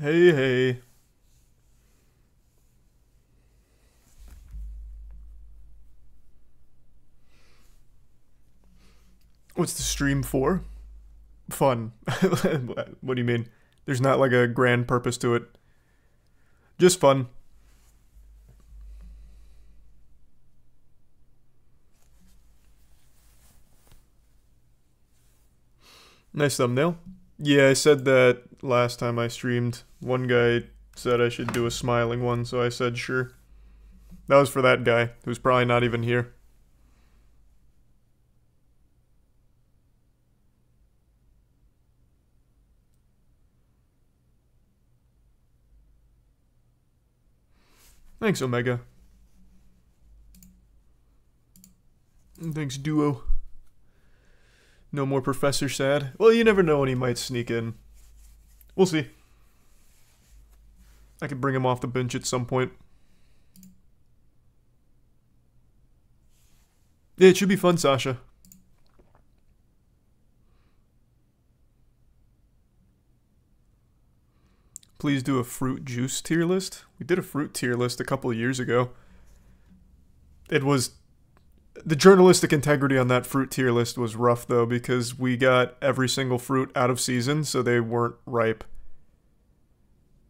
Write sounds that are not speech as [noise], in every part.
Hey, hey. What's the stream for? Fun. [laughs] what do you mean? There's not like a grand purpose to it. Just fun. Nice thumbnail. Yeah, I said that last time I streamed. One guy said I should do a smiling one, so I said sure. That was for that guy, who's probably not even here. Thanks, Omega. Thanks, Duo. No more Professor Sad. Well, you never know when he might sneak in. We'll see. I could bring him off the bench at some point. Yeah, it should be fun, Sasha. Please do a fruit juice tier list. We did a fruit tier list a couple years ago. It was the journalistic integrity on that fruit tier list was rough though because we got every single fruit out of season so they weren't ripe.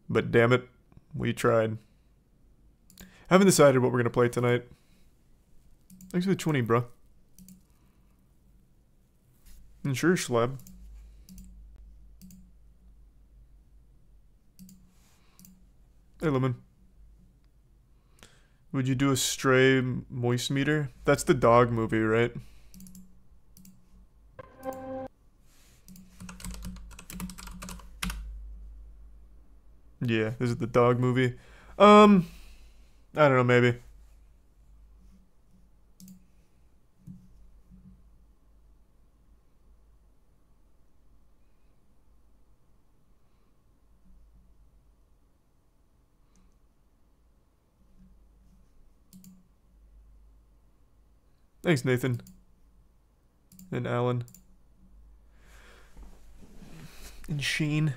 But damn it, we tried. Haven't decided what we're gonna play tonight. Thanks for the 20, bro. And sure, Schleb. Hey, Lemon. Would you do a stray moist meter? That's the dog movie, right? Yeah, this is the dog movie. Um, I don't know, maybe. Thanks, Nathan. And Alan. And Sheen.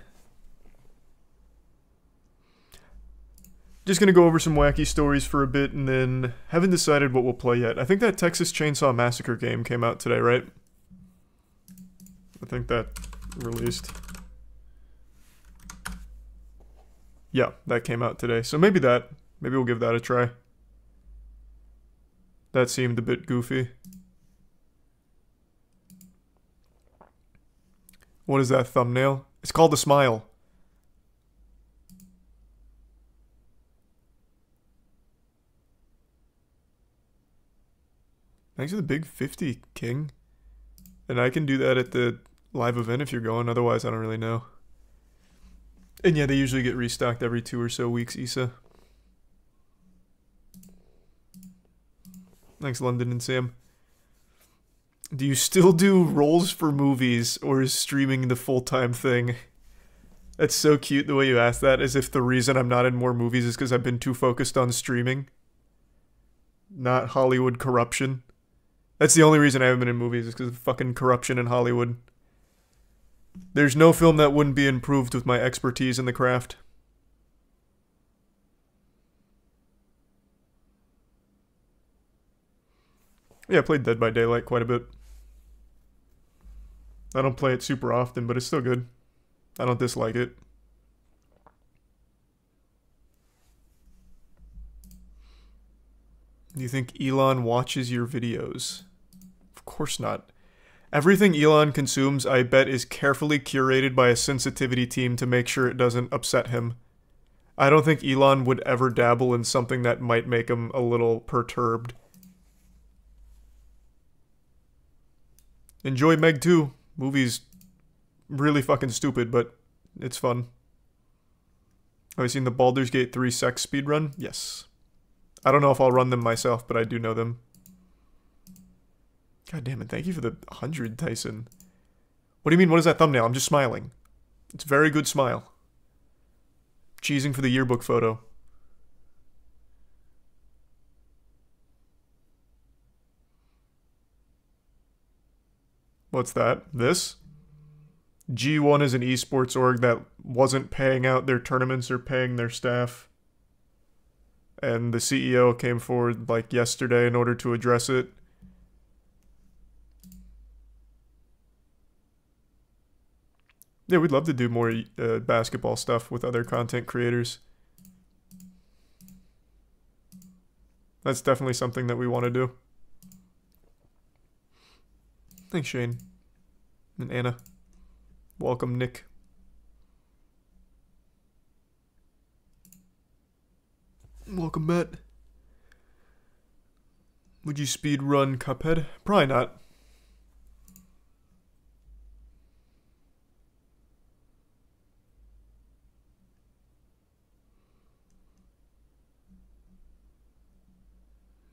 Just gonna go over some wacky stories for a bit and then haven't decided what we'll play yet. I think that Texas Chainsaw Massacre game came out today, right? I think that released. Yeah, that came out today. So maybe that. Maybe we'll give that a try. That seemed a bit goofy. What is that thumbnail? It's called the smile. Thanks for the big 50, King. And I can do that at the live event if you're going, otherwise I don't really know. And yeah, they usually get restocked every two or so weeks, Issa. Thanks, London and Sam. Do you still do roles for movies, or is streaming the full-time thing? That's so cute the way you ask that, as if the reason I'm not in more movies is because I've been too focused on streaming. Not Hollywood corruption. That's the only reason I haven't been in movies, is because of fucking corruption in Hollywood. There's no film that wouldn't be improved with my expertise in the craft. Yeah, I played Dead by Daylight quite a bit. I don't play it super often, but it's still good. I don't dislike it. Do you think Elon watches your videos? Of course not. Everything Elon consumes, I bet, is carefully curated by a sensitivity team to make sure it doesn't upset him. I don't think Elon would ever dabble in something that might make him a little perturbed. Enjoy Meg 2. Movie's really fucking stupid, but it's fun. Have you seen the Baldur's Gate 3 sex speedrun? Yes. I don't know if I'll run them myself, but I do know them. God damn it, thank you for the 100, Tyson. What do you mean, what is that thumbnail? I'm just smiling. It's a very good smile. Cheesing for the yearbook photo. What's that? This? G1 is an esports org that wasn't paying out their tournaments or paying their staff. And the CEO came forward like yesterday in order to address it. Yeah, we'd love to do more uh, basketball stuff with other content creators. That's definitely something that we want to do. Thanks, Shane. And Anna. Welcome, Nick. Welcome, Matt. Would you speed run Cuphead? Probably not.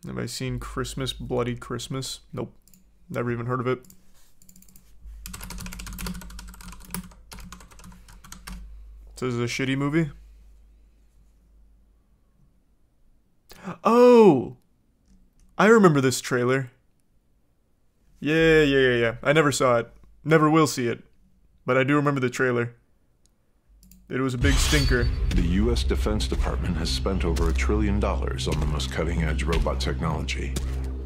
Have I seen Christmas Bloody Christmas? Nope. Never even heard of it. So this is a shitty movie? Oh! I remember this trailer. Yeah, yeah, yeah, yeah. I never saw it. Never will see it. But I do remember the trailer. It was a big stinker. The U.S. Defense Department has spent over a trillion dollars on the most cutting-edge robot technology.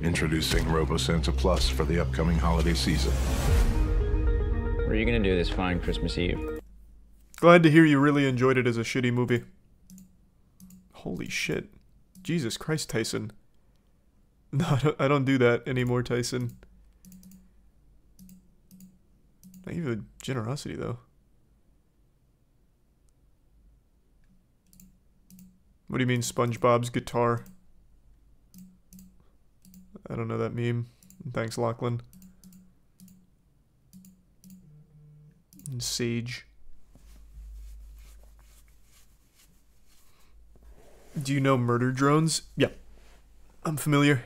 Introducing RoboSanta Plus for the upcoming holiday season. What are you gonna do this fine Christmas Eve? Glad to hear you really enjoyed it as a shitty movie. Holy shit. Jesus Christ, Tyson. [laughs] No, I don't, I don't do that anymore, Tyson. Not even generosity, though. What do you mean, SpongeBob's guitar? I don't know that meme. Thanks, Lachlan. And Sage. Do you know Murder Drones? Yeah. I'm familiar.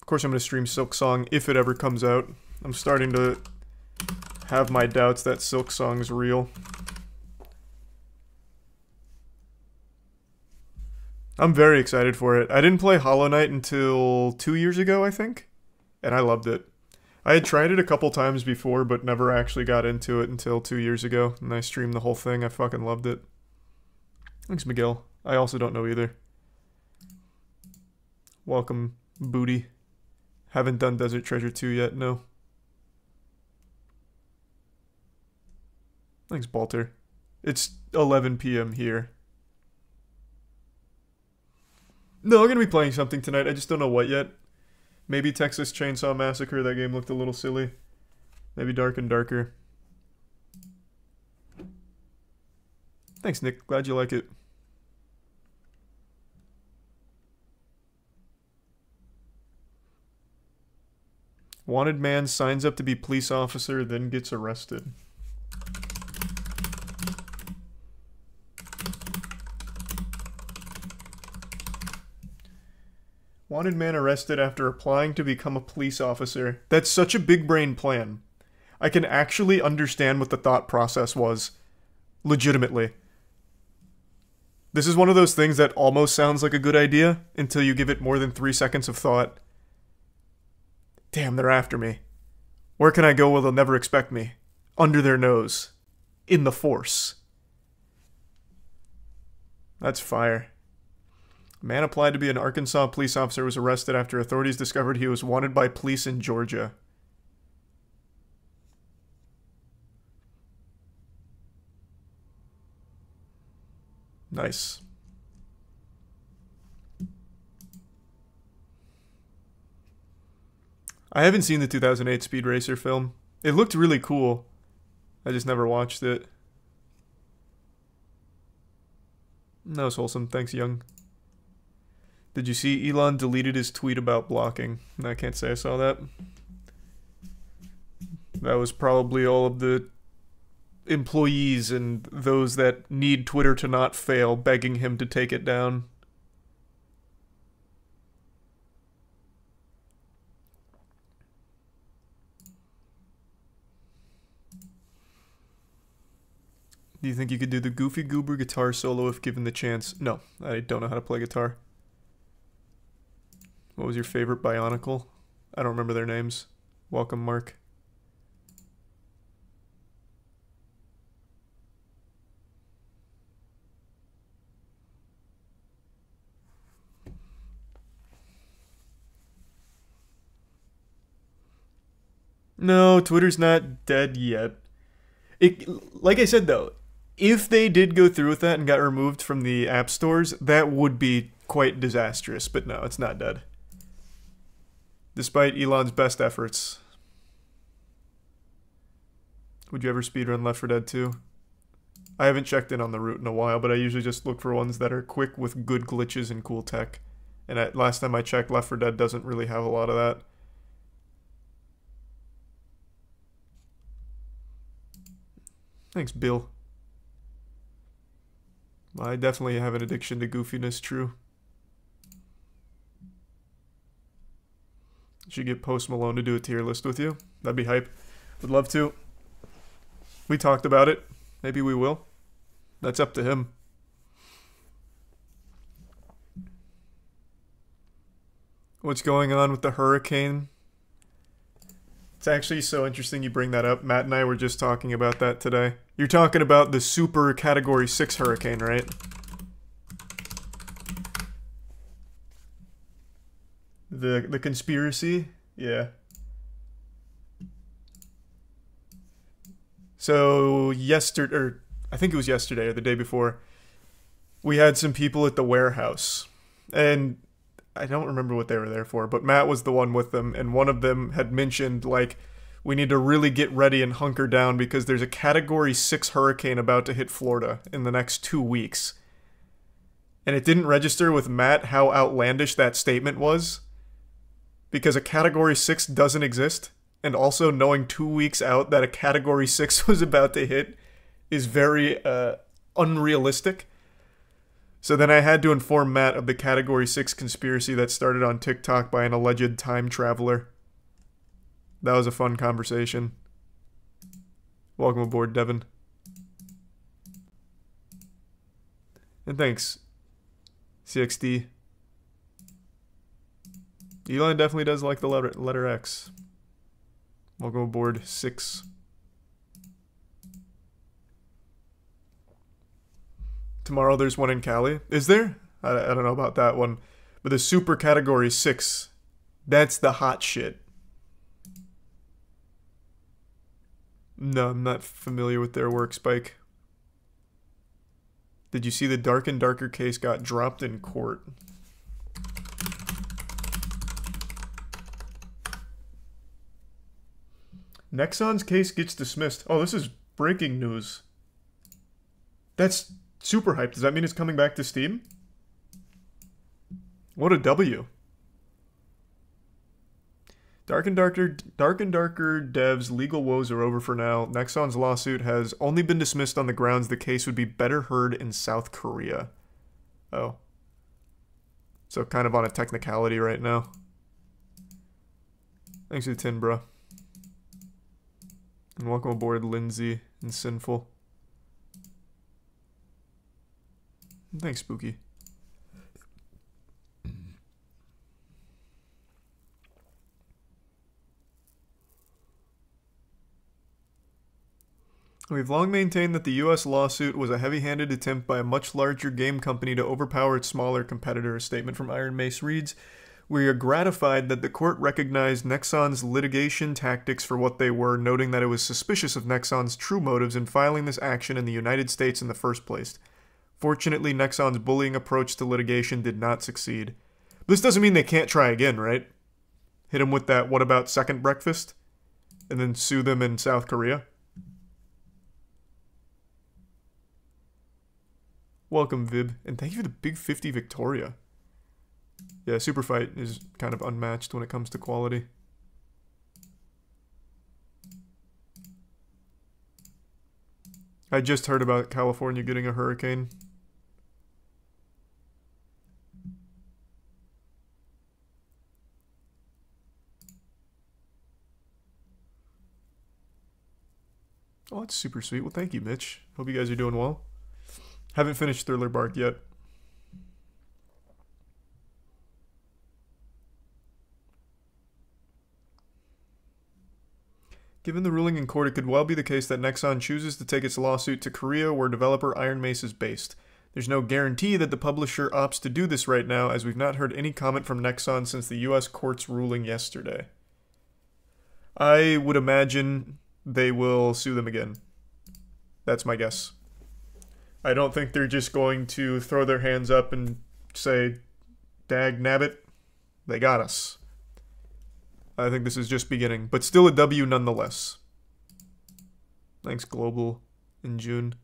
Of course, I'm going to stream Silksong if it ever comes out. I'm starting to have my doubts that Silksong's real. I'm very excited for it. I didn't play Hollow Knight until two years ago, I think, and I loved it. I had tried it a couple times before, but never actually got into it until two years ago, and I streamed the whole thing. I fucking loved it. Thanks, Miguel. I also don't know either. Welcome, Booty. Haven't done Desert Treasure 2 yet, no. Thanks, Balter. It's 11 p.m. here. No, I'm gonna be playing something tonight. I just don't know what yet. Maybe Texas Chainsaw Massacre. That game looked a little silly. Maybe Dark and Darker. Thanks, Nick. Glad you like it. Wanted man signs up to be police officer, then gets arrested. Wanted man arrested after applying to become a police officer. That's such a big brain plan. I can actually understand what the thought process was. Legitimately. This is one of those things that almost sounds like a good idea until you give it more than three seconds of thought. Damn, they're after me. Where can I go where they'll never expect me? Under their nose. In the force. That's fire. Man applied to be an Arkansas police officer was arrested after authorities discovered he was wanted by police in Georgia. Nice. I haven't seen the 2008 Speed Racer film. It looked really cool. I just never watched it. That was wholesome. Thanks, Young. Did you see Elon deleted his tweet about blocking? I can't say I saw that. That was probably all of the employees and those that need Twitter to not fail begging him to take it down. Do you think you could do the Goofy Goober guitar solo if given the chance? No, I don't know how to play guitar. What was your favorite Bionicle? I don't remember their names. Welcome, Mark. No, Twitter's not dead yet. It, like I said though, if they did go through with that and got removed from the app stores, that would be quite disastrous. But no, it's not dead. Despite Elon's best efforts. Would you ever speedrun Left 4 Dead 2? I haven't checked in on the route in a while, but I usually just look for ones that are quick with good glitches and cool tech. And at, last time I checked, Left 4 Dead doesn't really have a lot of that. Thanks, Bill. I definitely have an addiction to goofiness, true. Should get Post Malone to do a tier list with you. That'd be hype. Would love to. We talked about it. Maybe we will. That's up to him. What's going on with the hurricane? It's actually so interesting you bring that up. Matt and I were just talking about that today. You're talking about the super category 6 hurricane, right? The the conspiracy? Yeah. So yesterday or I think it was yesterday or the day before, we had some people at the warehouse. And I don't remember what they were there for, but Matt was the one with them, and one of them had mentioned like we need to really get ready and hunker down because there's a category 6 hurricane about to hit Florida in the next 2 weeks. And it didn't register with Matt how outlandish that statement was because a category 6 doesn't exist and also knowing 2 weeks out that a category 6 [laughs] was about to hit is very uh, unrealistic. So then I had to inform Matt of the Category 6 conspiracy that started on TikTok by an alleged time traveler. That was a fun conversation. Welcome aboard, Devin. And thanks, CXD. Elon definitely does like the letter, letter X. Welcome aboard, 6. Tomorrow there's one in Cali. Is there? I, I don't know about that one. But the super category 6, that's the hot shit. No, I'm not familiar with their work, Spike. Did you see the Dark and Darker case got dropped in court? Nexon's case gets dismissed. Oh, this is breaking news. That's super hyped. Does that mean it's coming back to Steam? What a W. Dark and Darker Dark and Darker devs legal woes are over for now. Nexon's lawsuit has only been dismissed on the grounds the case would be better heard in South Korea. Oh. So kind of on a technicality right now. Thanks for tin, bro. And welcome aboard, Lindsay and Sinful. Thanks, Spooky. We've long maintained that the U.S. lawsuit was a heavy handed attempt by a much larger game company to overpower its smaller competitor. A statement from Iron Mace reads We are gratified that the court recognized Nexon's litigation tactics for what they were, noting that it was suspicious of Nexon's true motives in filing this action in the United States in the first place. Fortunately, Nexon's bullying approach to litigation did not succeed. This doesn't mean they can't try again, right? Hit them with that what about second breakfast? And then sue them in South Korea? Welcome, Vib, and thank you for the big 50 Victoria. Yeah, Super Fight is kind of unmatched when it comes to quality. I just heard about California getting a hurricane. Oh, that's super sweet. Well, thank you, Mitch. Hope you guys are doing well. Haven't finished Thriller Bark yet. Given the ruling in court, it could well be the case that Nexon chooses to take its lawsuit to Korea, where developer Iron Mace is based. There's no guarantee that the publisher opts to do this right now, as we've not heard any comment from Nexon since the US court's ruling yesterday. I would imagine they will sue them again. That's my guess. I don't think they're just going to throw their hands up and say, Dag nabbit, they got us. I think this is just beginning, but still a W nonetheless. Thanks, Global, in June.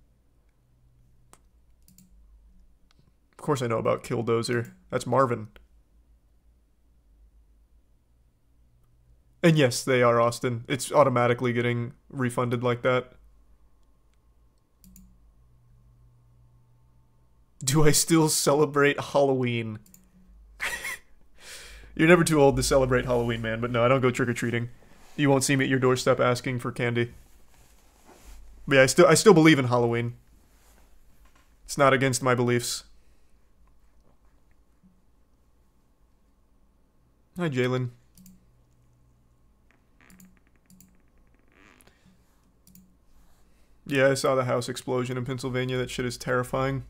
Of course I know about Killdozer. That's Marvin. And yes, they are Austin. It's automatically getting refunded like that. Do I still celebrate Halloween? You're never too old to celebrate Halloween, man. But no, I don't go trick or treating. You won't see me at your doorstep asking for candy. But yeah, I still I still believe in Halloween. It's not against my beliefs. Hi, Jalen. Yeah, I saw the house explosion in Pennsylvania. That shit is terrifying.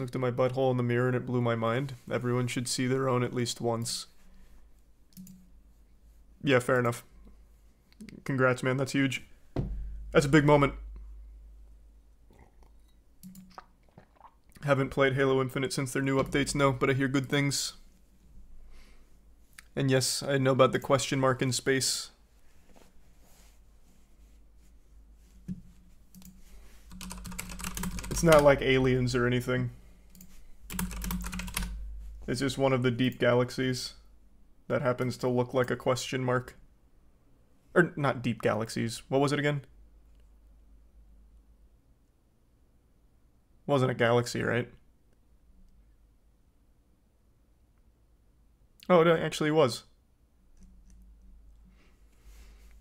Looked at my butthole in the mirror and it blew my mind. Everyone should see their own at least once. Yeah, fair enough. Congrats, man. That's huge. That's a big moment. Haven't played Halo Infinite since their new updates, no, but I hear good things. And yes, I know about the question mark in space. It's not like aliens or anything. It's just one of the deep galaxies that happens to look like a question mark. Or not deep galaxies. What was it again? Wasn't a galaxy, right? Oh, it actually was.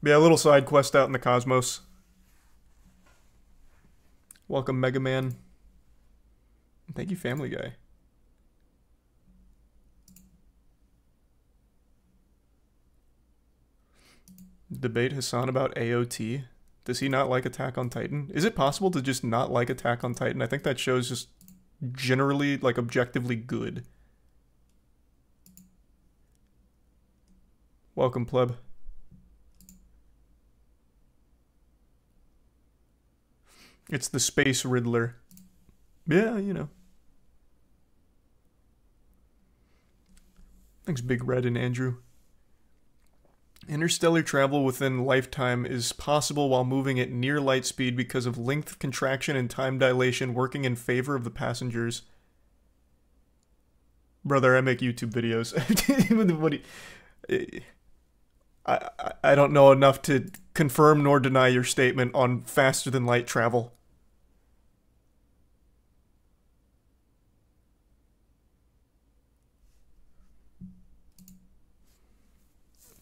Yeah, a little side quest out in the cosmos. Welcome, Mega Man. Thank you, Family Guy. Debate Hasan about AOT. Does he not like Attack on Titan? Is it possible to just not like Attack on Titan? I think that show's just generally, like, objectively good. Welcome, pleb. It's the Space Riddler. Yeah, you know. Thanks, Big Red and Andrew. Interstellar travel within lifetime is possible while moving at near light speed because of length contraction and time dilation working in favor of the passengers. Brother, I make YouTube videos. [laughs] I, I don't know enough to confirm nor deny your statement on faster than light travel.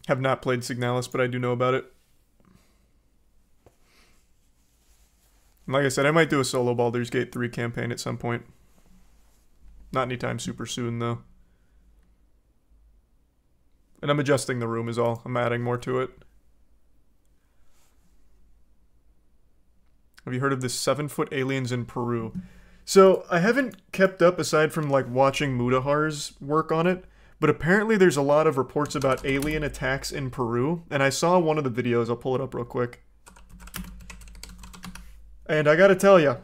Have not played Signalis, but I do know about it. like I said, I might do a solo Baldur's Gate 3 campaign at some point. Not anytime super soon, though. And I'm adjusting the room is all. I'm adding more to it. Have you heard of the seven foot aliens in Peru? So I haven't kept up aside from like watching Mutahar's work on it. But apparently there's a lot of reports about alien attacks in Peru, and I saw one of the videos, I'll pull it up real quick. And I gotta tell you,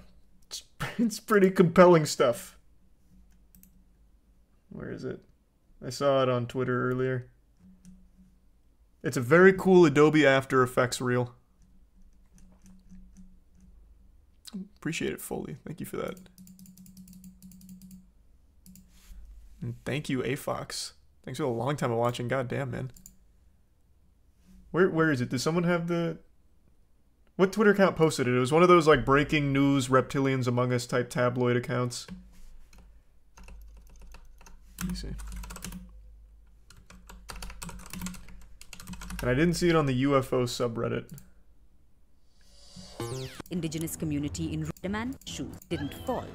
it's, [laughs] it's pretty compelling stuff. Where is it? I saw it on Twitter earlier. It's a very cool Adobe After Effects reel. Appreciate it fully. Thank you for that. And thank you, AFox. Thanks for a long time of watching. God damn, man. Where where is it? Does someone have the what Twitter account posted it? It was one of those like breaking news reptilians among us type tabloid accounts. Let me see. And I didn't see it on the UFO subreddit. indigenous community in Rodaman, shoes didn't fall.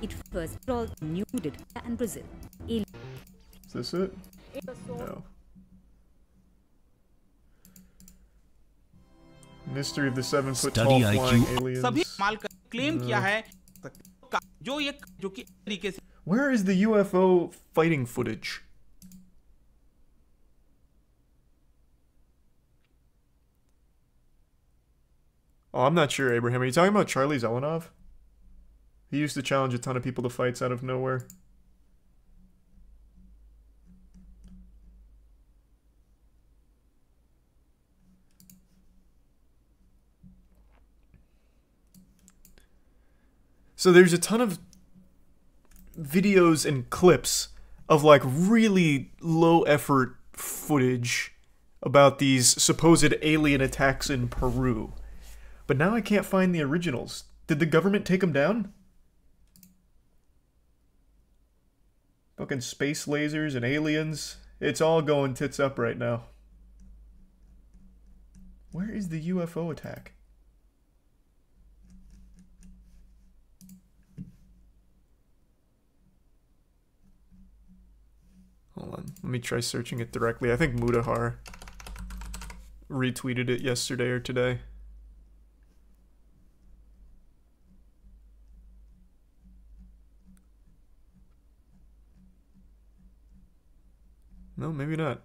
It first all denuded and Brazil. Is this it? No. Mystery of the seven foot Study tall flying aliens. IQ. माल किया uh. है जो ये जो कि तरीके से Where is the UFO fighting footage? Oh, I'm not sure, Abraham. Are you talking about Charlie Zelenoff? He used to challenge a ton of people to fights out of nowhere. So there's a ton of videos and clips of like really low effort footage about these supposed alien attacks in Peru. But now I can't find the originals. Did the government take them down? Fucking space lasers and aliens. It's all going tits up right now. Where is the UFO attack? Hold on. Let me try searching it directly. I think Mutahar retweeted it yesterday or today. No, maybe not.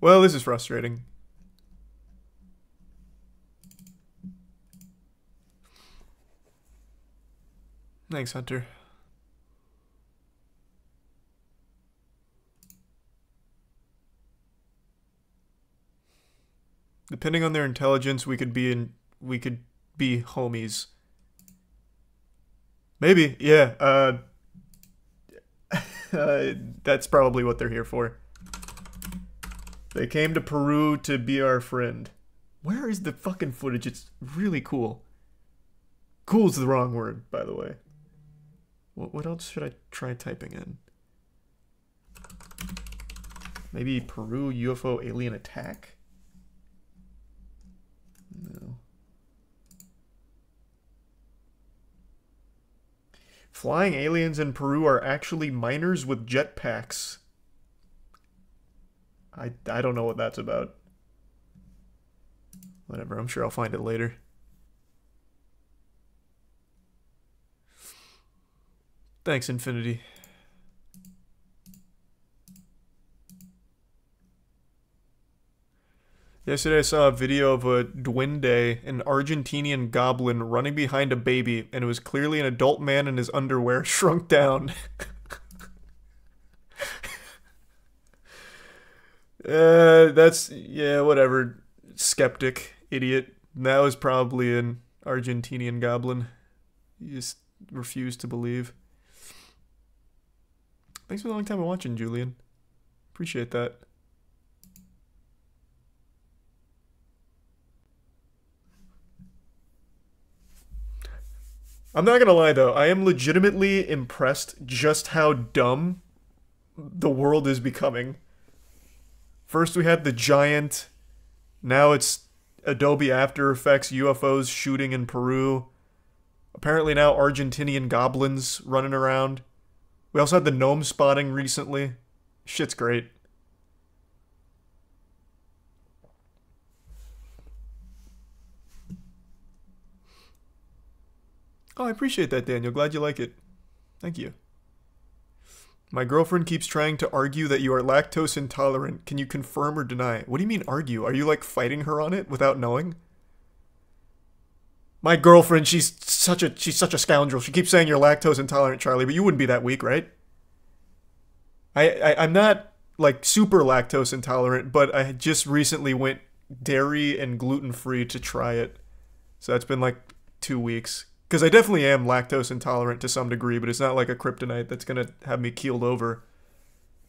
Well, this is frustrating. Thanks, Hunter. Depending on their intelligence, we could be in we could be homies. Maybe, yeah. Uh, [laughs] uh that's probably what they're here for. They came to Peru to be our friend. Where is the fucking footage? It's really cool. Cool is the wrong word, by the way. What, what else should I try typing in? Maybe Peru UFO alien attack? No. Flying aliens in Peru are actually miners with jetpacks. I, I don't know what that's about. Whatever, I'm sure I'll find it later. Thanks, Infinity. Yesterday I saw a video of a duende, an Argentinian goblin, running behind a baby, and it was clearly an adult man in his underwear [laughs] shrunk down. [laughs] uh, that's, yeah, whatever. Skeptic, idiot. That was probably an Argentinian goblin. You just refuse to believe. Thanks for the long time of watching, Julian. Appreciate that. I'm not gonna lie though, I am legitimately impressed just how dumb the world is becoming. First we had the giant, now it's Adobe After Effects UFOs shooting in Peru. Apparently now Argentinian goblins running around. We also had the gnome spotting recently. Shit's great. Oh, I appreciate that, Daniel. Glad you like it. Thank you. My girlfriend keeps trying to argue that you are lactose intolerant. Can you confirm or deny? What do you mean argue? Are you like fighting her on it without knowing? My girlfriend, she's such a she's such a scoundrel. She keeps saying you're lactose intolerant, Charlie, but you wouldn't be that weak, right? I, I I'm not like super lactose intolerant, but I just recently went dairy and gluten free to try it. So that's been like two weeks. Because I definitely am lactose intolerant to some degree, but it's not like a kryptonite that's going to have me keeled over.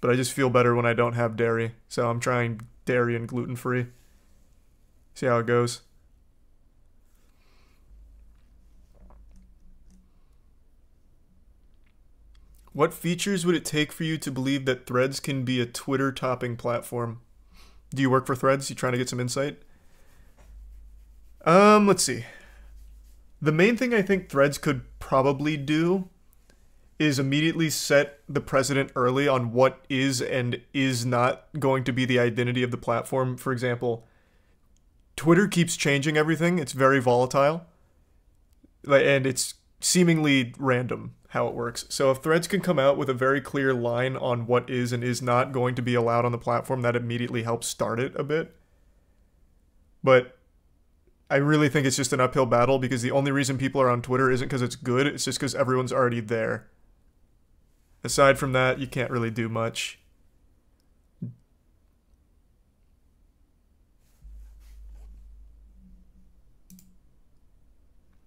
But I just feel better when I don't have dairy. So I'm trying dairy and gluten free. See how it goes. What features would it take for you to believe that Threads can be a Twitter topping platform? Do you work for Threads? You trying to get some insight? Um, let's see. The main thing I think Threads could probably do is immediately set the precedent early on what is and is not going to be the identity of the platform. For example, Twitter keeps changing everything. It's very volatile. And it's seemingly random how it works. So if Threads can come out with a very clear line on what is and is not going to be allowed on the platform, that immediately helps start it a bit. But I really think it's just an uphill battle because the only reason people are on Twitter isn't because it's good, it's just because everyone's already there. Aside from that, you can't really do much.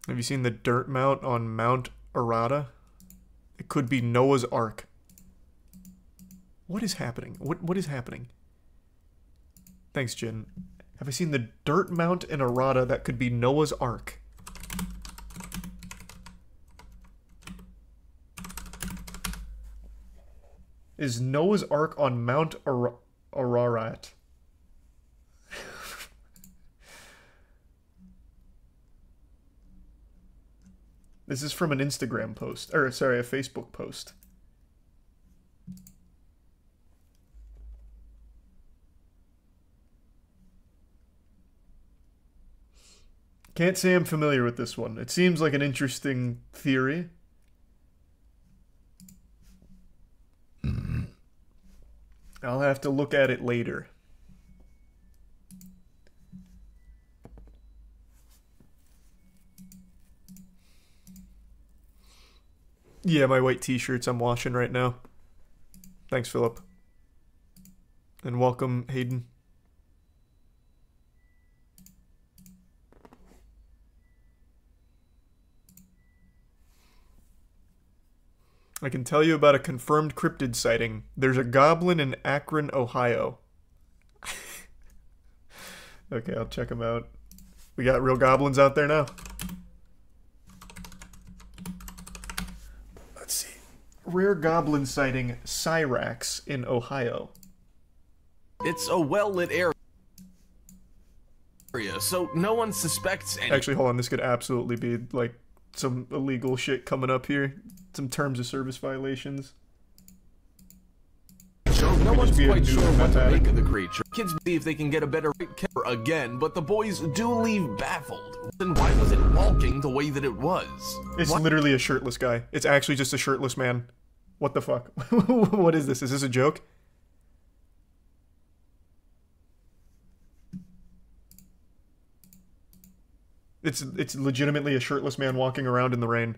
Have you seen the dirt mount on Mount Arata? It could be Noah's Ark. What is happening? What what is happening? Thanks, Jin. Have I seen the dirt mount in Arata that could be Noah's Ark? Is Noah's Ark on Mount Ar- Ararat? [laughs] This is from an Instagram post, or sorry, a Facebook post. Can't say I'm familiar with this one. It seems like an interesting theory. Mm-hmm. I'll have to look at it later. Yeah, my white t-shirts I'm washing right now. Thanks, Philip. And welcome, Hayden. I can tell you about a confirmed cryptid sighting. There's a goblin in Akron, Ohio. [laughs] okay, I'll check them out. We got real goblins out there now. Let's see. Rare goblin sighting Cyrax in Ohio. It's a well-lit area, so no one suspects any. Actually, hold on. This could absolutely be like some illegal shit coming up here. Some terms of service violations. No one's quite sure what to make of the creature. Kids believe they can get a better care again, but the boys do leave baffled. Then why was it walking the way that it was? It's What? literally a shirtless guy. It's actually just a shirtless man. What the fuck? [laughs] what is this? Is this a joke? It's it's legitimately a shirtless man walking around in the rain.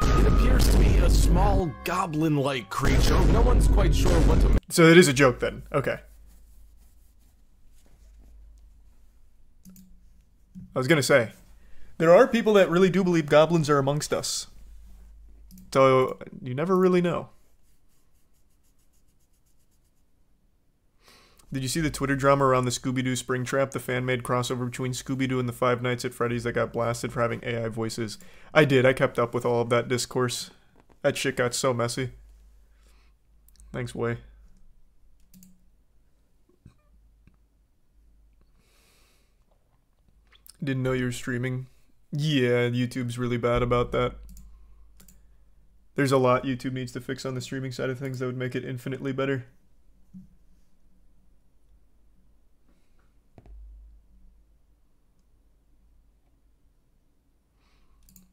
It appears to be a small goblin-like creature. No one's quite sure what to. So it is a joke then. Okay. I was gonna say, there are people that really do believe goblins are amongst us. So you never really know. Did you see the Twitter drama around the Scooby Doo Springtrap, the fan made crossover between Scooby Doo and the Five Nights at Freddy's that got blasted for having AI voices? I did. I kept up with all of that discourse. That shit got so messy. Thanks, Way. Didn't know you were streaming. Yeah, YouTube's really bad about that. There's a lot YouTube needs to fix on the streaming side of things that would make it infinitely better.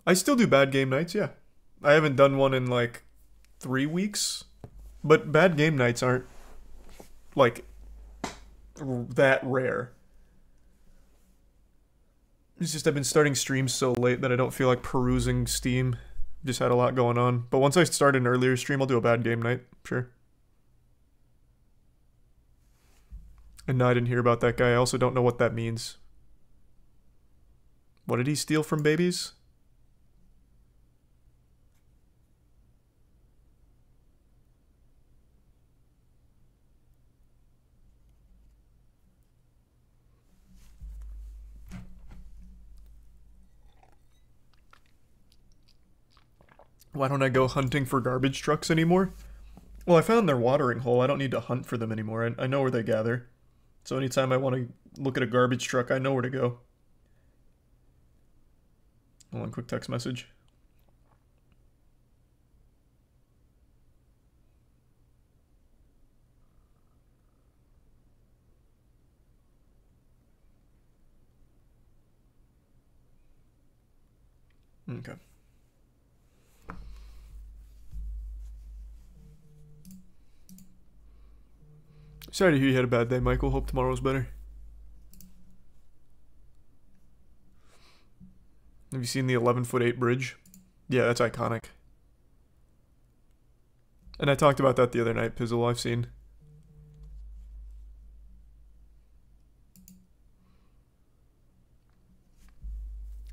I still do bad game nights, yeah. I haven't done one in like three weeks, but bad game nights aren't like that rare. It's just I've been starting streams so late that I don't feel like perusing Steam. Just had a lot going on. But once I start an earlier stream, I'll do a bad game night. Sure. And no, I didn't hear about that guy. I also don't know what that means. What did he steal from babies? Why don't I go hunting for garbage trucks anymore? Well, I found their watering hole. I don't need to hunt for them anymore. I, I know where they gather. So anytime I want to look at a garbage truck, I know where to go. Hold on, quick text message. Okay. Sorry to hear you had a bad day, Michael. Hope tomorrow's better. Have you seen the 11 foot 8 bridge? Yeah, that's iconic. And I talked about that the other night, Pizzle. I've seen.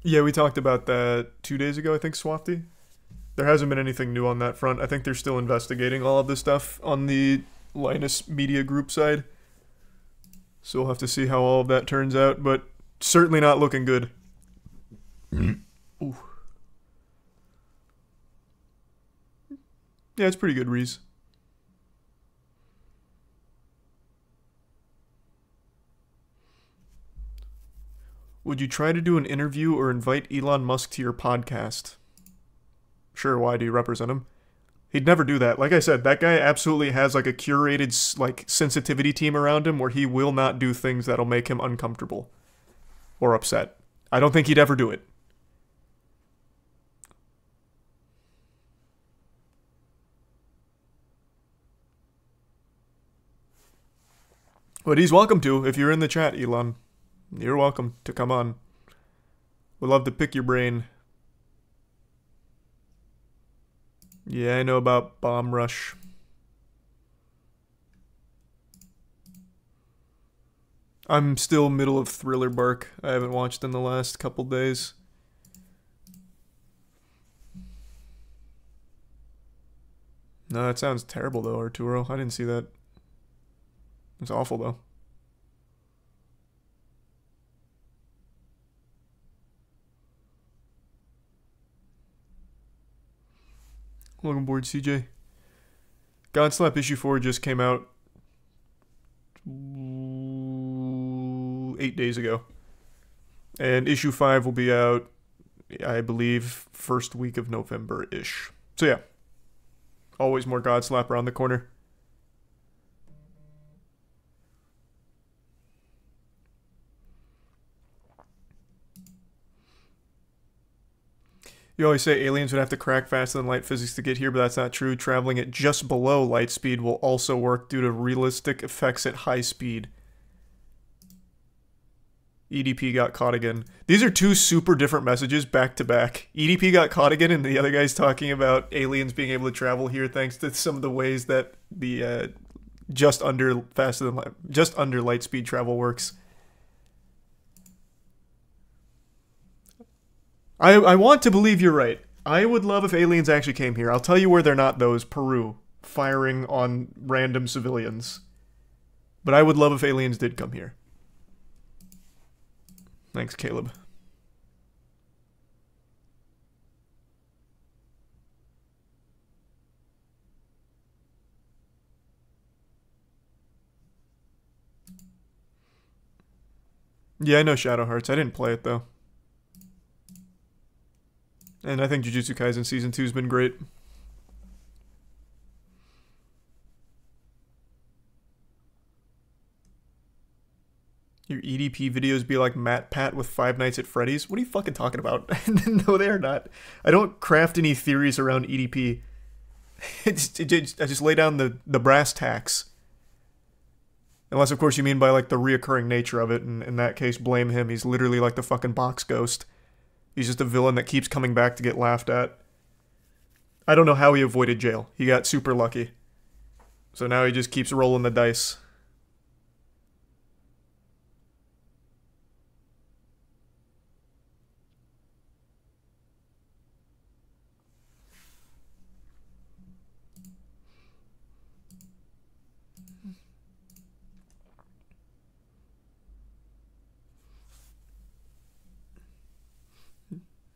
Yeah, we talked about that two days ago, I think, Swafty. There hasn't been anything new on that front. I think they're still investigating all of this stuff on the Linus Media Group side. So we'll have to see how all of that turns out, but certainly not looking good. Mm-hmm. Ooh. Yeah, it's pretty good, Reese. Would you try to do an interview or invite Elon Musk to your podcast? Sure, why do you represent him? He'd never do that. Like I said, that guy absolutely has like a curated like sensitivity team around him where he will not do things that'll make him uncomfortable or upset. I don't think he'd ever do it. But he's welcome to if you're in the chat, Elon. You're welcome to come on. We'd love to pick your brain. Yeah, I know about Bomb Rush. I'm still middle of Thriller Bark. I haven't watched in the last couple days. No, that sounds terrible though, Arturo. I didn't see that. It's awful though. Welcome aboard, CJ. Godslap issue four just came out eight days ago, and issue five will be out, I believe, first week of November ish. So yeah, always more Godslap around the corner. You always say aliens would have to crack faster than light physics to get here, but that's not true. Traveling at just below light speed will also work due to realistic effects at high speed. EDP got caught again. These are two super different messages back to back. EDP got caught again, and the other guy's talking about aliens being able to travel here thanks to some of the ways that the uh, just under faster than light, just under light speed travel works. I, I want to believe you're right. I would love if aliens actually came here. I'll tell you where they're not, though, is Peru, firing on random civilians. But I would love if aliens did come here. Thanks, Caleb. Yeah, I know Shadow Hearts. I didn't play it, though. And I think Jujutsu Kaisen season two has been great. Your EDP videos be like MatPat with Five Nights at Freddy's? What are you fucking talking about? [laughs] no, they are not. I don't craft any theories around EDP. [laughs] It's, it, it, I just lay down the, the brass tacks. Unless, of course, you mean by like the reoccurring nature of it, and in that case, blame him. He's literally like the fucking box ghost. He's just a villain that keeps coming back to get laughed at. I don't know how he avoided jail. He got super lucky. So now he just keeps rolling the dice.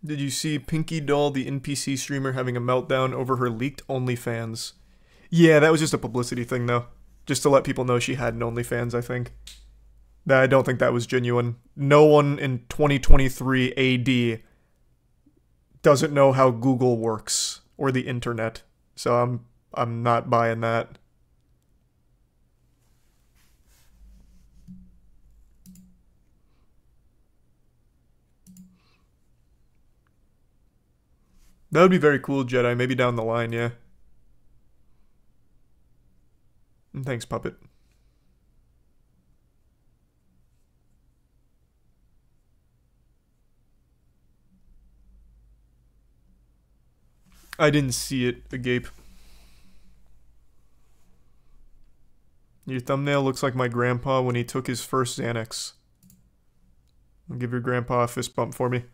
Did you see Pinky Doll, the NPC streamer, having a meltdown over her leaked OnlyFans? Yeah, that was just a publicity thing, though. Just to let people know she had an OnlyFans, I think. I don't think that was genuine. No one in 2023 AD doesn't know how Google works or the internet. So I'm I'm not buying that. That would be very cool, Jedi. Maybe down the line, yeah. And thanks, Puppet. I didn't see it, Agape. Your thumbnail looks like my grandpa when he took his first Xanax. I'll give your grandpa a fist bump for me.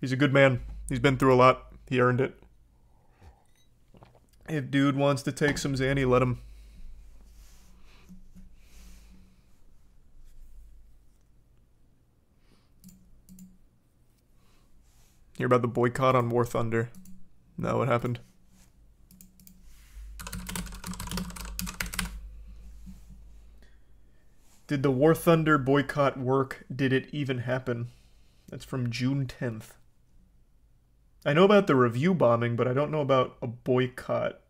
He's a good man. He's been through a lot. He earned it. If dude wants to take some Xanny, let him. Hear about the boycott on War Thunder? No, what happened? Did the War Thunder boycott work? Did it even happen? That's from June 10th. I know about the review bombing, but I don't know about a boycott.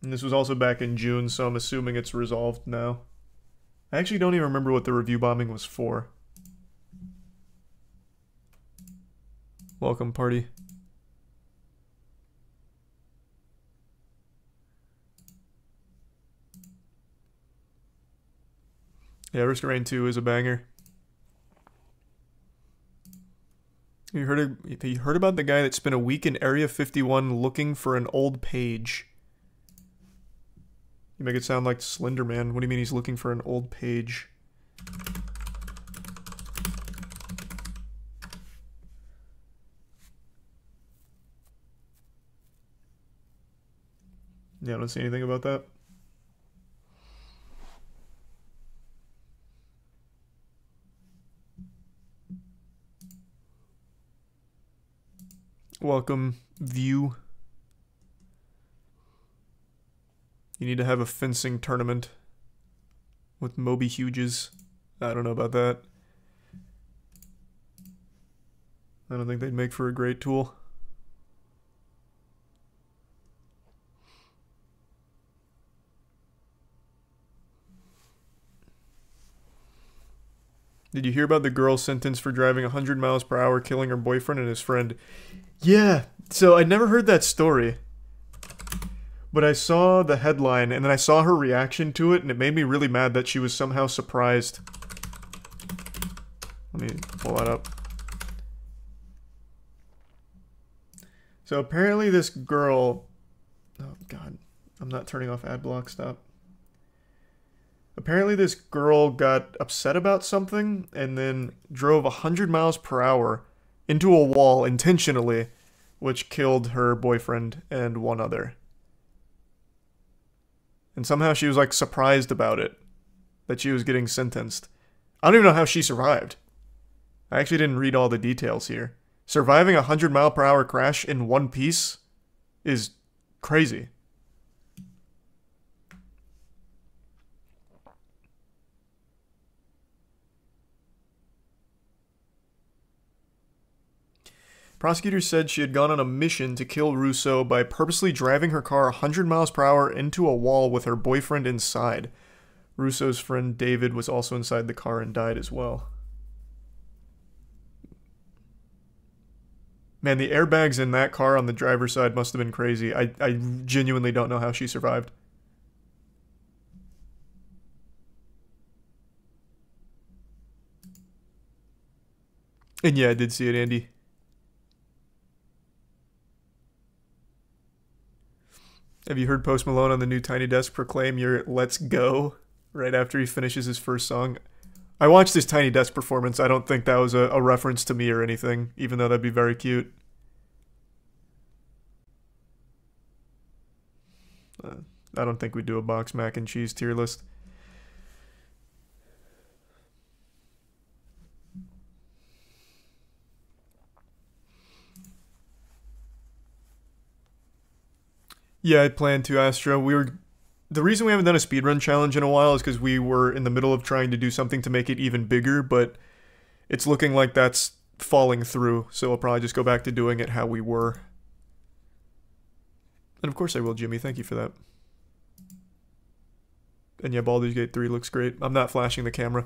And this was also back in June, so I'm assuming it's resolved now. I actually don't even remember what the review bombing was for. Welcome, party. Yeah, Risk of Rain 2 is a banger. You heard of, you heard about the guy that spent a week in Area 51 looking for an old page? You make it sound like Slender Man. What do you mean he's looking for an old page? Yeah, I don't see anything about that. Welcome, view. You need to have a fencing tournament with Moby Huges. I don't know about that. I don't think they'd make for a great tool. Did you hear about the girl sentenced for driving 100 miles per hour, killing her boyfriend and his friend? Yeah, so I never heard that story. But I saw the headline and then I saw her reaction to it and it made me really mad that she was somehow surprised. Let me pull that up. So apparently this girl... Oh god, I'm not turning off ad block, stop. Apparently this girl got upset about something and then drove 100 miles per hour into a wall intentionally, which killed her boyfriend and one other. And somehow she was like surprised about it that she was getting sentenced. I don't even know how she survived. I actually didn't read all the details here. Surviving a 100 mile per hour crash in one piece is crazy. Prosecutors said she had gone on a mission to kill Russo by purposely driving her car 100 miles per hour into a wall with her boyfriend inside. Russo's friend David was also inside the car and died as well. Man, the airbags in that car on the driver's side must have been crazy. I, I genuinely don't know how she survived. And yeah, I did see it, Andy. Have you heard Post Malone on the new Tiny Desk proclaim your "Let's Go" right after he finishes his first song? I watched his Tiny Desk performance. I don't think that was a, a reference to me or anything, even though that'd be very cute. Uh, I don't think we do a box mac and cheese tier list. Yeah, I plan to Astro. We were the reason we haven't done a speedrun challenge in a while is because we were in the middle of trying to do something to make it even bigger, but it's looking like that's falling through, so we'll probably just go back to doing it how we were. And of course I will, Jimmy. Thank you for that. And yeah, Baldur's Gate 3 looks great. I'm not flashing the camera.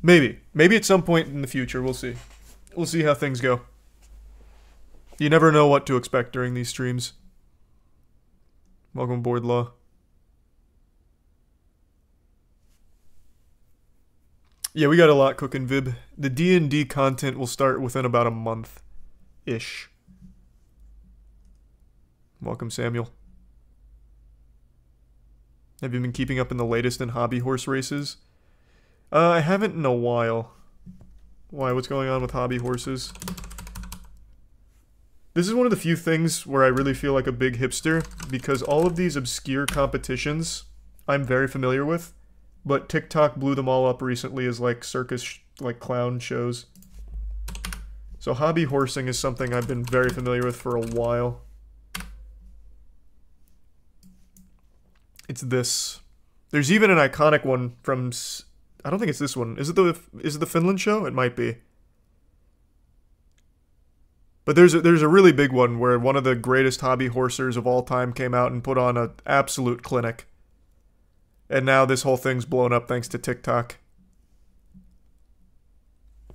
Maybe. Maybe at some point in the future. We'll see. We'll see how things go. You never know what to expect during these streams. Welcome aboard, Law. Yeah, we got a lot cooking, Vib. The D&D content will start within about a month-ish. Welcome, Samuel. Have you been keeping up in the latest in hobby horse races? Uh, I haven't in a while. Why? What's going on with hobby horses? This is one of the few things where I really feel like a big hipster because all of these obscure competitions I'm very familiar with, but TikTok blew them all up recently as like circus, like clown shows. So hobby horsing is something I've been very familiar with for a while. It's this. There's even an iconic one from. I don't think it's this one. Is it the is it the Finland show? It might be. But there's a, there's a really big one where one of the greatest hobby horsers of all time came out and put on an absolute clinic. And now this whole thing's blown up thanks to TikTok.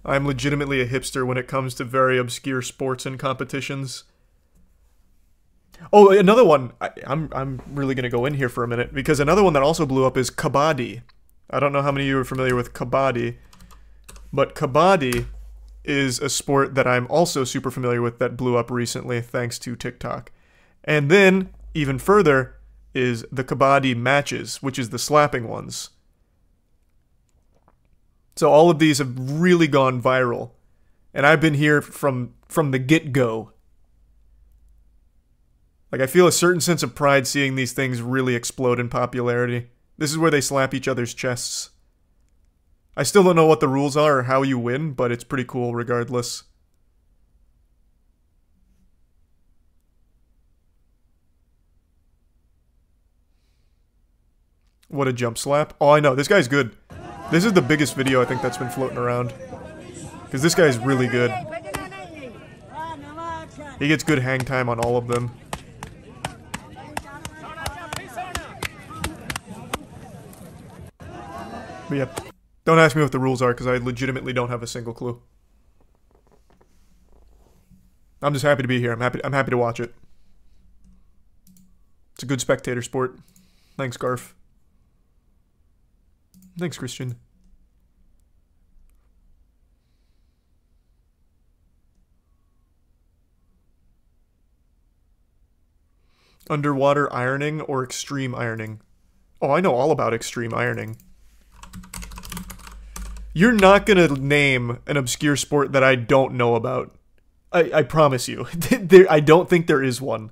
I'm legitimately a hipster when it comes to very obscure sports and competitions. Oh, another one. I, am I'm, I'm really gonna go in here for a minute because another one that also blew up is kabaddi. I don't know how many of you are familiar with kabaddi, but kabaddi is a sport that I'm also super familiar with that blew up recently thanks to TikTok. And then even further is the kabaddi matches, which is the slapping ones. So all of these have really gone viral. And I've been here from from the get-go like, I feel a certain sense of pride seeing these things really explode in popularity. This is where they slap each other's chests. I still don't know what the rules are or how you win, but it's pretty cool regardless. What a jump slap. Oh, I know. This guy's good. This is the biggest video I think that's been floating around. Because this guy's really good. He gets good hang time on all of them. But yeah, don't ask me what the rules are because I legitimately don't have a single clue. I'm just happy to be here. I'm happy. I'm happy to watch it. It's a good spectator sport. Thanks, Garf. Thanks, Christian. Underwater ironing or extreme ironing? Oh, I know all about extreme ironing. You're not gonna name an obscure sport that I don't know about. I, I promise you. [laughs] there, I don't think there is one.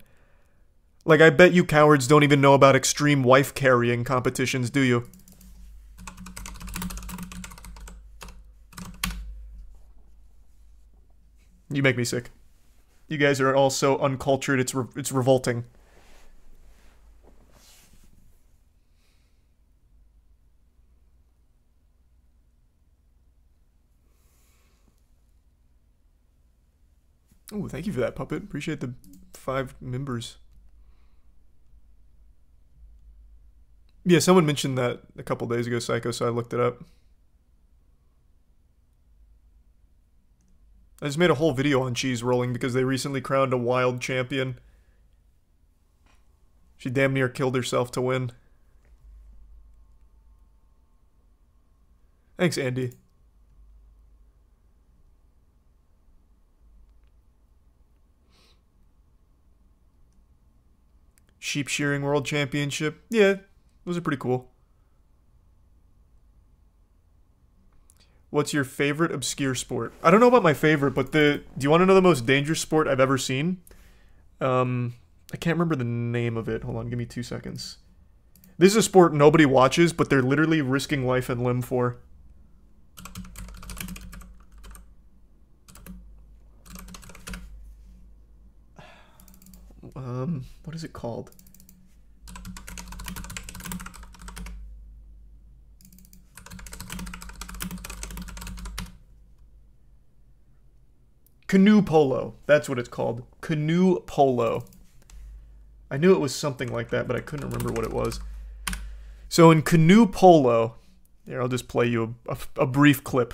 Like, I bet you cowards don't even know about extreme wife carrying competitions, do you? You make me sick. You guys are all so uncultured, it's, re it's revolting. Thank you for that, Puppet. Appreciate the five members. Yeah, someone mentioned that a couple days ago, Psycho, so I looked it up. I just made a whole video on cheese rolling because they recently crowned a wild champion. She damn near killed herself to win. Thanks, Andy. Sheep shearing world championship. Yeah, those are pretty cool. What's your favorite obscure sport? I don't know about my favorite, but the do you want to know the most dangerous sport I've ever seen? Um, I can't remember the name of it. Hold on, give me two seconds. This is a sport nobody watches, but they're literally risking life and limb for. Um, what is it called? Canoe polo. That's what it's called. Canoe polo. I knew it was something like that, but I couldn't remember what it was. So in canoe polo, here I'll just play you a, a, a brief clip.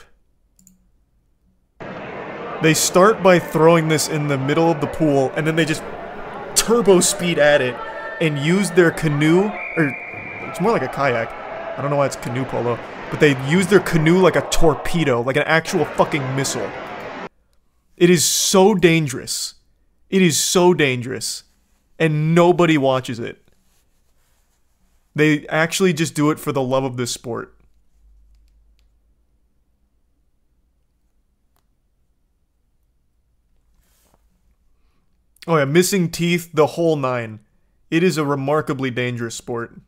They start by throwing this in the middle of the pool, and then they just turbo speed at it and use their canoe, or it's more like a kayak. I don't know why it's canoe polo, but they use their canoe like a torpedo, like an actual fucking missile. It is so dangerous. It is so dangerous. And nobody watches it. They actually just do it for the love of this sport. Oh yeah, missing teeth, the whole nine. It is a remarkably dangerous sport.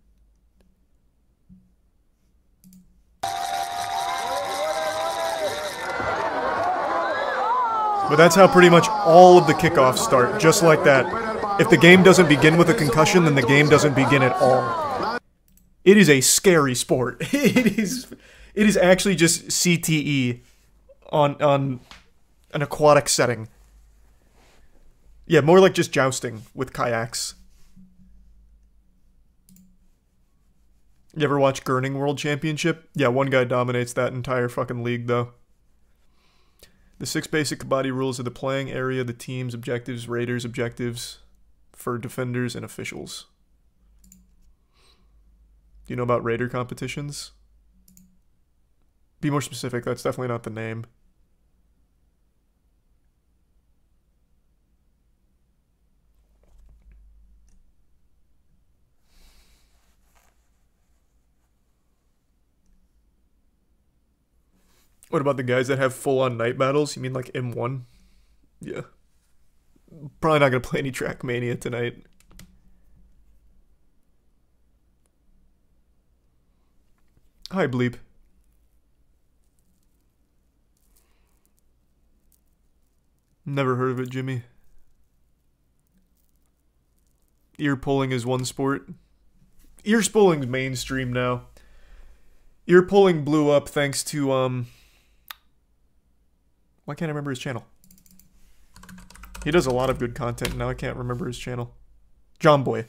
But that's how pretty much all of the kickoffs start, just like that. If the game doesn't begin with a concussion, then the game doesn't begin at all. It is a scary sport. [laughs] It is it is actually just CTE on on an aquatic setting. Yeah, more like just jousting with kayaks. You ever watch Gurning World Championship? Yeah, one guy dominates that entire fucking league though. The six basic Kabaddi rules are the playing area, the team's objectives, raiders' objectives for defenders and officials. Do you know about raider competitions? Be more specific, that's definitely not the name. What about the guys that have full on knight battles? You mean like M1? Yeah. Probably not to play any Trackmania tonight. Hi, Bleep. Never heard of it, Jimmy. Ear pulling is one sport. Ear pulling's mainstream now. Ear pulling blew up thanks to um why can't I remember his channel? He does a lot of good content. Now I can't remember his channel. John Boy.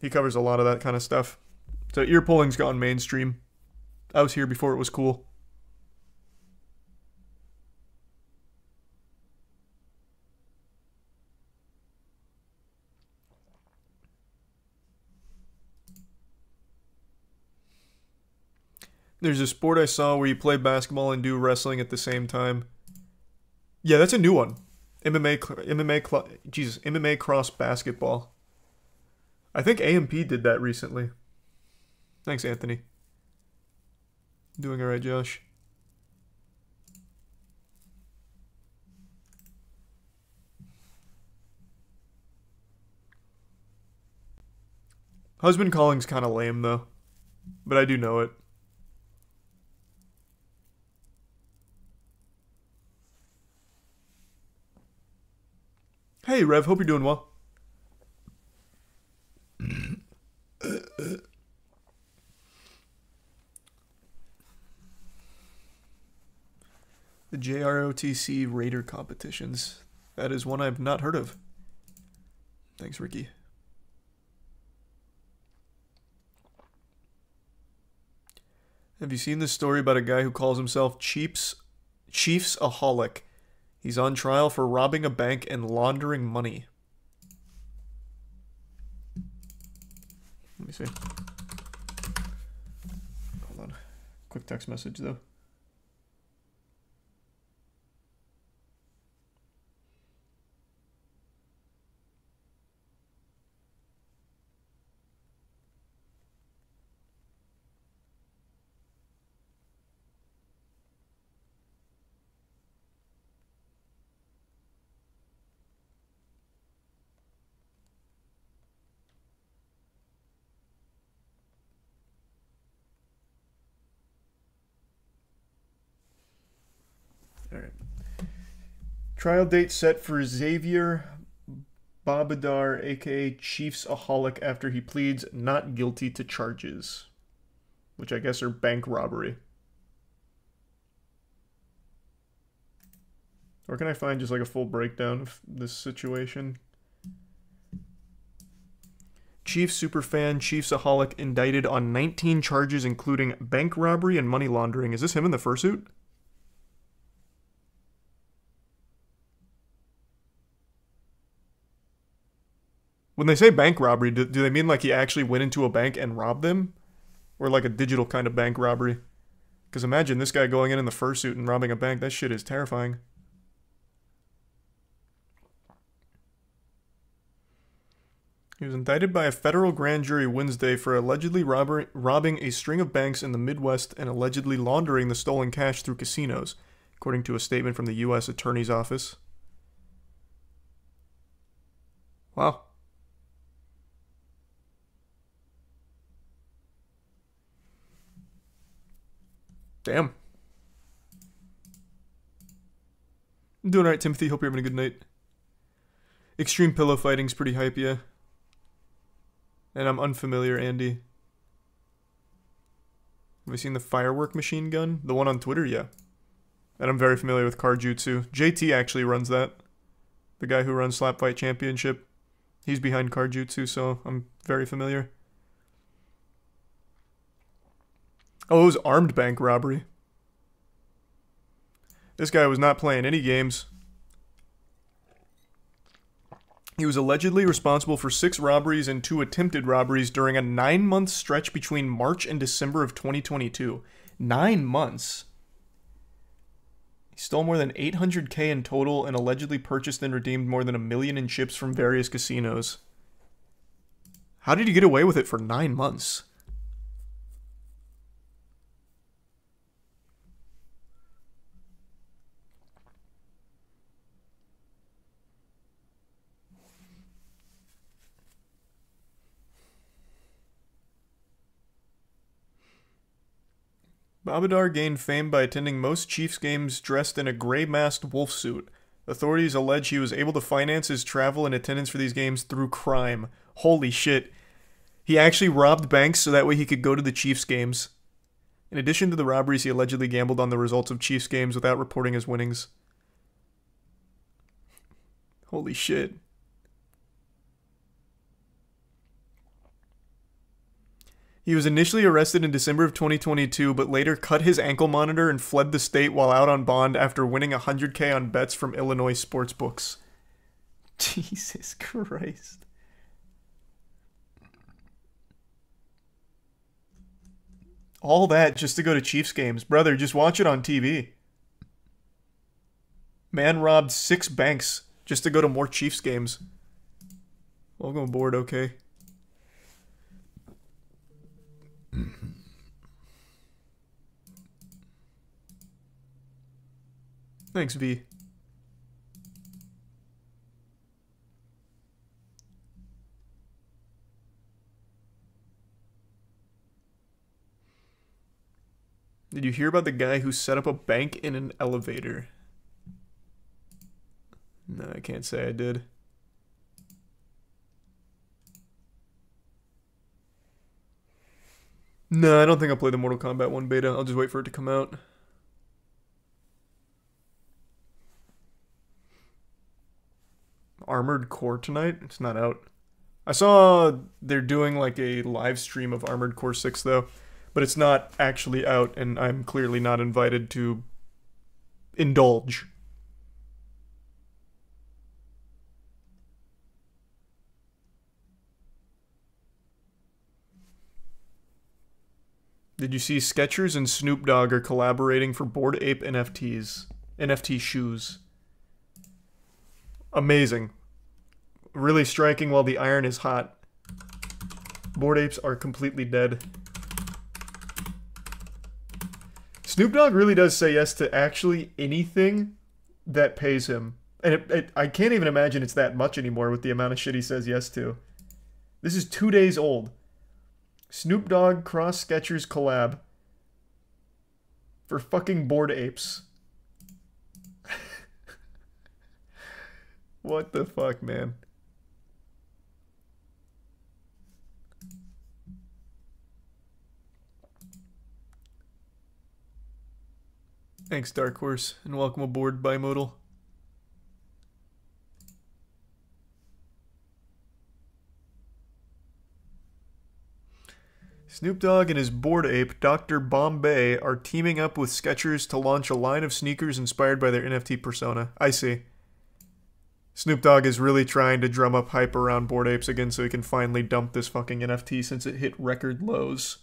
He covers a lot of that kind of stuff. So ear pulling's gone mainstream. I was here before it was cool. There's a sport I saw where you play basketball and do wrestling at the same time. Yeah, that's a new one. MMA, MMA, Jesus, MMA cross basketball. I think AMP did that recently. Thanks, Anthony. Doing alright, Josh. Husband calling's kind of lame, though. But I do know it. Hey, Rev. Hope you're doing well. the JROTC Raider competitions. That is one I've not heard of. Thanks, Ricky. Have you seen this story about a guy who calls himself Chiefs ChiefsAholic? He's on trial for robbing a bank and laundering money. Let me see. Hold on. Quick text message, though. Trial date set for Xavier Babudar, aka ChiefsAholic, after he pleads not guilty to charges, which I guess are bank robbery. Or can I find just like a full breakdown of this situation? Chiefs superfan Chiefsaholic indicted on 19 charges including bank robbery and money laundering. Is this him in the fursuit? When they say bank robbery, do, do they mean like he actually went into a bank and robbed them? Or like a digital kind of bank robbery? Because imagine this guy going in in the fursuit and robbing a bank. That shit is terrifying. He was indicted by a federal grand jury Wednesday for allegedly robber- robbing a string of banks in the Midwest and allegedly laundering the stolen cash through casinos, according to a statement from the U.S. Attorney's Office. Wow. Damn. I'm doing alright, Timothy. Hope you're having a good night. Extreme pillow fighting's pretty hype, yeah. And I'm unfamiliar, Andy. Have you seen the firework machine gun? The one on Twitter? Yeah. And I'm very familiar with Carjitsu. JT actually runs that. The guy who runs Slap Fight Championship. He's behind Carjitsu, so I'm very familiar. Oh, it was armed bank robbery. This guy was not playing any games. He was allegedly responsible for six robberies and two attempted robberies during a nine month stretch between March and December of 2022. Nine months. He stole more than 800k in total and allegedly purchased and redeemed more than a million in chips from various casinos. How did he get away with it for nine months? Babudar gained fame by attending most Chiefs games dressed in a gray masked wolf suit. Authorities allege he was able to finance his travel and attendance for these games through crime. Holy shit. He actually robbed banks so that way he could go to the Chiefs games. In addition to the robberies, he allegedly gambled on the results of Chiefs games without reporting his winnings. Holy shit. He was initially arrested in December of 2022, but later cut his ankle monitor and fled the state while out on bond after winning 100k on bets from Illinois sportsbooks. [laughs] Jesus Christ. All that just to go to Chiefs games. Brother, just watch it on TV. Man robbed six banks just to go to more Chiefs games. Welcome aboard, okay. Thanks, V. Did you hear about the guy who set up a bank in an elevator? No, I can't say I did. No, I don't think I'll play the Mortal Kombat 1 beta. I'll just wait for it to come out. Armored Core tonight? It's not out. I saw they're doing like a live stream of Armored Core 6 though, but it's not actually out and I'm clearly not invited to indulge. Did you see Skechers and Snoop Dogg are collaborating for Bored Ape NFTs, NFT shoes? Amazing. Really striking while the iron is hot. Bored apes are completely dead. Snoop Dogg really does say yes to actually anything that pays him. And it, it, I can't even imagine it's that much anymore with the amount of shit he says yes to. This is two days old. Snoop Dogg cross Skechers collab for fucking bored apes. [laughs] what the fuck, man? Thanks, Dark Horse, and welcome aboard, Bimodal. Snoop Dogg and his bored ape, Dr. Bombay, are teaming up with Skechers to launch a line of sneakers inspired by their NFT persona. I see. Snoop Dogg is really trying to drum up hype around bored apes again so he can finally dump this fucking NFT since it hit record lows.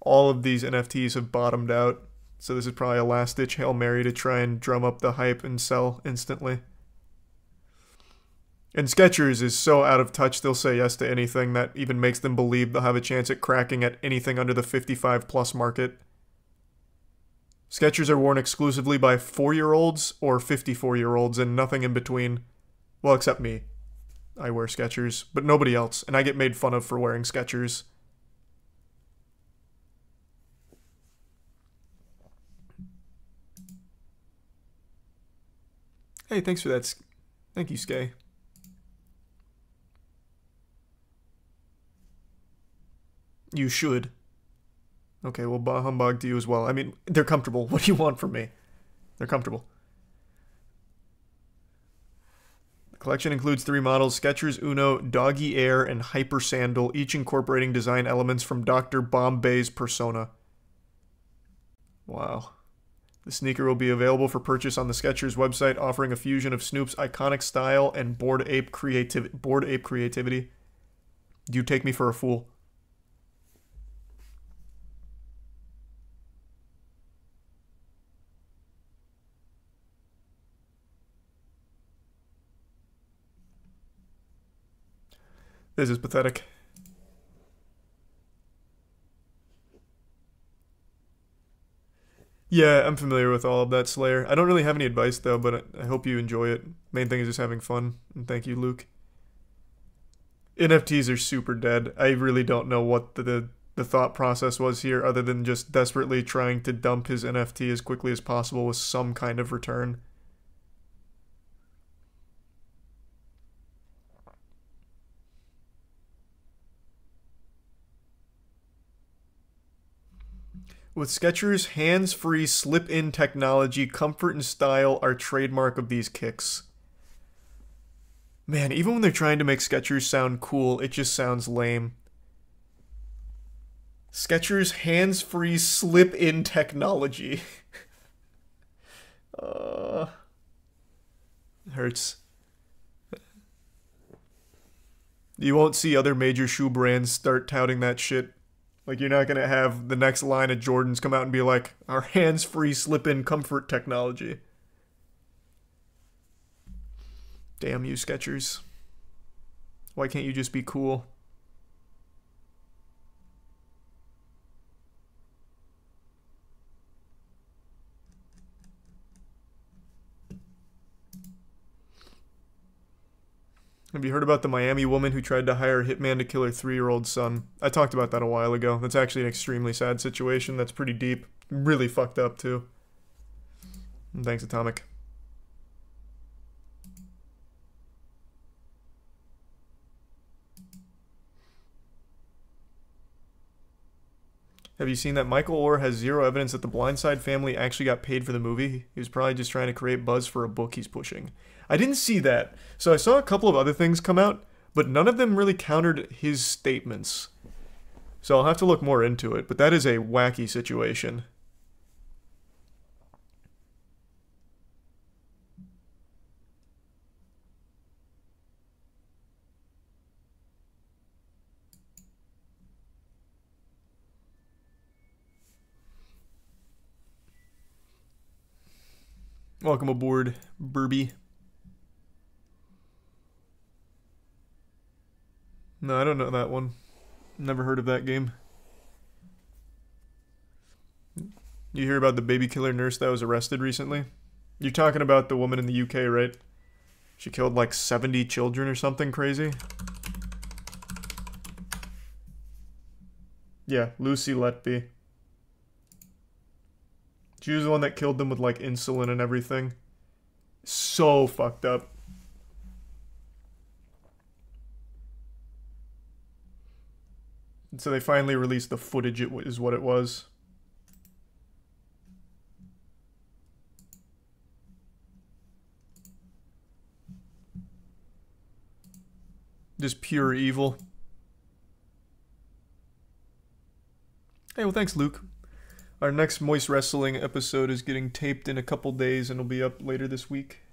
All of these NFTs have bottomed out, so this is probably a last ditch Hail Mary to try and drum up the hype and sell instantly. And Skechers is so out of touch, they'll say yes to anything that even makes them believe they'll have a chance at cracking at anything under the 55 plus market. Skechers are worn exclusively by 4 year olds or 54 year olds and nothing in between. Well, except me. I wear Skechers, but nobody else, and I get made fun of for wearing Skechers. Hey, thanks for that. Thank you, Skay. You should. Okay, well, bah humbug to you as well. I mean, they're comfortable. [laughs] What do you want from me? They're comfortable. The collection includes three models Skechers Uno, Doggy Air, and Hyper Sandal, each incorporating design elements from Dr. Bombay's persona. Wow. The sneaker will be available for purchase on the Skechers website, offering a fusion of Snoop's iconic style and bored ape creativ- bored ape creativity. Do you take me for a fool? This is pathetic. Yeah, I'm familiar with all of that, Slayer. I don't really have any advice, though, but I hope you enjoy it. Main thing is just having fun. And thank you, Luke. NFTs are super dead. I really don't know what the, the, the thought process was here, other than just desperately trying to dump his NFT as quickly as possible with some kind of return. With Skechers' hands-free slip-in technology, comfort and style are trademark of these kicks. Man, even when they're trying to make Skechers sound cool, it just sounds lame. Skechers' hands-free slip-in technology. [laughs] uh, hurts. You won't see other major shoe brands start touting that shit like you're not gonna have the next line of Jordans come out and be like, our hands-free slip-in comfort technology. Damn you, Skechers. Why can't you just be cool? Have you heard about the Miami woman who tried to hire a hitman to kill her three year old son? I talked about that a while ago. That's actually an extremely sad situation. That's pretty deep. Really fucked up, too. And thanks, Atomic. Have you seen that Michael Oher has zero evidence that the Blind Side family actually got paid for the movie? He was probably just trying to create buzz for a book he's pushing. I didn't see that. So I saw a couple of other things come out, but none of them really countered his statements. So I'll have to look more into it, but that is a wacky situation. Welcome aboard, Burby. No, I don't know that one. Never heard of that game. You hear about the baby killer nurse that was arrested recently? You're talking about the woman in the UK, right? She killed like 70 children or something crazy. Yeah, Lucy Letby. She was the one that killed them with like insulin and everything. So fucked up. so they finally released the footage it is what it was. Just pure evil. Hey well thanks luke. Our next moist wrestling episode is getting taped in a couple days and will be up later this week.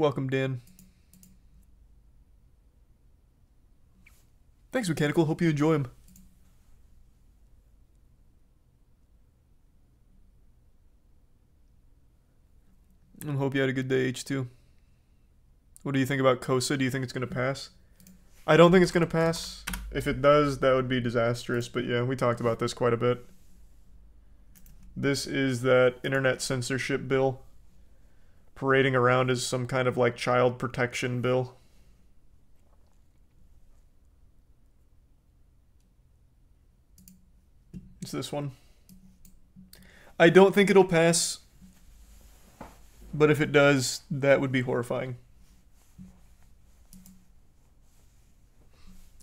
Welcome, Dan. Thanks, Mechanical. Hope you enjoy them. And hope you had a good day, H2. What do you think about KOSA? Do you think it's going to pass? I don't think it's going to pass. If it does, that would be disastrous. But yeah, we talked about this quite a bit. This is that internet censorship bill parading around as some kind of like child protection bill. It's this one. I don't think it'll pass, but if it does, that would be horrifying.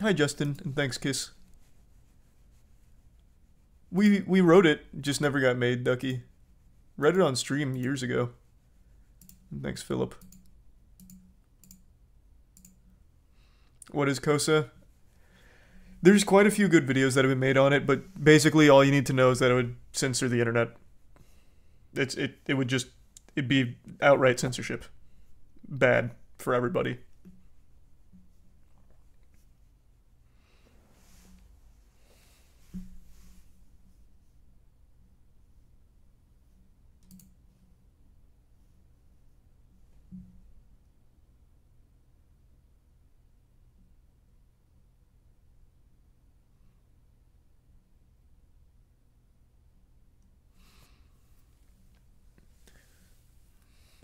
Hi, Justin, and thanks, Kiss. We we wrote it, just never got made, Ducky. Read it on stream years ago. Thanks, Philip. What is KOSA? There's quite a few good videos that have been made on it, but basically all you need to know is that it would censor the internet. It's it it would just it'd be outright censorship. Bad for everybody.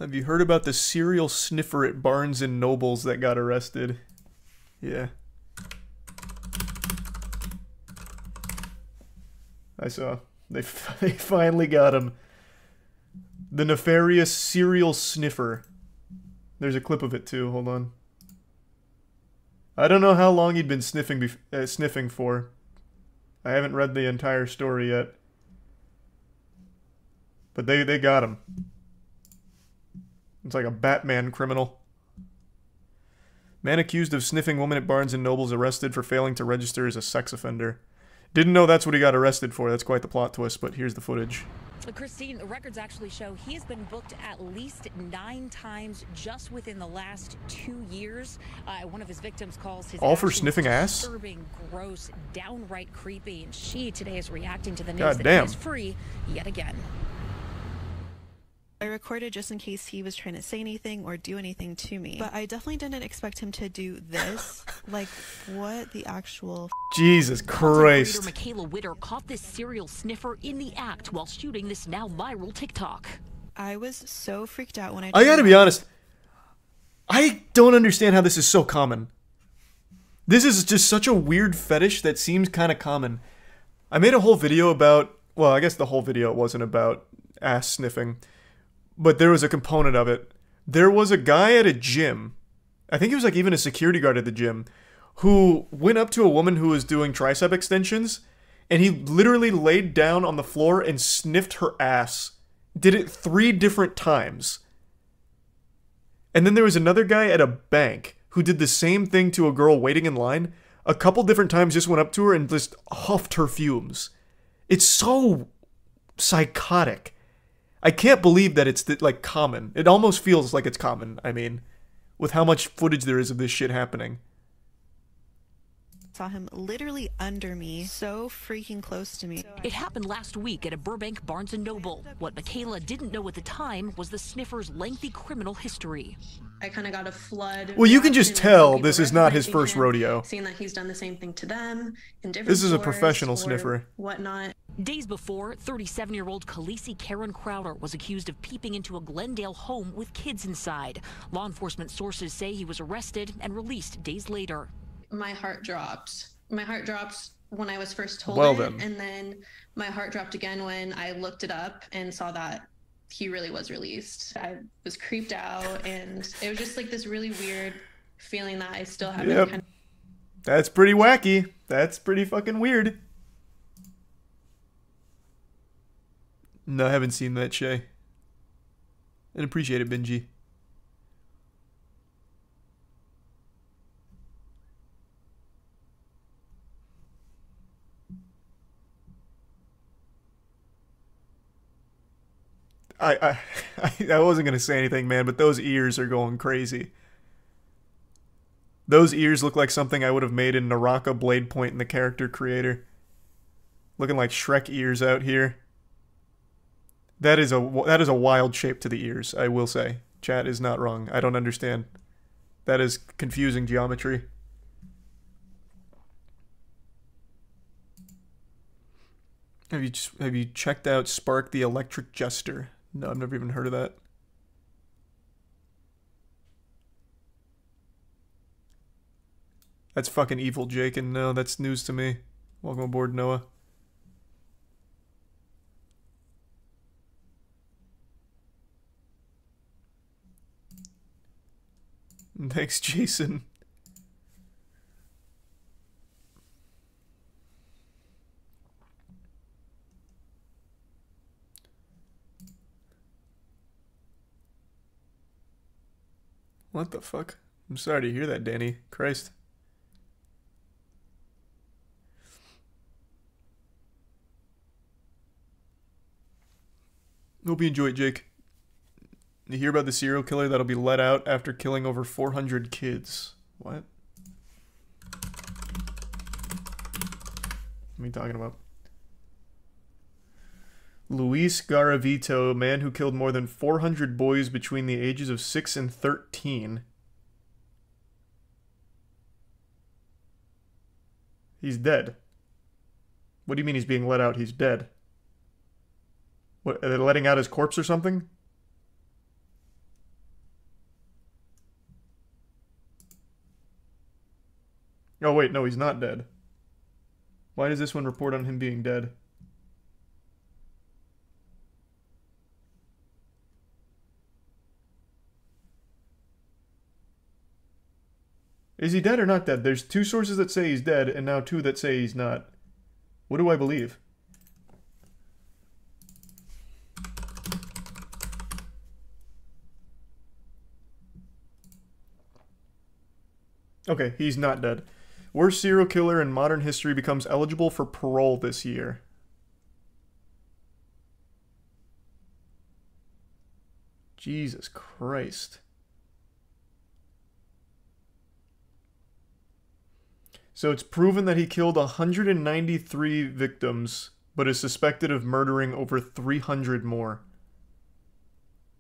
Have you heard about the serial sniffer at Barnes and Nobles that got arrested? Yeah. I saw. They, [laughs] they finally got him. The nefarious serial sniffer. There's a clip of it too. Hold on. I don't know how long he'd been sniffing uh, sniffing for. I haven't read the entire story yet. But they, they got him. It's like a Batman criminal. Man accused of sniffing woman at Barnes and Noble's arrested for failing to register as a sex offender. Didn't know that's what he got arrested for. That's quite the plot twist, but here's the footage. Christine, the records actually show he has been booked at least nine times just within the last two years. Uh, one of his victims calls his All for sniffing ass? disturbing, gross, downright creepy, and she today is reacting to the news God that damn. he is free yet again. I recorded just in case he was trying to say anything or do anything to me. But I definitely didn't expect him to do this. [laughs] like, what the actual Jesus Reader Christ. Michaela Witter caught this serial sniffer in the act while shooting this now viral TikTok. I was so freaked out when I. I gotta be honest. I don't understand how this is so common. This is just such a weird fetish that seems kind of common. I made a whole video about, well, I guess the whole video wasn't about ass sniffing, but there was a component of it. There was a guy at a gym, I think he was like even a security guard at the gym, who went up to a woman who was doing tricep extensions, and he literally laid down on the floor and sniffed her ass. Did it three different times. And then there was another guy at a bank who did the same thing to a girl waiting in line. A couple different times just went up to her and just huffed her fumes. It's so psychotic. I can't believe that it's like common. It almost feels like it's common. I mean, with how much footage there is of this shit happening. Saw him literally under me, so freaking close to me. It happened last week at a Burbank Barnes & Noble. What Michaela didn't know at the time was the sniffer's lengthy criminal history. I kind of got a flood. Well, you can just tell this is not his first him, rodeo. Seeing that he's done the same thing to them in different. This is a professional or sniffer. Whatnot. Days before, 37-year-old Khaleesi Karen Crowder was accused of peeping into a Glendale home with kids inside. Law enforcement sources say he was arrested and released days later. My heart dropped. My heart dropped when I was first told Well it, then. and then my heart dropped again when I looked it up and saw that he really was released. I was creeped out, and it was just like this really weird feeling that I still haven't Yep. kind of That's pretty wacky. That's pretty fucking weird. No, I haven't seen that, Shay. And appreciate it, Benji. I, [laughs] I I wasn't gonna say anything, man, but those ears are going crazy. Those ears look like something I would have made in Naraka Bladepoint in the character creator. Looking like Shrek ears out here. That is a that is a wild shape to the ears, I will say. Chat is not wrong. I don't understand. That is confusing geometry. Have you have you checked out Spark the Electric Jester? No, I've never even heard of that. That's fucking evil, Jake, and no, that's news to me. Welcome aboard, Noah. [laughs] Thanks, Jason. What the fuck? I'm sorry to hear that, Danny. Christ. Hope you enjoy it, Jake. You hear about the serial killer that'll be let out after killing over 400 kids. What? What are you talking about? Luis Garavito, a man who killed more than 400 boys between the ages of 6 and 13. He's dead. What do you mean he's being let out? He's dead. What, are they letting out his corpse or something? Oh, wait, no, he's not dead. Why does this one report on him being dead? Is he dead or not dead? There's two sources that say he's dead, and now two that say he's not. What do I believe? Okay, he's not dead. Worst serial killer in modern history becomes eligible for parole this year. Jesus Christ. So it's proven that he killed 193 victims, but is suspected of murdering over 300 more.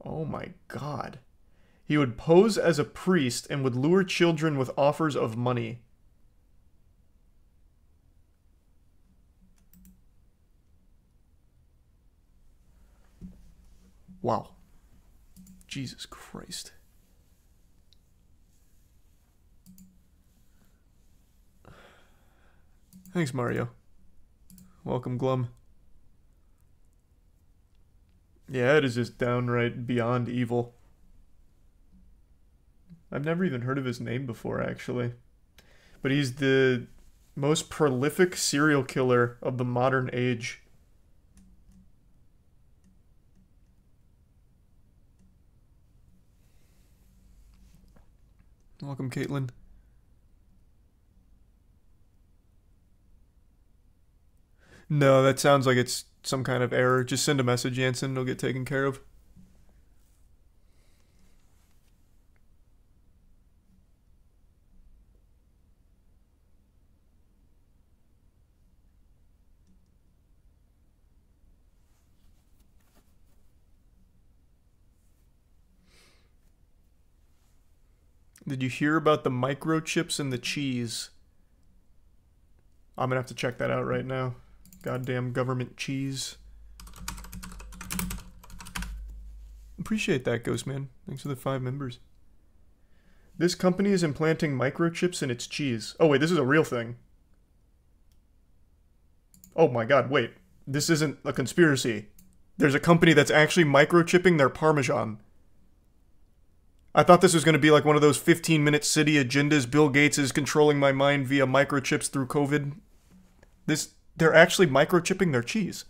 Oh my god. He would pose as a priest and would lure children with offers of money. Wow. Jesus Christ. Thanks, Mario. Welcome, Glum. Yeah, it is just downright beyond evil. I've never even heard of his name before, actually. But he's the most prolific serial killer of the modern age. Welcome, Caitlin. No, that sounds like it's some kind of error. Just send a message, Jansen. It'll get taken care of. Did you hear about the microchips in the cheese? I'm gonna have to check that out right now. Goddamn government cheese. Appreciate that, Ghostman. Thanks for the five members. This company is implanting microchips in its cheese. Oh, wait, this is a real thing. Oh my god, wait. This isn't a conspiracy. There's a company that's actually microchipping their Parmesan. I thought this was going to be like one of those 15 minute city agendas. Bill Gates is controlling my mind via microchips through COVID. This they're actually microchipping their cheese.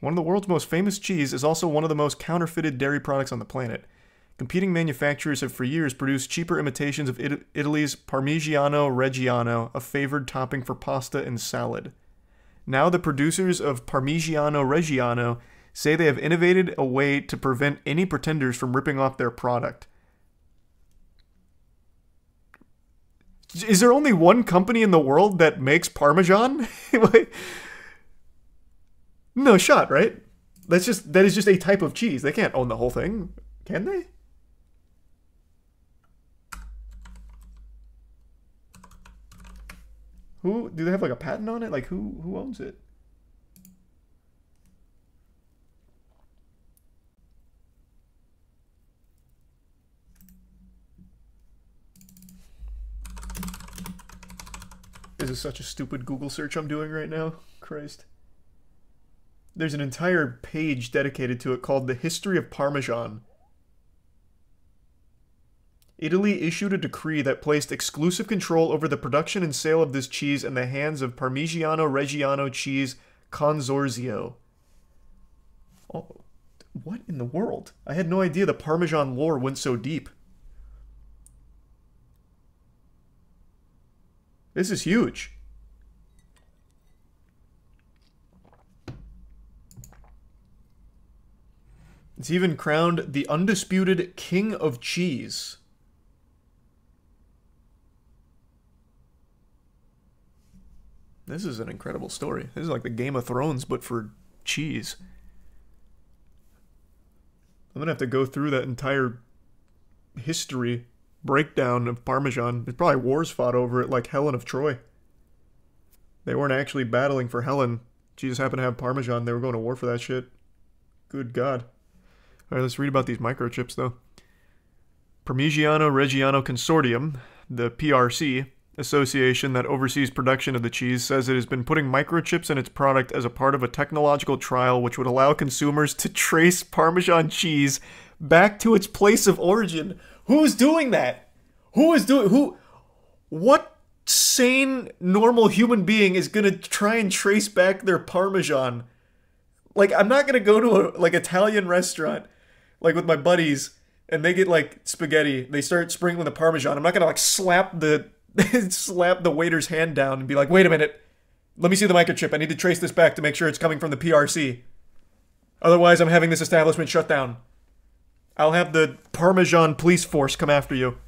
One of the world's most famous cheese is also one of the most counterfeited dairy products on the planet. Competing manufacturers have for years produced cheaper imitations of It- Italy's Parmigiano Reggiano, a favored topping for pasta and salad. Now the producers of Parmigiano Reggiano say they have innovated a way to prevent any pretenders from ripping off their product. Is there only one company in the world that makes Parmesan? [laughs] No shot, right? That's just that is just a type of cheese. They can't own the whole thing, can they? Who do they have like a patent on it? Like who who owns it? This is such a stupid Google search I'm doing right now. Christ. There's an entire page dedicated to it called The History of Parmesan. Italy issued a decree that placed exclusive control over the production and sale of this cheese in the hands of Parmigiano Reggiano Cheese Consorzio. Oh, what in the world? I had no idea the Parmesan lore went so deep. This is huge. It's even crowned the undisputed King of Cheese. This is an incredible story. This is like the Game of Thrones, but for cheese. I'm gonna have to go through that entire history breakdown of Parmesan. There's probably wars fought over it, like Helen of Troy. They weren't actually battling for Helen. Just happened to have Parmesan. They were going to war for that shit. Good God. All right, let's read about these microchips, though. Parmigiano Reggiano Consortium, the PRC, association that oversees production of the cheese, says it has been putting microchips in its product as a part of a technological trial which would allow consumers to [laughs] trace Parmesan cheese back to its place of origin. Who's doing that? Who is doing who what sane normal human being is to try and trace back their parmesan? Like I'm not to go to a like Italian restaurant like with my buddies and they get like spaghetti, they start sprinkling the parmesan. I'm not to like slap the [laughs] slap the waiter's hand down and be like, "Wait a minute. Let me see the microchip. I need to trace this back to make sure it's coming from the PRC. Otherwise, I'm having this establishment shut down." I'll have the Parmesan police force come after you.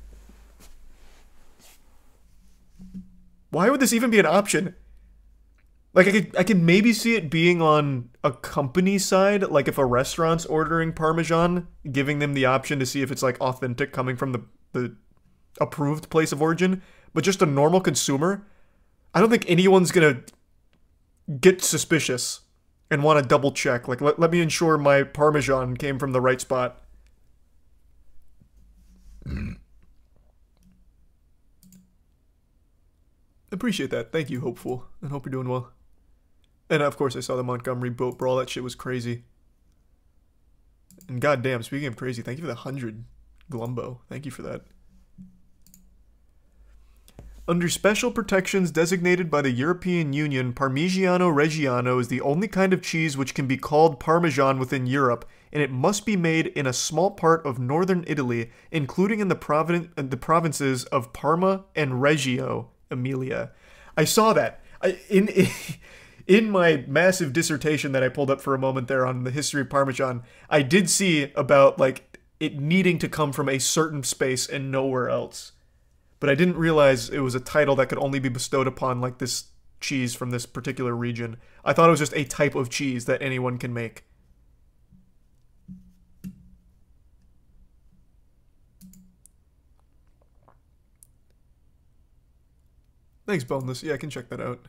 Why would this even be an option? Like I could I could maybe see it being on a company side, like if a restaurant's ordering Parmesan, giving them the option to see if it's like authentic coming from the, the approved place of origin. But just a normal consumer, I don't think anyone's gonna get suspicious and want to double check. Like let, let me ensure my Parmesan came from the right spot. Mm. Appreciate that. Thank you, Hopeful. And hope you're doing well. And of course, I saw the Montgomery boat brawl. That shit was crazy. And goddamn, speaking of crazy, thank you for the 100 Glumbo. Thank you for that. Under special protections designated by the European Union, Parmigiano Reggiano is the only kind of cheese which can be called Parmesan within Europe, and it must be made in a small part of northern Italy, including in the, provin- the provinces of Parma and Reggio Emilia. I saw that. I, in, [laughs] in my massive dissertation that I pulled up for a moment there on the history of Parmesan, I did see about like it needing to come from a certain space and nowhere else. But I didn't realize it was a title that could only be bestowed upon like this cheese from this particular region. I thought it was just a type of cheese that anyone can make. Thanks, Boneless. Yeah, I can check that out.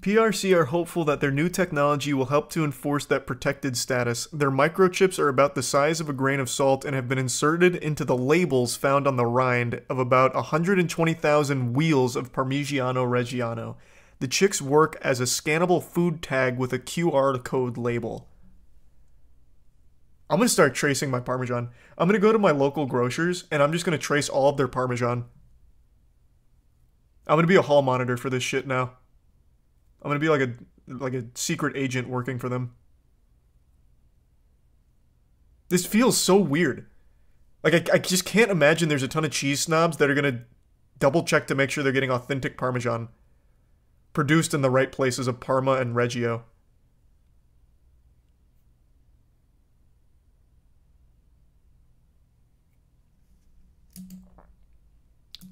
PRC are hopeful that their new technology will help to enforce that protected status. Their microchips are about the size of a grain of salt and have been inserted into the labels found on the rind of about 120,000 wheels of Parmigiano Reggiano. The chicks work as a scannable food tag with a QR code label. I'm gonna start tracing my Parmesan. I'm gonna go to my local grocers and I'm just gonna trace all of their Parmesan. I'm gonna be a hall monitor for this shit now. I'm gonna be like a like a secret agent working for them. This feels so weird. Like I, I just can't imagine there's a ton of cheese snobs that are gonna double check to make sure they're getting authentic Parmesan. Produced in the right places of Parma and Reggio.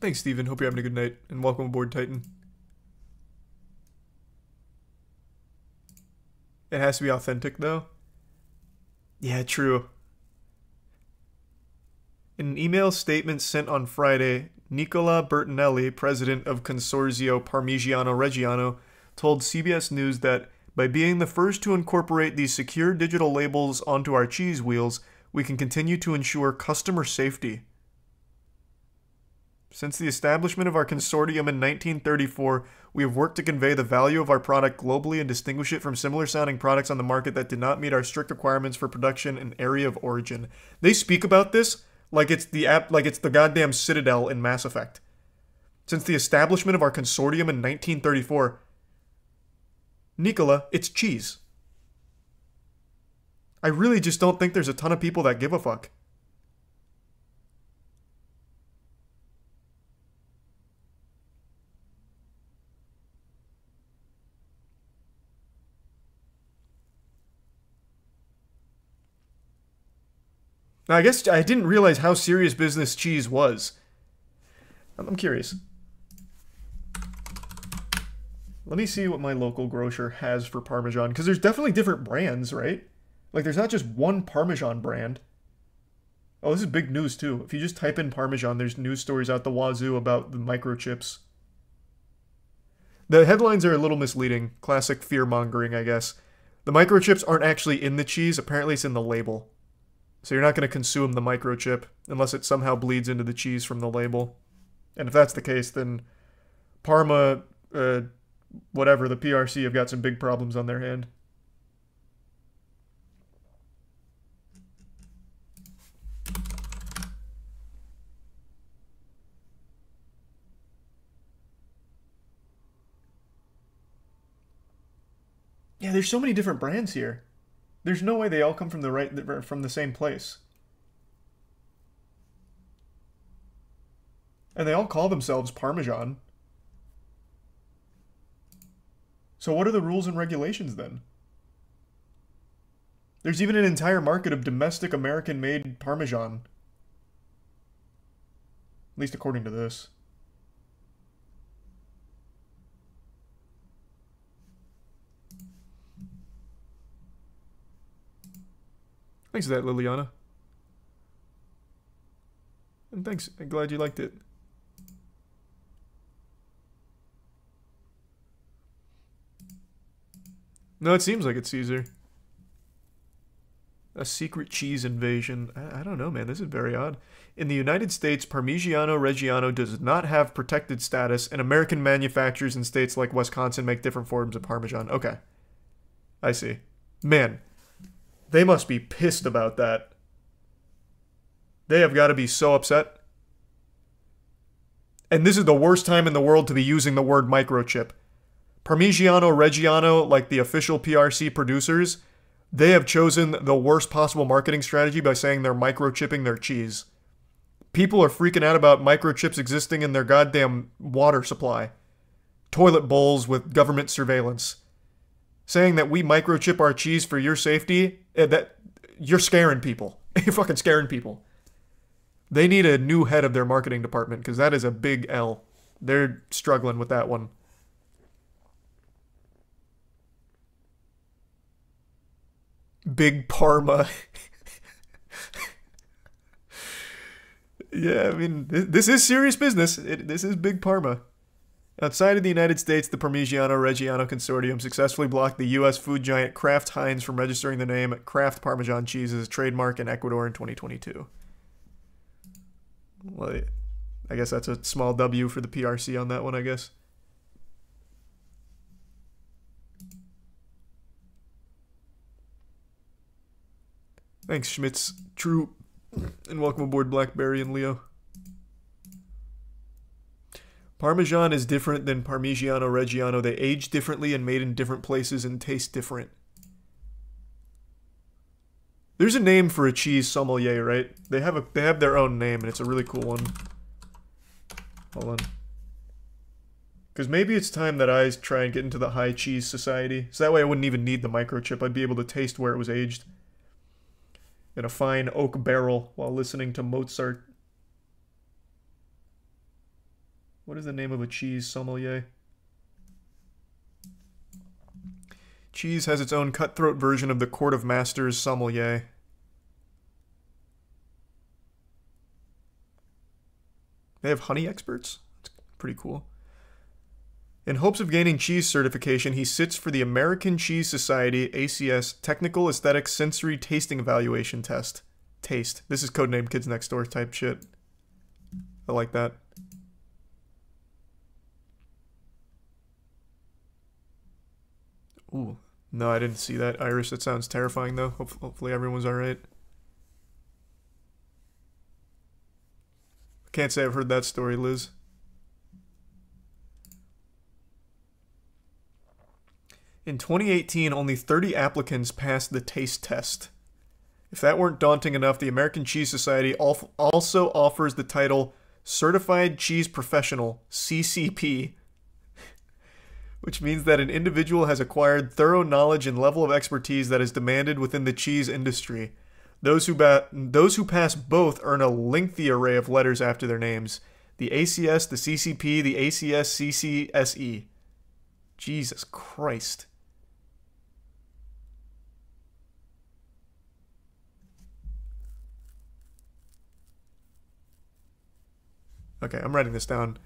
Thanks, Steven. Hope you're having a good night, and welcome aboard, Titan. It has to be authentic, though. Yeah, true. In an email statement sent on Friday, Nicola Bertinelli, president of Consorzio Parmigiano Reggiano, told CBS News that by being the first to incorporate these secure digital labels onto our cheese wheels, we can continue to ensure customer safety. Since the establishment of our consortium in 1934, we have worked to convey the value of our product globally and distinguish it from similar sounding products on the market that did not meet our strict requirements for production and area of origin. They speak about this like it's the app like it's the goddamn Citadel in Mass Effect. Since the establishment of our consortium in 1934, Nicola, it's cheese. I really just don't think there's a ton of people that give a fuck. Now, I guess I didn't realize how serious business cheese was. I'm curious. Let me see what my local grocer has for Parmesan, because there's definitely different brands, right? Like, there's not just one Parmesan brand. Oh, this is big news, too. If you just type in Parmesan, there's news stories out the wazoo about the microchips. The headlines are a little misleading. Classic fear mongering, I guess. The microchips aren't actually in the cheese, apparently it's in the label. So you're not going to consume the microchip unless it somehow bleeds into the cheese from the label. And if that's the case, then Parma, uh, whatever, the PRC have got some big problems on their hand. Yeah, there's so many different brands here. There's no way they all come from the right from the same place. And they all call themselves Parmesan. So what are the rules and regulations then? There's even an entire market of domestic American-made Parmesan. At least according to this. Thanks for that, Liliana. And thanks. I'm glad you liked it. No, it seems like it's Caesar. A secret cheese invasion. I, I, don't know, man. This is very odd. In the United States, Parmigiano Reggiano does not have protected status, and American manufacturers in states like Wisconsin make different forms of Parmesan. Okay. I see. Man, they must be pissed about that. They have got to be so upset. And this is the worst time in the world to be using the word microchip. Parmigiano Reggiano, like the official PRC producers, they have chosen the worst possible marketing strategy by saying they're microchipping their cheese. People are freaking out about microchips existing in their goddamn water supply. Toilet bowls with government surveillance saying that we microchip our cheese for your safety, Eh, that you're scaring people. [laughs] you're fucking scaring people. They need a new head of their marketing department because that is a big L. They're struggling with that one. Big Parma. [laughs] yeah, I mean, this is serious business. It, this is Big Parma. Outside of the United States, the Parmigiano Reggiano Consortium successfully blocked the U.S. food giant Kraft Heinz from registering the name Kraft Parmesan cheese as a trademark in Ecuador in 2022. Well, I guess that's a small W for the PRC on that one, I guess. Thanks, Schmitz. True. And welcome aboard Blackberry and Leo. Parmesan is different than Parmigiano Reggiano. They age differently and made in different places and taste different. There's a name for a cheese sommelier, right? They have a they have their own name and it's a really cool one. Hold on. Because maybe it's time that I try and get into the high cheese society. So that way I wouldn't even need the microchip. I'd be able to taste where it was aged. In a fine oak barrel while listening to Mozart. What is the name of a cheese sommelier? Cheese has its own cutthroat version of the Court of Masters sommelier. They have honey experts? That's pretty cool. In hopes of gaining cheese certification, he sits for the American Cheese Society ACS Technical Aesthetic Sensory Tasting Evaluation Test. Taste. This is codenamed Kids Next Door type shit. I like that. Ooh. No, I didn't see that. Irish, that sounds terrifying though. Hopefully everyone's alright. Can't say I've heard that story, Liz. In 2018, only 30 applicants passed the taste test. If that weren't daunting enough, the American Cheese Society also offers the title Certified Cheese Professional, CCP, which means that an individual has acquired thorough knowledge and level of expertise that is demanded within the cheese industry. Those who, ba- those who pass both earn a lengthy array of letters after their names the ACS, the CCP, the ACS, CCSE. Jesus Christ. Okay, I'm writing this down.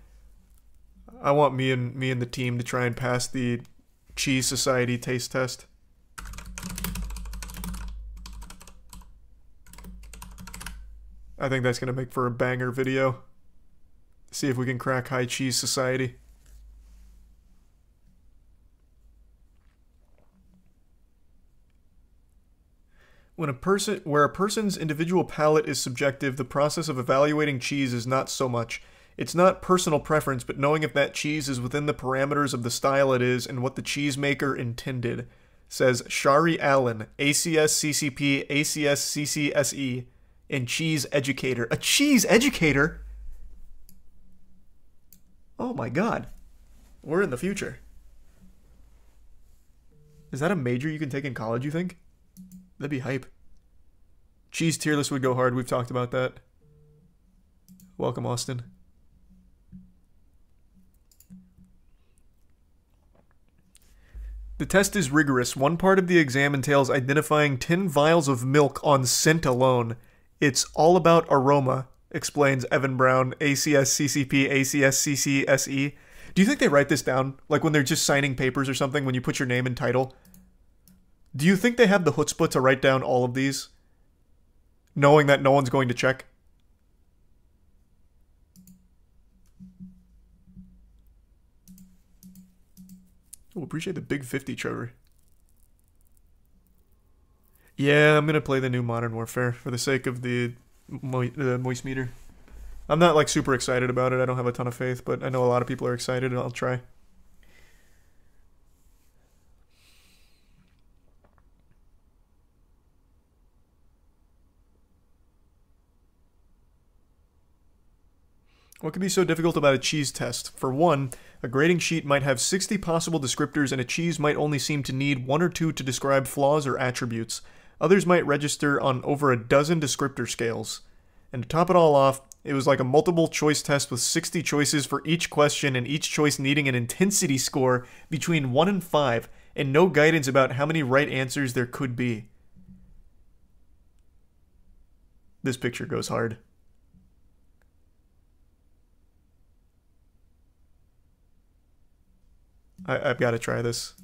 I want me and me and the team to try and pass the Cheese Society taste test. I think that's going to make for a banger video. See if we can crack High Cheese Society. When a person where a person's individual palate is subjective, the process of evaluating cheese is not so much. It's not personal preference, but knowing if that cheese is within the parameters of the style it is and what the cheesemaker intended, says Shari Allen, ACS CCP, ACS CCSE, and cheese educator. A cheese educator? Oh my god. We're in the future. Is that a major you can take in college, you think? That'd be hype. Cheese tier list would go hard. We've talked about that. Welcome, Austin. The test is rigorous. One part of the exam entails identifying 10 vials of milk on scent alone. It's all about aroma, explains Evan Brown, ACS CCP, ACS CCSE. Do you think they write this down? Like when they're just signing papers or something, when you put your name and title? Do you think they have the chutzpah to write down all of these? Knowing that no one's going to check? Oh, appreciate the big 50, Trevor. Yeah, I'm gonna play the new Modern Warfare for the sake of the, mo- the moist meter. I'm not like super excited about it. I don't have a ton of faith, but I know a lot of people are excited, and I'll try. What could be so difficult about a cheese test? For one, a grading sheet might have 60 possible descriptors and a cheese might only seem to need one or two to describe flaws or attributes. Others might register on over a dozen descriptor scales. And to top it all off, it was like a multiple choice test with 60 choices for each question and each choice needing an intensity score between 1 and 5 and no guidance about how many right answers there could be. This picture goes hard. I, I've got to try this.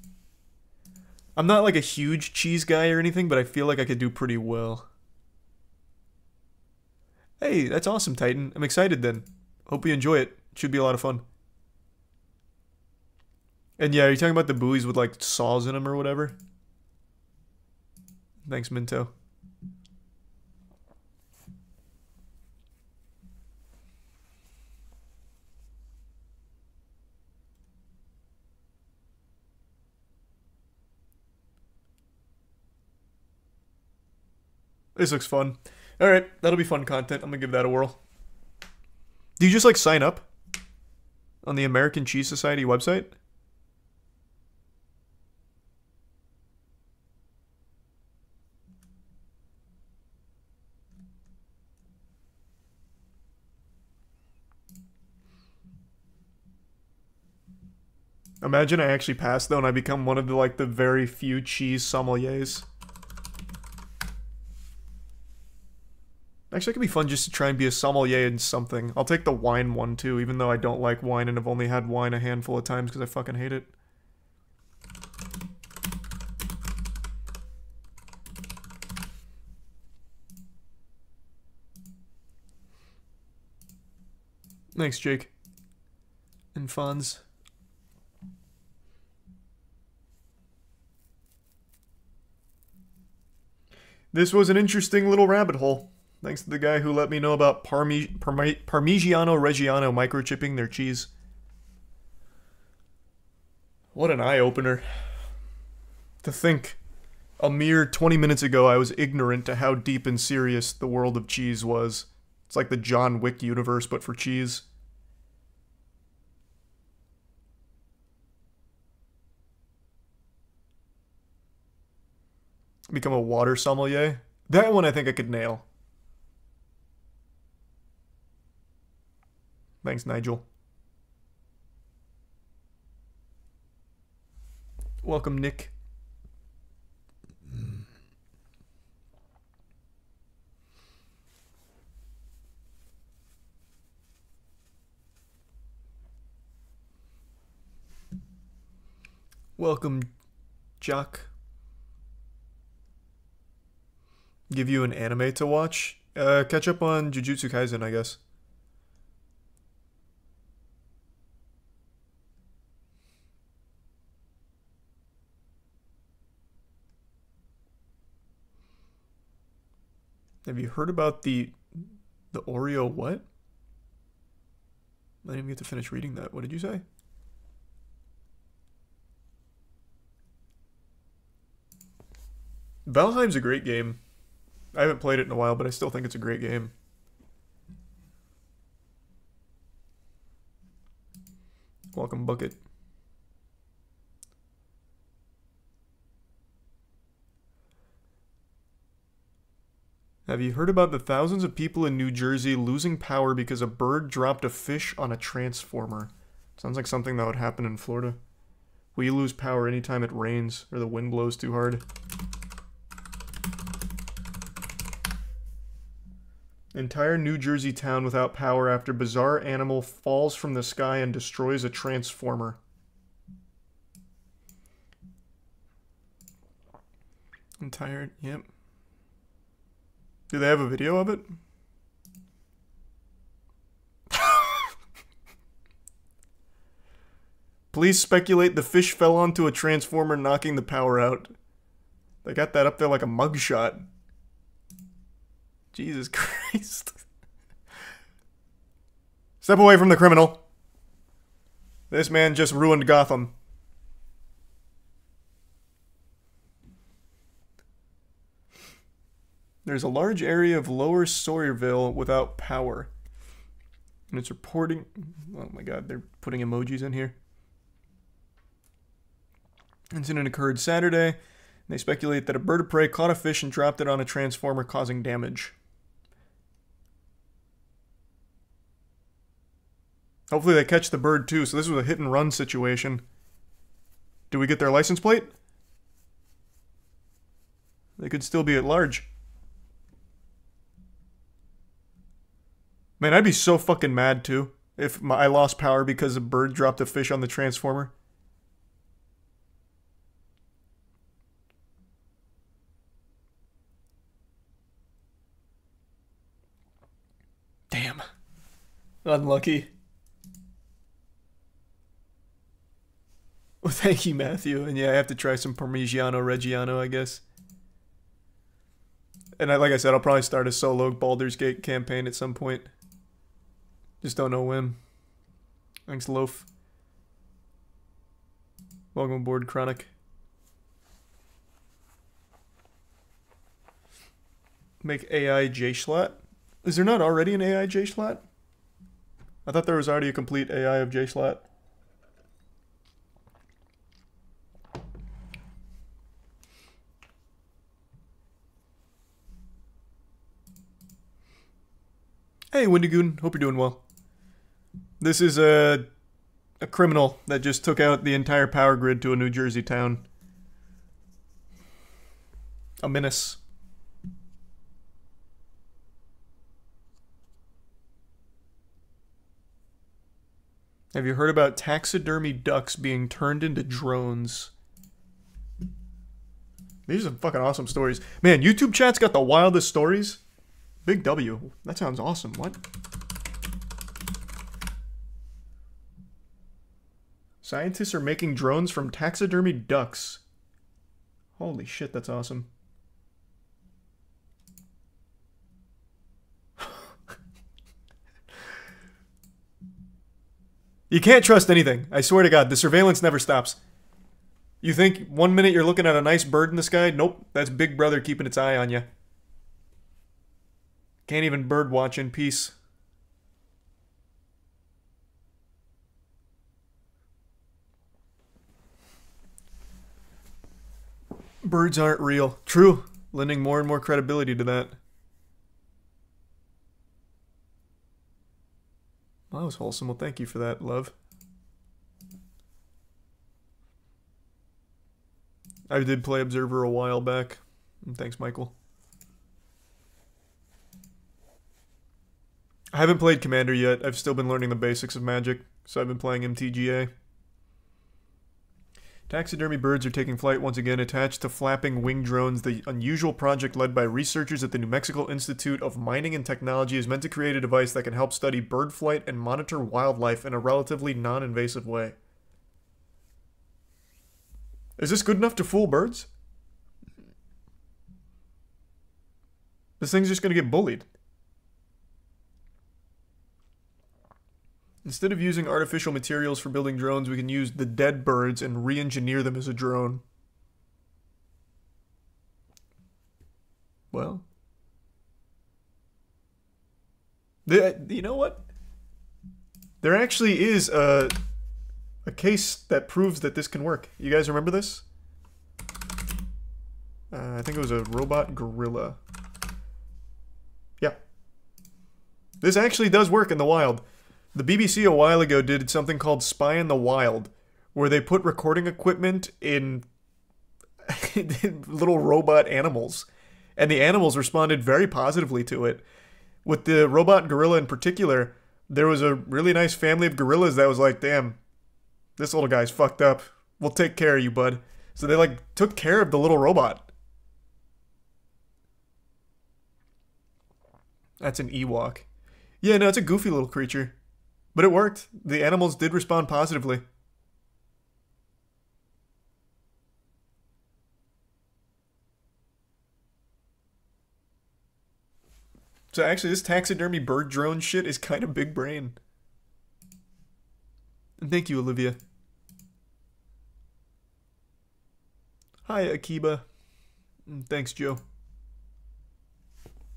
I'm not like a huge cheese guy or anything, but I feel like I could do pretty well. Hey, that's awesome, Titan. I'm excited then. Hope you enjoy it. Should be a lot of fun. And yeah, are you talking about the buoys with like saws in them or whatever? Thanks, Minto. This looks fun. All right, that'll be fun content. I'm gonna give that a whirl. Do you just like sign up on the American Cheese Society website? Imagine I actually pass though and I become one of the like the very few cheese sommeliers. Actually, it could be fun just to try and be a sommelier in something. I'll take the wine one too, even though I don't like wine and have only had wine a handful of times because I fucking hate it. Thanks, Jake. And Fonz. This was an interesting little rabbit hole. Thanks to the guy who let me know about Parmi- Parmi- Parmigiano Reggiano microchipping their cheese. What an eye opener. To think, a mere 20 minutes ago, I was ignorant to how deep and serious the world of cheese was. It's like the John Wick universe, but for cheese. Become a water sommelier. That one I think I could nail. Thanks, Nigel. Welcome, Nick. Welcome, Jock. Give you an anime to watch? Uh, catch up on Jujutsu Kaisen, I guess. Have you heard about the the Oreo what? I didn't even get to finish reading that. What did you say? Valheim's a great game. I haven't played it in a while, but I still think it's a great game. Welcome, Bucket. Have you heard about the thousands of people in New Jersey losing power because a bird dropped a fish on a transformer? Sounds like something that would happen in Florida. We lose power anytime it rains or the wind blows too hard. Entire New Jersey town without power after bizarre animal falls from the sky and destroys a transformer. Entire, yep. Do they have a video of it? Police speculate the fish fell onto a transformer, knocking the power out. They got that up there like a mugshot. Jesus [laughs] Christ. Step away from the criminal. This man just ruined Gotham. There's a large area of lower Sayreville without power. And it's reporting. Oh my god, they're putting emojis in here. Incident occurred Saturday. They speculate that a bird of prey caught a fish and dropped it on a transformer, causing damage. Hopefully, they catch the bird too. So, this was a hit and run situation. Do we get their license plate? They could still be at large. Man, I'd be so fucking mad too if my, I lost power because a bird dropped a fish on the transformer. Damn. Unlucky. Well, thank you, Matthew. And yeah, I have to try some Parmigiano Reggiano, I guess. And I, like I said, I'll probably start a solo Baldur's Gate campaign at some point. Just don't know when. Thanks, Loaf. Welcome aboard, Chronic. Make AI JSchlatt. Is there not already an AI JSchlatt? I thought there was already a complete AI of JSchlatt. Hey, Wendigoon. Hope you're doing well. This is a a criminal that just took out the entire power grid to a New Jersey town. A menace. Have you heard about taxidermy ducks being turned into drones? These are fucking awesome stories. Man, YouTube chat's got the wildest stories. Big W. That sounds awesome. What? Scientists are making drones from taxidermy ducks. Holy shit, that's awesome. [laughs] you can't trust anything. I swear to God, the surveillance never stops. You think one minute you're looking at a nice bird in the sky? Nope, that's Big Brother keeping its eye on you. Can't even bird watch in peace. Birds aren't real. True. Lending more and more credibility to that. That was wholesome. Well, thank you for that, love. I did play Observer a while back. Thanks, Michael. I haven't played Commander yet. I've still been learning the basics of Magic, so I've been playing MTGA. Taxidermy birds are taking flight once again, attached to flapping wing drones. The unusual project led by researchers at the New Mexico Institute of Mining and Technology is meant to create a device that can help study bird flight and monitor wildlife in a relatively non invasive way. Is this good enough to fool birds? This thing's just going to get bullied. Instead of using artificial materials for building drones, we can use the dead birds and re engineer them as a drone. Well. The, you know what? There actually is a, a case that proves that this can work. You guys remember this? Uh, I think it was a robot gorilla. Yeah. This actually does work in the wild. The BBC a while ago did something called Spy in the Wild, where they put recording equipment in [laughs] little robot animals, and the animals responded very positively to it. With the robot gorilla in particular, there was a really nice family of gorillas that was like, damn, this little guy's fucked up. We'll take care of you, bud. So they like took care of the little robot. That's an Ewok. Yeah, no, it's a goofy little creature. But it worked. The animals did respond positively. So actually, this taxidermy bird drone shit is kind of big brain. And thank you, Olivia. Hi, Akiba. And thanks, Joe.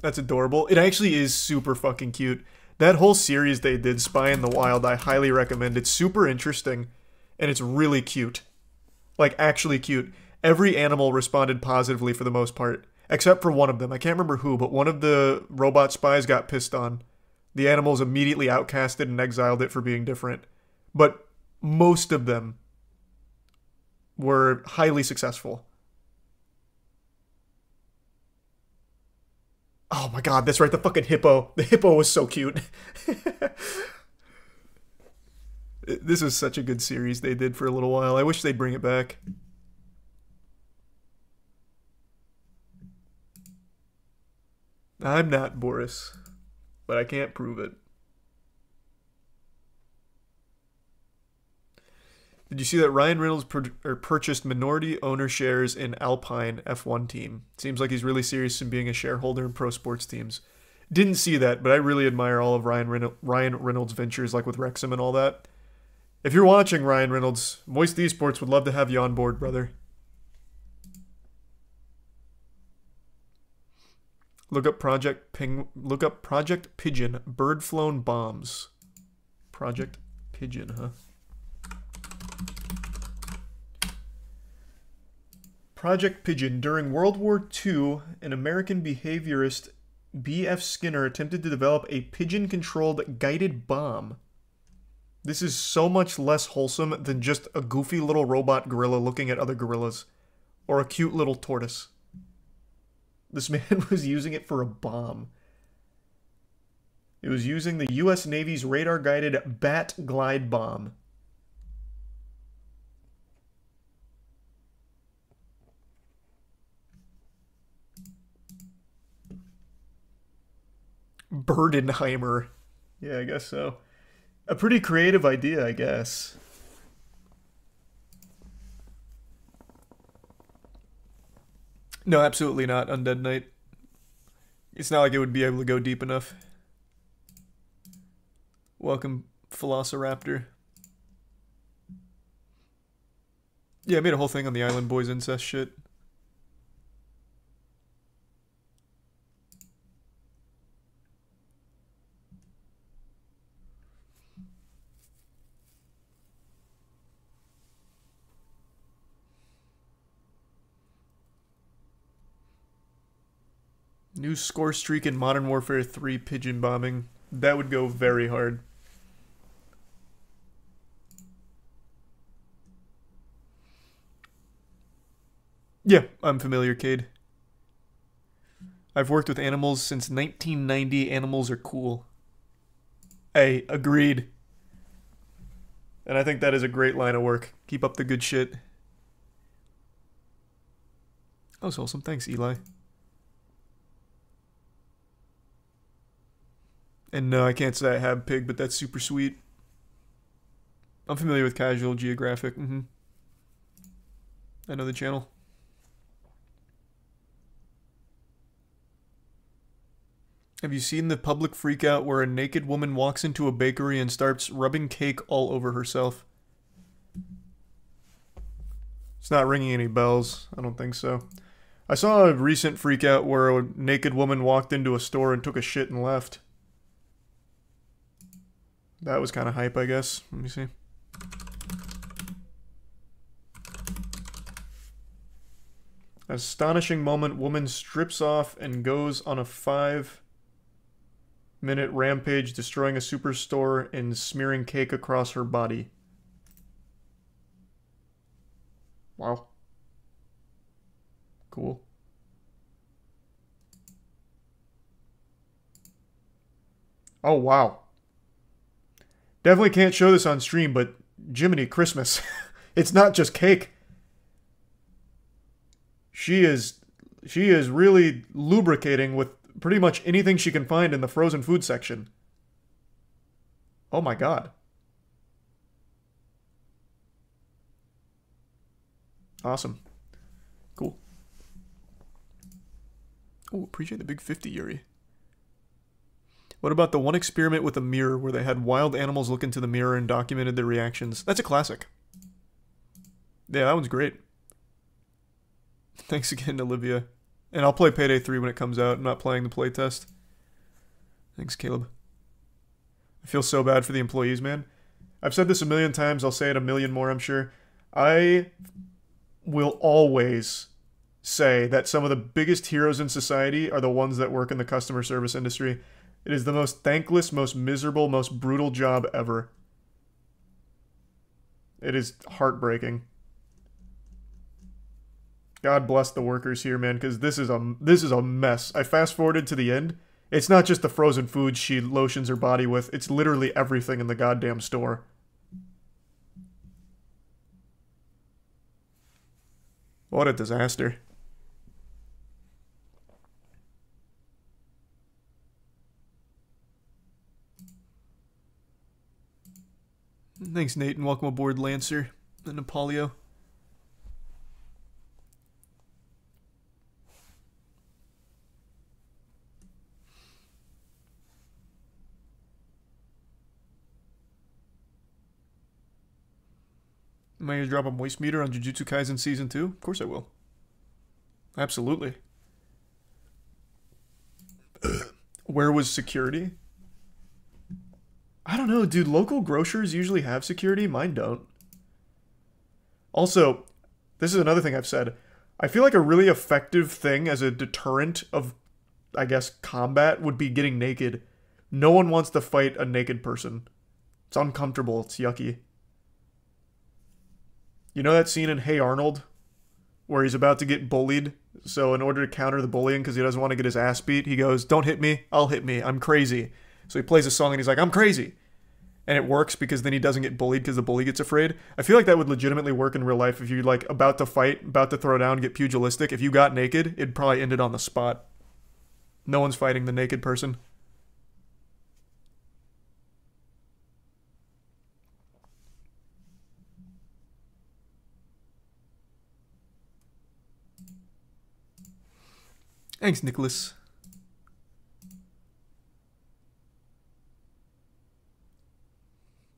That's adorable. It actually is super fucking cute. That whole series they did, Spy in the Wild, I highly recommend. It's super interesting and it's really cute. Like, actually cute. Every animal responded positively for the most part, except for one of them. I can't remember who, but one of the robot spies got pissed on. The animals immediately outcasted and exiled it for being different. But most of them were highly successful. Oh my god, that's right, the fucking hippo. The hippo was so cute. [laughs] this was such a good series they did for a little while. I wish they'd bring it back. I'm not Boris, but I can't prove it. Did you see that Ryan Reynolds pur- purchased minority owner shares in Alpine F1 team? Seems like he's really serious in being a shareholder in pro sports teams. Didn't see that, but I really admire all of Ryan, Reynolds, Ryan Reynolds' ventures, like with Wrexham and all that. If you're watching, Ryan Reynolds, Moist Esports would love to have you on board, brother. Look up Project Ping. Look up Project Pigeon. Bird flown bombs. Project Pigeon, huh? Project Pigeon. During World War II, an American behaviorist, B.F. Skinner, attempted to develop a pigeon controlled guided bomb. This is so much less wholesome than just a goofy little robot gorilla looking at other gorillas, or a cute little tortoise. This man [laughs] was using it for a bomb. It was using the US Navy's radar guided Bat Glide bomb. Birdenheimer. Yeah, I guess so. A pretty creative idea, I guess. No, absolutely not. Undead Knight. It's not like it would be able to go deep enough. Welcome, Velociraptor. Yeah, I made a whole thing on the Island Boys incest shit. New score streak in Modern Warfare 3 pigeon bombing. That would go very hard. Yeah, I'm familiar, Cade. I've worked with animals since 1990. Animals are cool. Hey, agreed. And I think that is a great line of work. Keep up the good shit. Oh, so awesome. Thanks, Eli. And no, I can't say I have pig, but that's super sweet. I'm familiar with Casual Geographic. Mm-hmm. I know the channel. Have you seen the public freakout where a naked woman walks into a bakery and starts rubbing cake all over herself? It's not ringing any bells. I don't think so. I saw a recent freakout where a naked woman walked into a store and took a shit and left. That was kind of hype, I guess. Let me see. Astonishing moment. Woman strips off and goes on a five minute rampage, destroying a superstore and smearing cake across her body. Wow. Cool. Oh, wow. Definitely can't show this on stream, but Jiminy Christmas. [laughs] it's not just cake. She is she is really lubricating with pretty much anything she can find in the frozen food section. Oh my god. Awesome. Cool. Oh, appreciate the big 50, Yuri. What about the one experiment with a mirror where they had wild animals look into the mirror and documented their reactions? That's a classic. Yeah, that one's great. [laughs] Thanks again, Olivia. And I'll play Payday 3 when it comes out. I'm not playing the playtest. Thanks, Caleb. I feel so bad for the employees, man. I've said this a million times. I'll say it a million more, I'm sure. I will always say that some of the biggest heroes in society are the ones that work in the customer service industry. It is the most thankless, most miserable, most brutal job ever. It is heartbreaking. God bless the workers here, man, because this is a this is a mess. I fast forwarded to the end. It's not just the frozen food she lotions her body with. It's literally everything in the goddamn store. What a disaster. Thanks, Nate, and welcome aboard, Lancer and Napoleon. Am I going to drop a moist meter on Jujutsu Kaisen Season 2? Of course I will. Absolutely. [clears throat] Where was security? I don't know, dude. Local grocers usually have security. Mine don't. Also, this is another thing I've said. I feel like a really effective thing as a deterrent of, I guess, combat would be getting naked. No one wants to fight a naked person. It's uncomfortable. It's yucky. You know that scene in Hey Arnold where he's about to get bullied? So, in order to counter the bullying because he doesn't want to get his ass beat, he goes, Don't hit me. I'll hit me. I'm crazy. So, he plays a song and he's like, I'm crazy. And it works because then he doesn't get bullied because the bully gets afraid. I feel like that would legitimately work in real life if you're like about to fight, about to throw down, get pugilistic. If you got naked, it'd probably end it on the spot. No one's fighting the naked person. Thanks, Nicholas.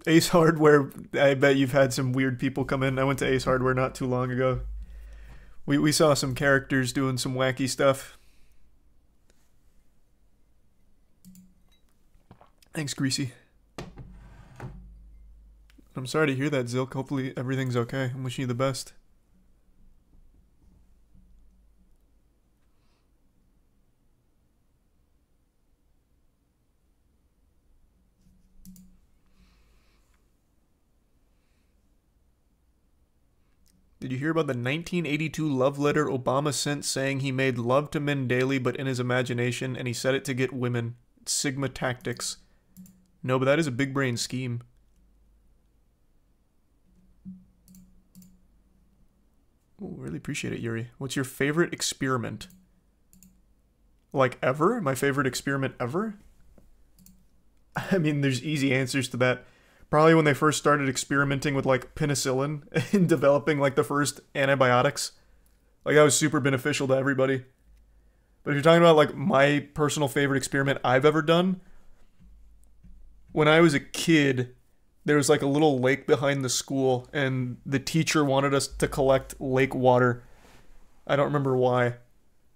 Ace Hardware, I bet you've had some weird people come in. I went to Ace Hardware not too long ago. We we saw some characters doing some wacky stuff. Thanks, Greasy. I'm sorry to hear that, Zilk. Hopefully everything's okay. I'm wishing you the best. You hear about the 1982 love letter Obama sent saying he made love to men daily but in his imagination and he said it to get women? Sigma tactics. No, but that is a big brain scheme. Ooh, really appreciate it, Yuri. What's your favorite experiment? Like ever? My favorite experiment ever? [laughs] I mean, there's easy answers to that probably when they first started experimenting with like penicillin [laughs] and developing like the first antibiotics. Like that was super beneficial to everybody. But if you're talking about like my personal favorite experiment I've ever done, when I was a kid, there was like a little lake behind the school and the teacher wanted us to collect lake water. I don't remember why.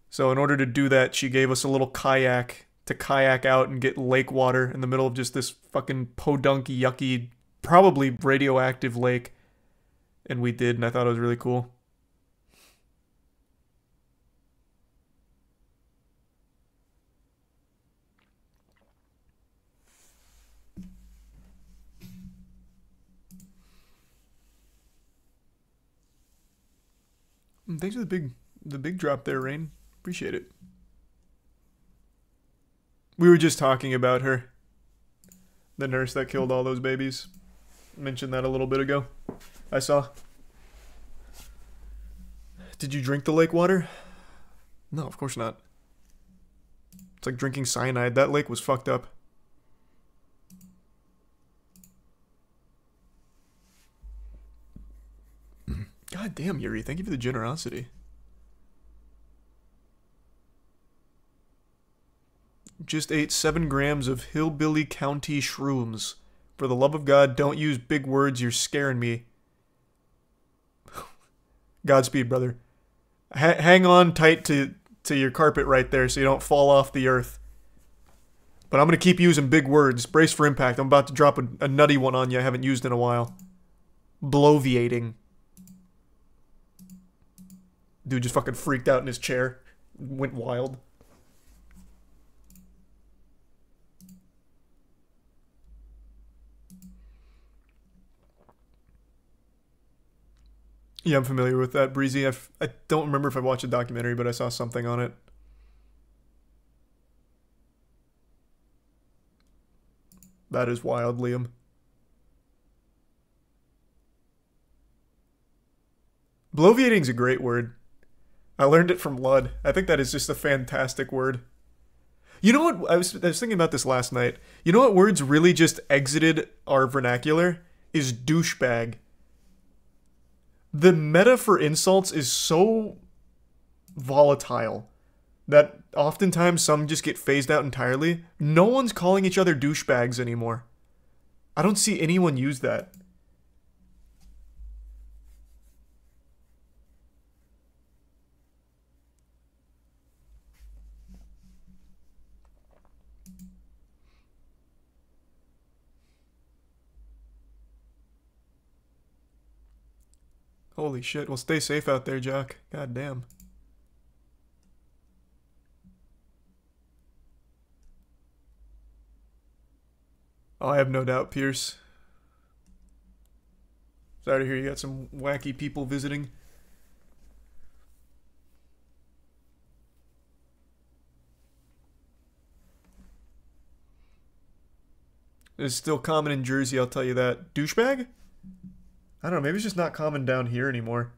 So in order to do that, she gave us a little kayak to kayak out and get lake water in the middle of just this fucking podunk, yucky, probably radioactive lake. And we did, and I thought it was really cool. Thanks for the big the big drop there, Rain. Appreciate it. We were just talking about her. The nurse that killed all those babies. Mentioned that a little bit ago. I saw. Did you drink the lake water? No, of course not. It's like drinking cyanide. That lake was fucked up. [clears throat] God damn, Yuri. Thank you for the generosity. Just ate seven grams of hillbilly county shrooms. For the love of God, don't use big words. You're scaring me. [laughs] Godspeed, brother. H- hang on tight to, to your carpet right there so you don't fall off the earth. But I'm going to keep using big words. Brace for impact. I'm about to drop a, a nutty one on you I haven't used in a while. Bloviating. Dude just fucking freaked out in his chair. Went wild. Yeah, I'm familiar with that, Breezy. I've, I don't remember if I watched a documentary, but I saw something on it. That is wild, Liam. Bloviating's a great word. I learned it from Lud. I think that is just a fantastic word. You know what? I was, I was thinking about this last night. You know what words really just exited our vernacular? Is douchebag the meta for insults is so volatile that oftentimes some just get phased out entirely. No one's calling each other douchebags anymore. I don't see anyone use that. Holy shit. Well, stay safe out there, Jock. God damn. Oh, I have no doubt, Pierce. Sorry to hear you got some wacky people visiting. It's still common in Jersey, I'll tell you that. Douchebag? I don't know, maybe it's just not common down here anymore.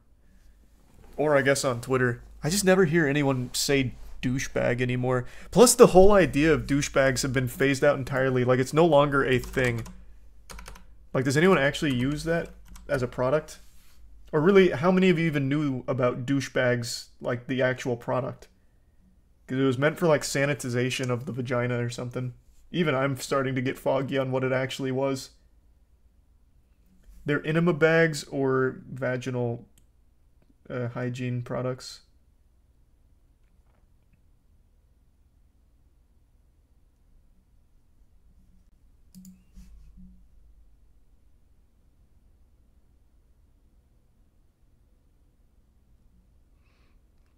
Or I guess on Twitter. I just never hear anyone say douchebag anymore. Plus, the whole idea of douchebags have been phased out entirely. Like, it's no longer a thing. Like, does anyone actually use that as a product? Or really, how many of you even knew about douchebags, like the actual product? Because it was meant for, like, sanitization of the vagina or something. Even I'm starting to get foggy on what it actually was. They're enema bags or vaginal uh, hygiene products.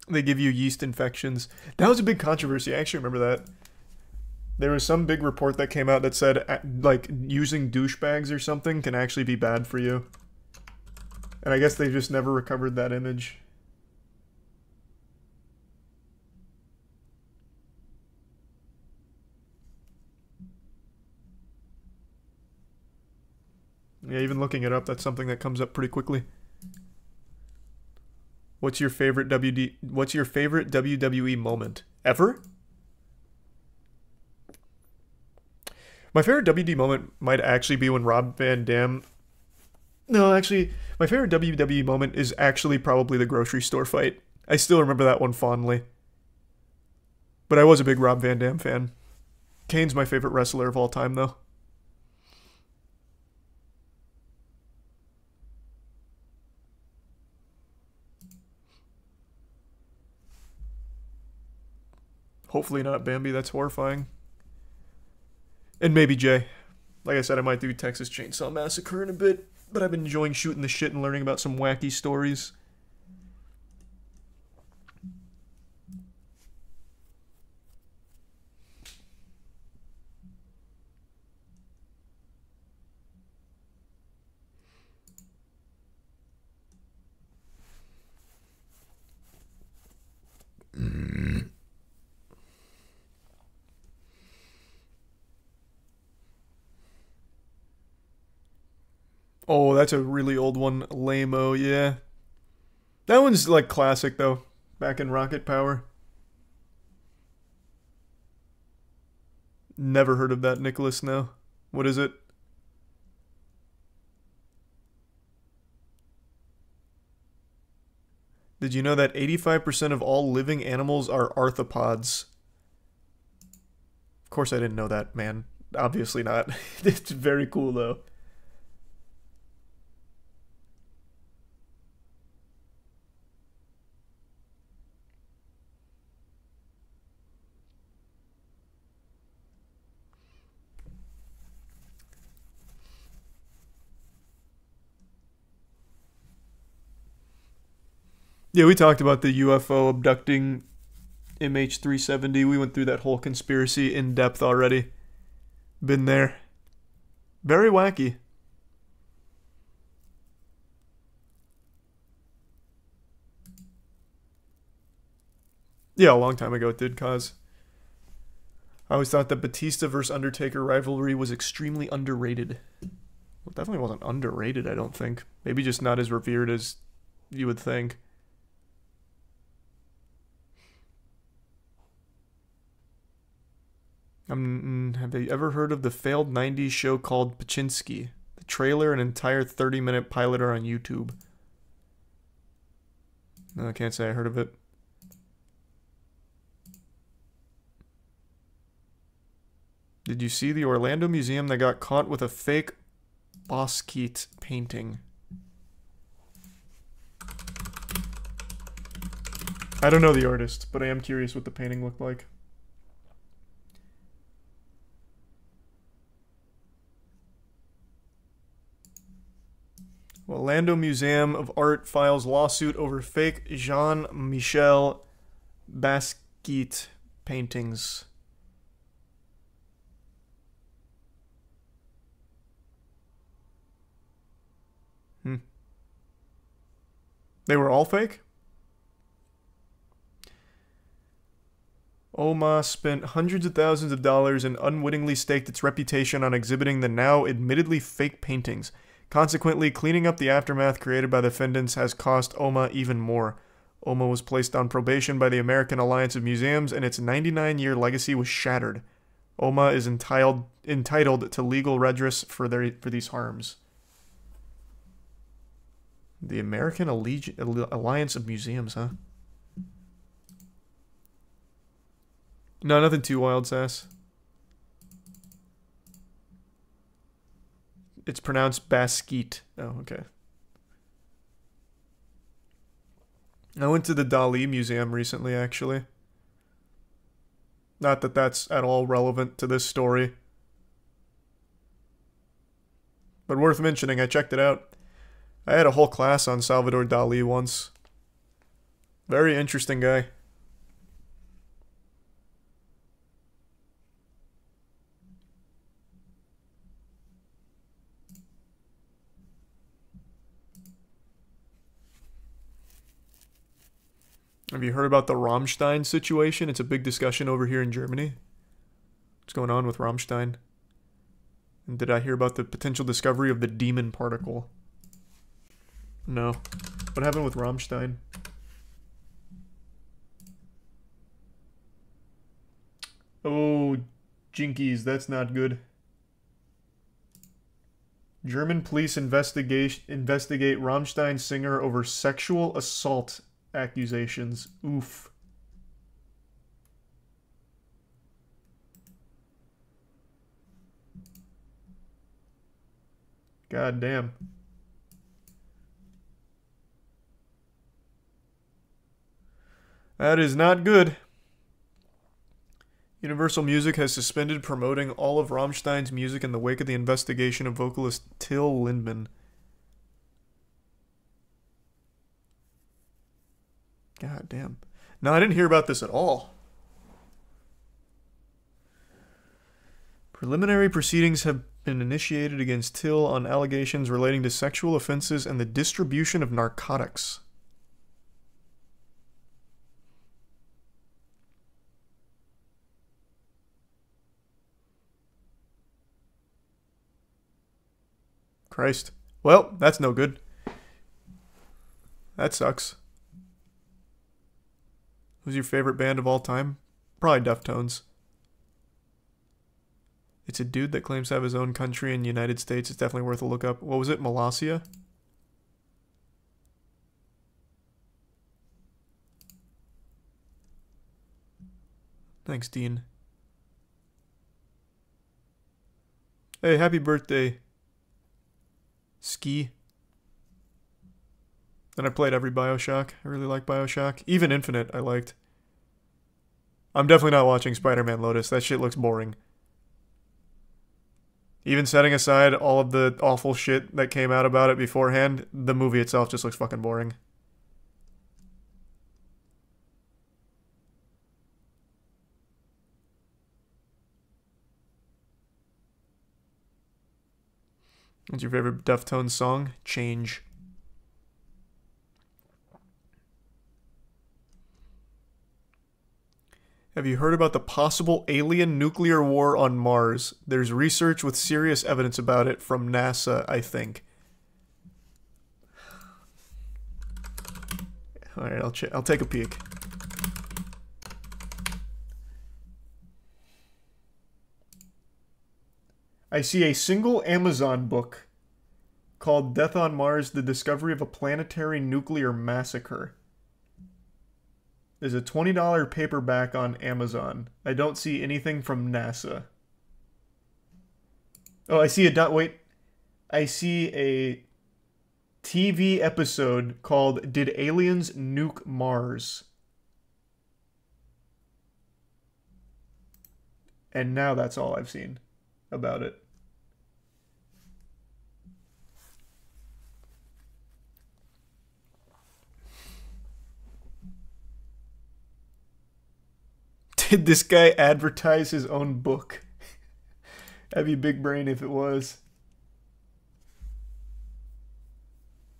They give you yeast infections. That was a big controversy. I actually remember that. There was some big report that came out that said uh, like using douchebags or something can actually be bad for you. And I guess they just never recovered that image. Yeah, even looking it up, that's something that comes up pretty quickly. What's your favorite WD what's your favorite WWE moment ever? My favorite WD moment might actually be when Rob Van Dam. No, actually, my favorite WWE moment is actually probably the grocery store fight. I still remember that one fondly. But I was a big Rob Van Dam fan. Kane's my favorite wrestler of all time, though. Hopefully not Bambi, that's horrifying. And maybe Jay. Like I said, I might do Texas Chainsaw Massacre in a bit, but I've been enjoying shooting the shit and learning about some wacky stories. Oh, that's a really old one. Lame-o, yeah. That one's like classic though. Back in Rocket Power. Never heard of that, Nicholas, no. What is it? Did you know that 85% of all living animals are arthropods? Of course I didn't know that, man. Obviously not. [laughs] it's very cool though. Yeah, we talked about the UFO abducting MH370. We went through that whole conspiracy in depth already. Been there. Very wacky. Yeah, a long time ago it did cause. I always thought that Batista versus Undertaker rivalry was extremely underrated. Well, definitely wasn't underrated, I don't think. Maybe just not as revered as you would think. Um, have you ever heard of the failed 90s show called Poochinski? The trailer and entire 30 minute pilot are on YouTube. No, I can't say I heard of it. Did you see the Orlando Museum that got caught with a fake Basquiat painting? I don't know the artist, but I am curious what the painting looked like. Orlando Museum of Art files lawsuit over fake Jean Michel Basquiat paintings. Hmm. They were all fake? OMA spent hundreds of thousands of dollars and unwittingly staked its reputation on exhibiting the now admittedly fake paintings. Consequently, cleaning up the aftermath created by the defendants has cost OMA even more. OMA was placed on probation by the American Alliance of Museums, and its 99 year legacy was shattered. OMA is entitled, entitled to legal redress for, their, for these harms. The American Alliance of Museums, huh? No, nothing too wild, Sass. It's pronounced Basquiat. Oh, okay. I went to the Dali Museum recently, actually. Not that that's at all relevant to this story. But worth mentioning, I checked it out. I had a whole class on Salvador Dali once. Very interesting guy. Have you heard about the Rammstein situation? It's a big discussion over here in Germany. What's going on with Rammstein? And did I hear about the potential discovery of the demon particle? No. What happened with Rammstein? Oh, jinkies, that's not good. German police investigate investigate Rammstein singer over sexual assault accusations. Oof. God damn. That is not good. Universal Music has suspended promoting all of Rammstein's music in the wake of the investigation of vocalist Till Lindemann. God damn. No, I didn't hear about this at all. Preliminary proceedings have been initiated against Till on allegations relating to sexual offenses and the distribution of narcotics. Christ. Well, that's no good. That sucks. Who's your favorite band of all time? Probably Deftones. It's a dude that claims to have his own country in the United States. It's definitely worth a look up. What was it? Molossia? Thanks, Dean. Hey, happy birthday. Ski. Then I played every Bioshock. I really like Bioshock. Even Infinite, I liked. I'm definitely not watching Spider Man Lotus. That shit looks boring. Even setting aside all of the awful shit that came out about it beforehand, the movie itself just looks fucking boring. What's your favorite Deftones song? Change. Have you heard about the possible alien nuclear war on Mars? There's research with serious evidence about it from NASA, I think. All right, I'll I'll take a peek. I see a single Amazon book called Death on Mars: The Discovery of a Planetary Nuclear Massacre. There's a $20 paperback on Amazon. I don't see anything from NASA. Oh, I see a dot wait. I see a TV episode called Did Aliens Nuke Mars? And now that's all I've seen about it. Did this guy advertise his own book? That'd be big brain if it was.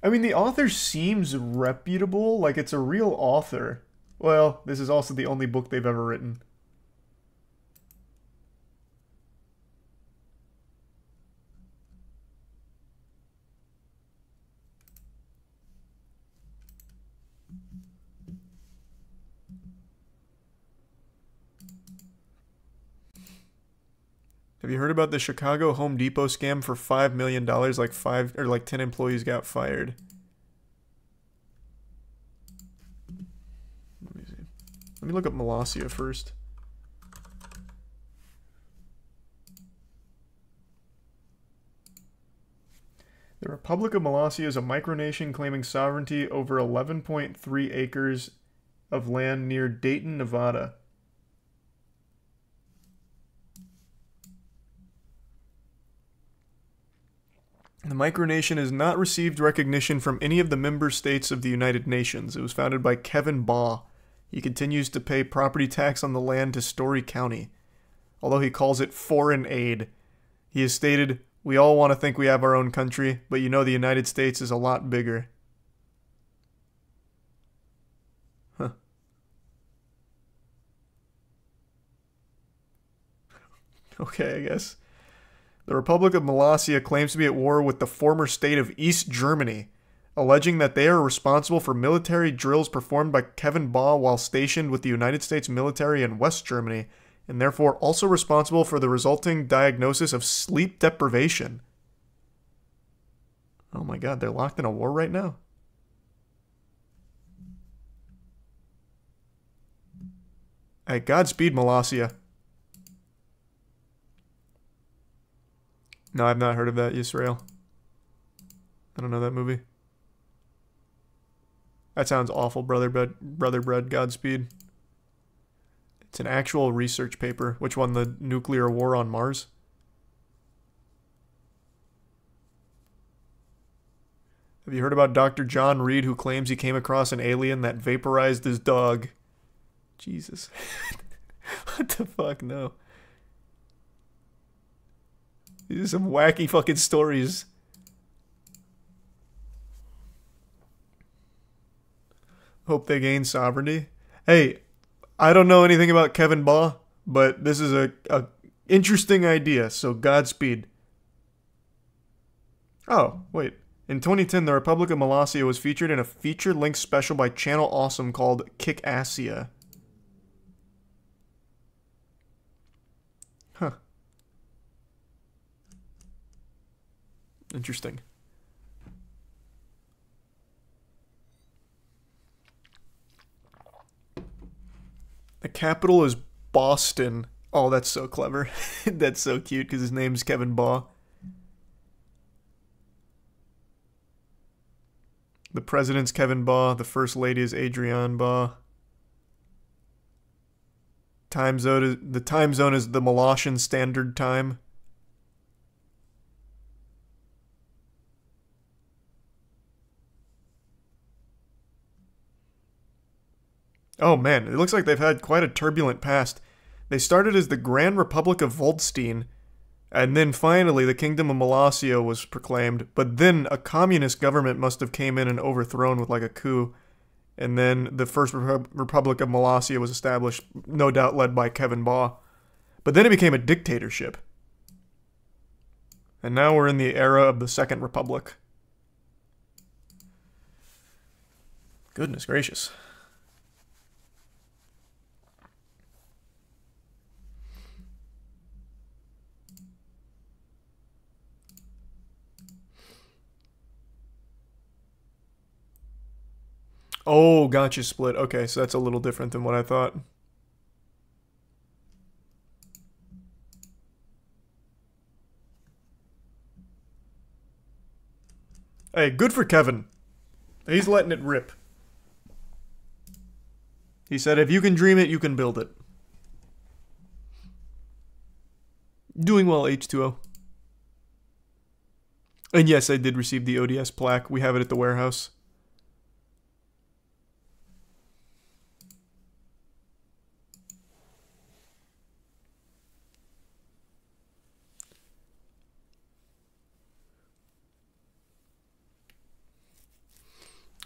I mean, the author seems reputable, like it's a real author. Well, this is also the only book they've ever written. Have you heard about the Chicago Home Depot scam for five million dollars? Like five or like ten employees got fired. Let me see. Let me look up Molossia first. The Republic of Molossia is a micronation claiming sovereignty over 11.3 acres of land near Dayton, Nevada. The micronation has not received recognition from any of the member states of the United Nations. It was founded by Kevin Baugh. He continues to pay property tax on the land to Storey County, although he calls it foreign aid. He has stated, We all want to think we have our own country, but you know the United States is a lot bigger. Huh. [laughs] Okay, I guess. The Republic of Molossia claims to be at war with the former state of East Germany, alleging that they are responsible for military drills performed by Kevin Baugh while stationed with the United States military in West Germany, and therefore also responsible for the resulting diagnosis of sleep deprivation. Oh my god, they're locked in a war right now? Hey, Godspeed, Molossia. No, I've not heard of that, Israel. I don't know that movie. That sounds awful, brother bread, brother bread, Godspeed. It's an actual research paper, which won the nuclear war on Mars. Have you heard about Dr. John Reed who claims he came across an alien that vaporized his dog? Jesus. [laughs] what the fuck? No. These are some wacky fucking stories. Hope they gain sovereignty. Hey, I don't know anything about Kevin Baugh, but this is a, a interesting idea, so Godspeed. Oh, wait. In 2010, the Republic of Molossia was featured in a feature-length special by Channel Awesome called Kick-Assia. Huh. Interesting. The capital is Baughston. Oh, that's so clever. [laughs] that's so cute because his name's Kevin Baugh. The president's Kevin Baugh. The first lady is Adrienne Baugh. Time zone is the time zone is the Molossian Standard Time. Oh man, it looks like they've had quite a turbulent past. They started as the Grand Republic of Vuldstein, and then finally the Kingdom of Molossia was proclaimed, but then a communist government must have came in and overthrown with like a coup. And then the First Repu- Republic of Molossia was established, no doubt led by Kevin Baugh. But then it became a dictatorship. And now we're in the era of the Second Republic. Goodness gracious. Oh, gotcha, split. Okay, so that's a little different than what I thought. Hey, good for Kevin. He's letting it rip. He said, if you can dream it, you can build it. Doing well, H2O. And yes, I did receive the ODS plaque. We have it at the warehouse.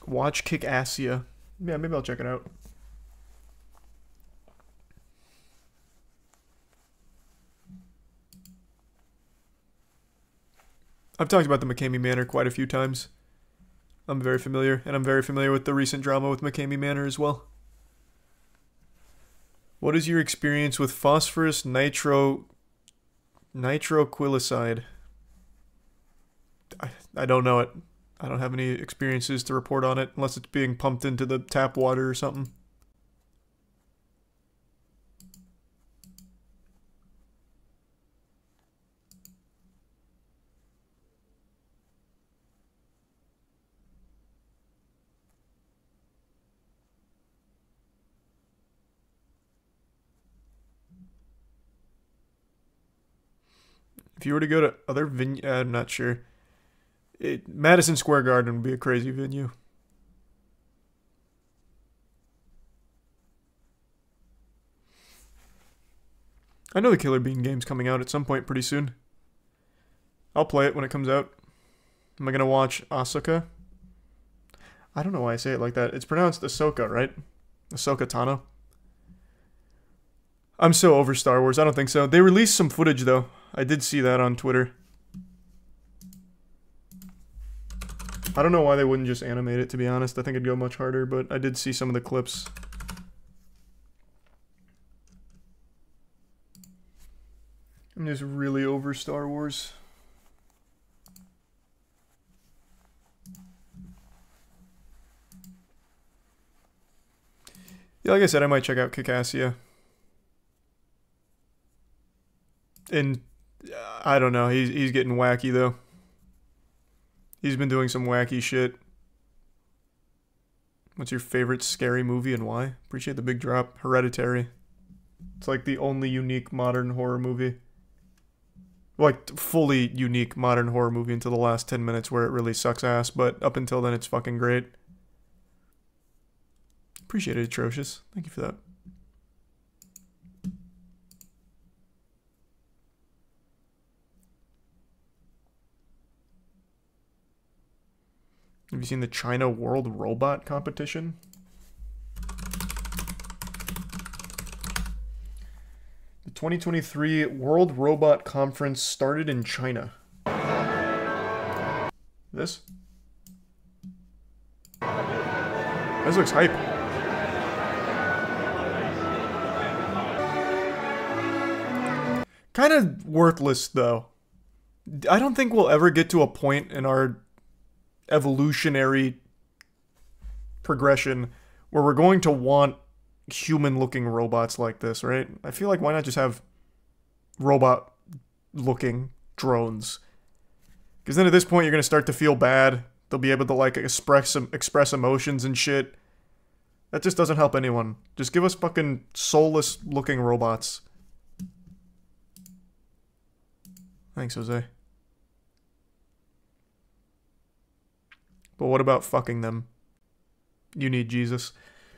Watch Kick Assia. Yeah, maybe I'll check it out. I've talked about the McCamey Manor quite a few times. I'm very familiar, and I'm very familiar with the recent drama with McCamey Manor as well. What is your experience with phosphorus nitro nitroquilicide? I, I don't know it. I don't have any experiences to report on it unless it's being pumped into the tap water or something. If you were to go to other venue, uh, I'm not sure. It, Madison Square Garden would be a crazy venue. I know the Killer Bean game's coming out at some point pretty soon. I'll play it when it comes out. Am I gonna watch Asuka? I don't know why I say it like that. It's pronounced Ahsoka, right? Ahsoka Tano. I'm so over Star Wars. I don't think so. They released some footage though. I did see that on Twitter. I don't know why they wouldn't just animate it, to be honest. I think it'd go much harder, but I did see some of the clips. I'm just really over Star Wars. Yeah, like I said, I might check out Kikassia. And uh, I don't know, he's he's getting wacky though. He's been doing some wacky shit. What's your favorite scary movie and why? Appreciate the big drop. Hereditary. It's like the only unique modern horror movie. Like fully unique modern horror movie until the last 10 minutes where it really sucks ass, but up until then it's fucking great. Appreciate it, Atrocious. Thank you for that. Have you seen the China World Robot Competition? The 2023 World Robot Conference started in China. This? This looks hype. Kind of worthless, though. I don't think we'll ever get to a point in our evolutionary progression where we're going to want human looking robots like this, right? I feel like why not just have robot looking drones? Because then at this point you're going to start to feel bad. They'll be able to like express some express emotions and shit. That just doesn't help anyone. Just give us fucking soulless looking robots. Thanks, Jose. But what about fucking them? You need Jesus.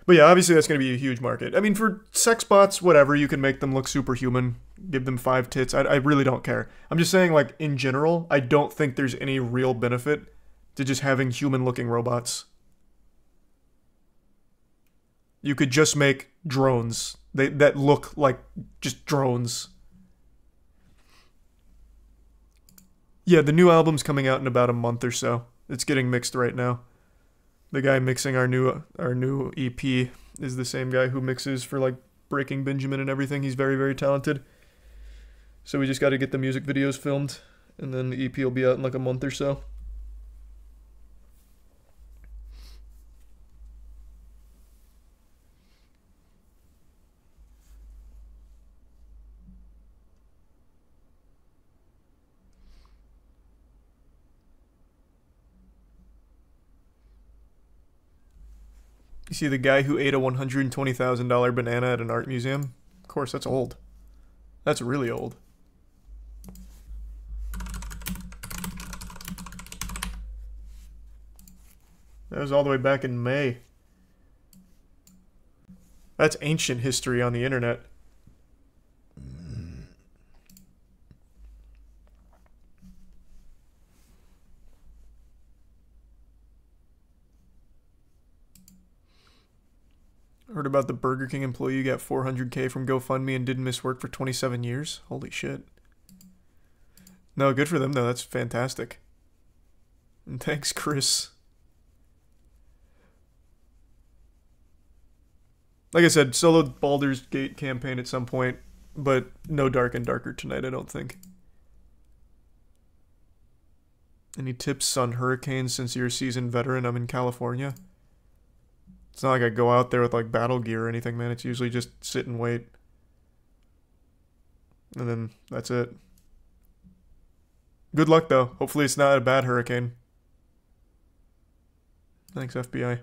But yeah, obviously that's going to be a huge market. I mean, for sex bots, whatever, you can make them look superhuman, give them five tits. I, I really don't care. I'm just saying, like, in general, I don't think there's any real benefit to just having human looking robots. You could just make drones they, that look like just drones. Yeah, the new album's coming out in about a month or so. It's getting mixed right now. The guy mixing our new our new EP is the same guy who mixes for like Breaking Benjamin and everything. He's very very talented. So we just got to get the music videos filmed, and then the EP will be out in like a month or so. You see the guy who ate a $120,000 banana at an art museum? Of course, that's old. That's really old. That was all the way back in May. That's ancient history on the internet. Heard about the Burger King employee who got 400k from GoFundMe and didn't miss work for 27 years? Holy shit. No, good for them though. That's fantastic. And [laughs] thanks, Chris. Like I said, solo Baldur's Gate campaign at some point, but no Dark and Darker tonight, I don't think. Any tips on hurricanes since you're a seasoned veteran? I'm in California. It's not like I go out there with like battle gear or anything, man. It's usually just sit and wait. And then that's it. Good luck though. Hopefully it's not a bad hurricane. Thanks, FBI.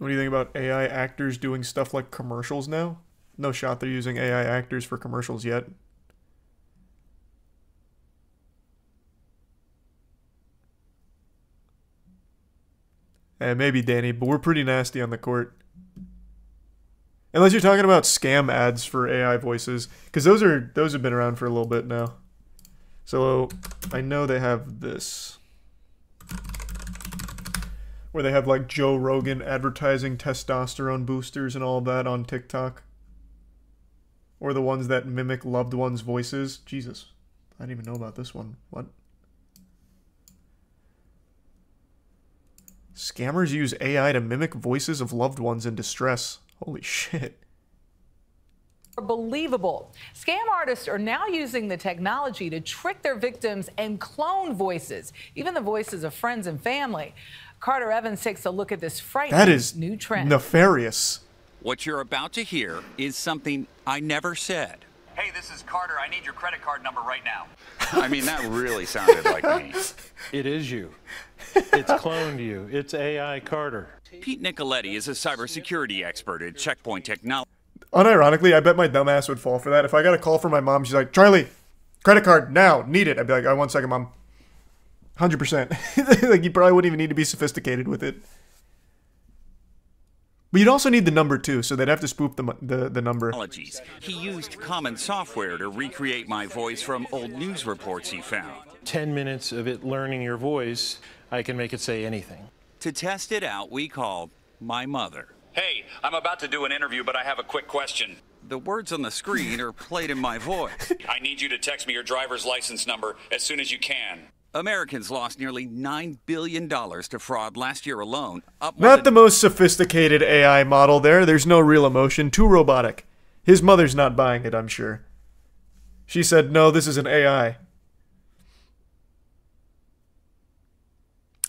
What do you think about AI actors doing stuff like commercials now? No shot they're using AI actors for commercials yet. And maybe Danny, but we're pretty nasty on the court. Unless you're talking about scam ads for AI voices, because those are those have been around for a little bit now. So I know they have this, where they have like Joe Rogan advertising testosterone boosters and all that on TikTok, or the ones that mimic loved ones' voices. Jesus, I didn't even know about this one. What? Scammers use AI to mimic voices of loved ones in distress. Holy shit. Believable. Scam artists are now using the technology to trick their victims and clone voices, even the voices of friends and family. Carter Evans takes a look at this frightening That is new trend. nefarious. What you're about to hear is something I never said. Hey, this is Carter. I need your credit card number right now. I mean, that really sounded like me. [laughs] It is you. It's cloned you. It's AI Carter. Pete Nicoletti is a cybersecurity expert at Checkpoint Technology. Unironically, I bet my dumbass would fall for that. If I got a call from my mom, she's like, Charlie, credit card now, need it. I'd be like, oh, one second, mom. 100%. [laughs] like, you probably wouldn't even need to be sophisticated with it. But you'd also need the number too, so they'd have to spoof the, the, the number. Technologies. He used common software to recreate my voice from old news reports he found. 10 minutes of it learning your voice, I can make it say anything. To test it out, we called my mother. Hey, I'm about to do an interview, but I have a quick question. The words on the screen are played in my voice. [laughs] I need you to text me your driver's license number as soon as you can. Americans lost nearly $9 billion to fraud last year alone. Up Not the most sophisticated AI model there. There's no real emotion. Too robotic. His mother's not buying it, I'm sure. She said, no, this is an AI.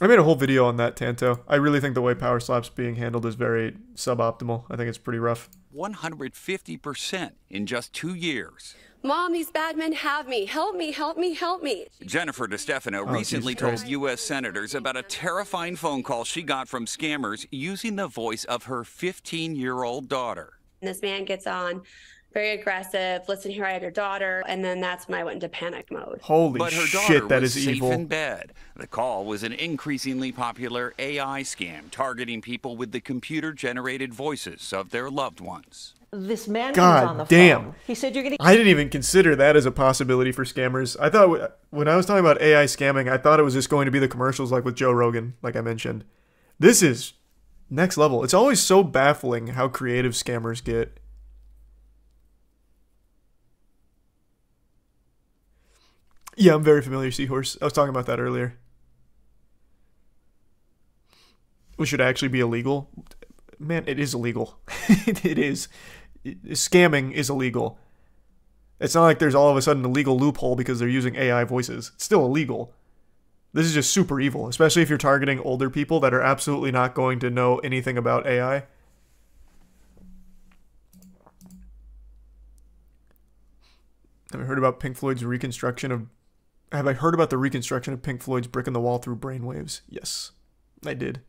I made a whole video on that, Tanto. I really think the way Power Slap's being handled is very suboptimal. I think it's pretty rough. 150% in just two years. Mom, these bad men have me. Help me, help me, help me. Jennifer DeStefano Oh, recently told Christ. U.S. senators about a terrifying phone call she got from scammers using the voice of her 15 year old daughter. This man gets on, very aggressive. Listen here, I have your daughter. And then that's when I went into panic mode. Holy but her daughter shit, that was is safe evil. in bed. The call was an increasingly popular AI scam targeting people with the computer generated voices of their loved ones. This man God was on the damn. phone. He said, "You're going to." I didn't even consider that as a possibility for scammers. I thought when I was talking about AI scamming, I thought it was just going to be the commercials like with Joe Rogan, like I mentioned. This is next level. It's always so baffling how creative scammers get. Yeah, I'm very familiar, Seahorse. I was talking about that earlier. Which should actually be illegal. Man, it is illegal. [laughs] it is. Scamming is illegal. It's not like there's all of a sudden a legal loophole because they're using AI voices. It's still illegal. This is just super evil, especially if you're targeting older people that are absolutely not going to know anything about AI. Have you heard about Pink Floyd's reconstruction of have I heard about the reconstruction of Pink Floyd's Brick in the Wall through brainwaves? Yes, I did.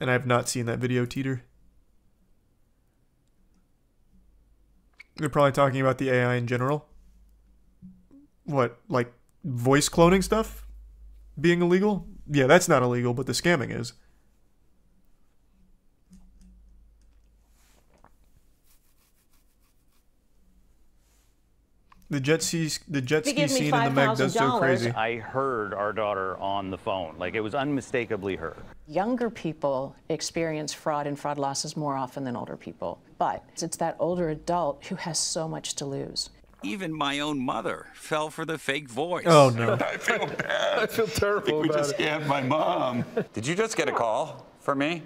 And I have not seen that video, Teeter. You're probably talking about the AI in general. What, like voice cloning stuff? being illegal. Yeah, that's not illegal, but the scamming is. The jet ski, the jet ski scene in the Meg does so crazy. I heard our daughter on the phone. Like it was unmistakably her. Younger people experience fraud and fraud losses more often than older people, but it's that older adult who has so much to lose. Even my own mother fell for the fake voice. Oh, no. [laughs] I feel bad. I feel terrible we about just it. scammed my mom. Did you just get a call for me?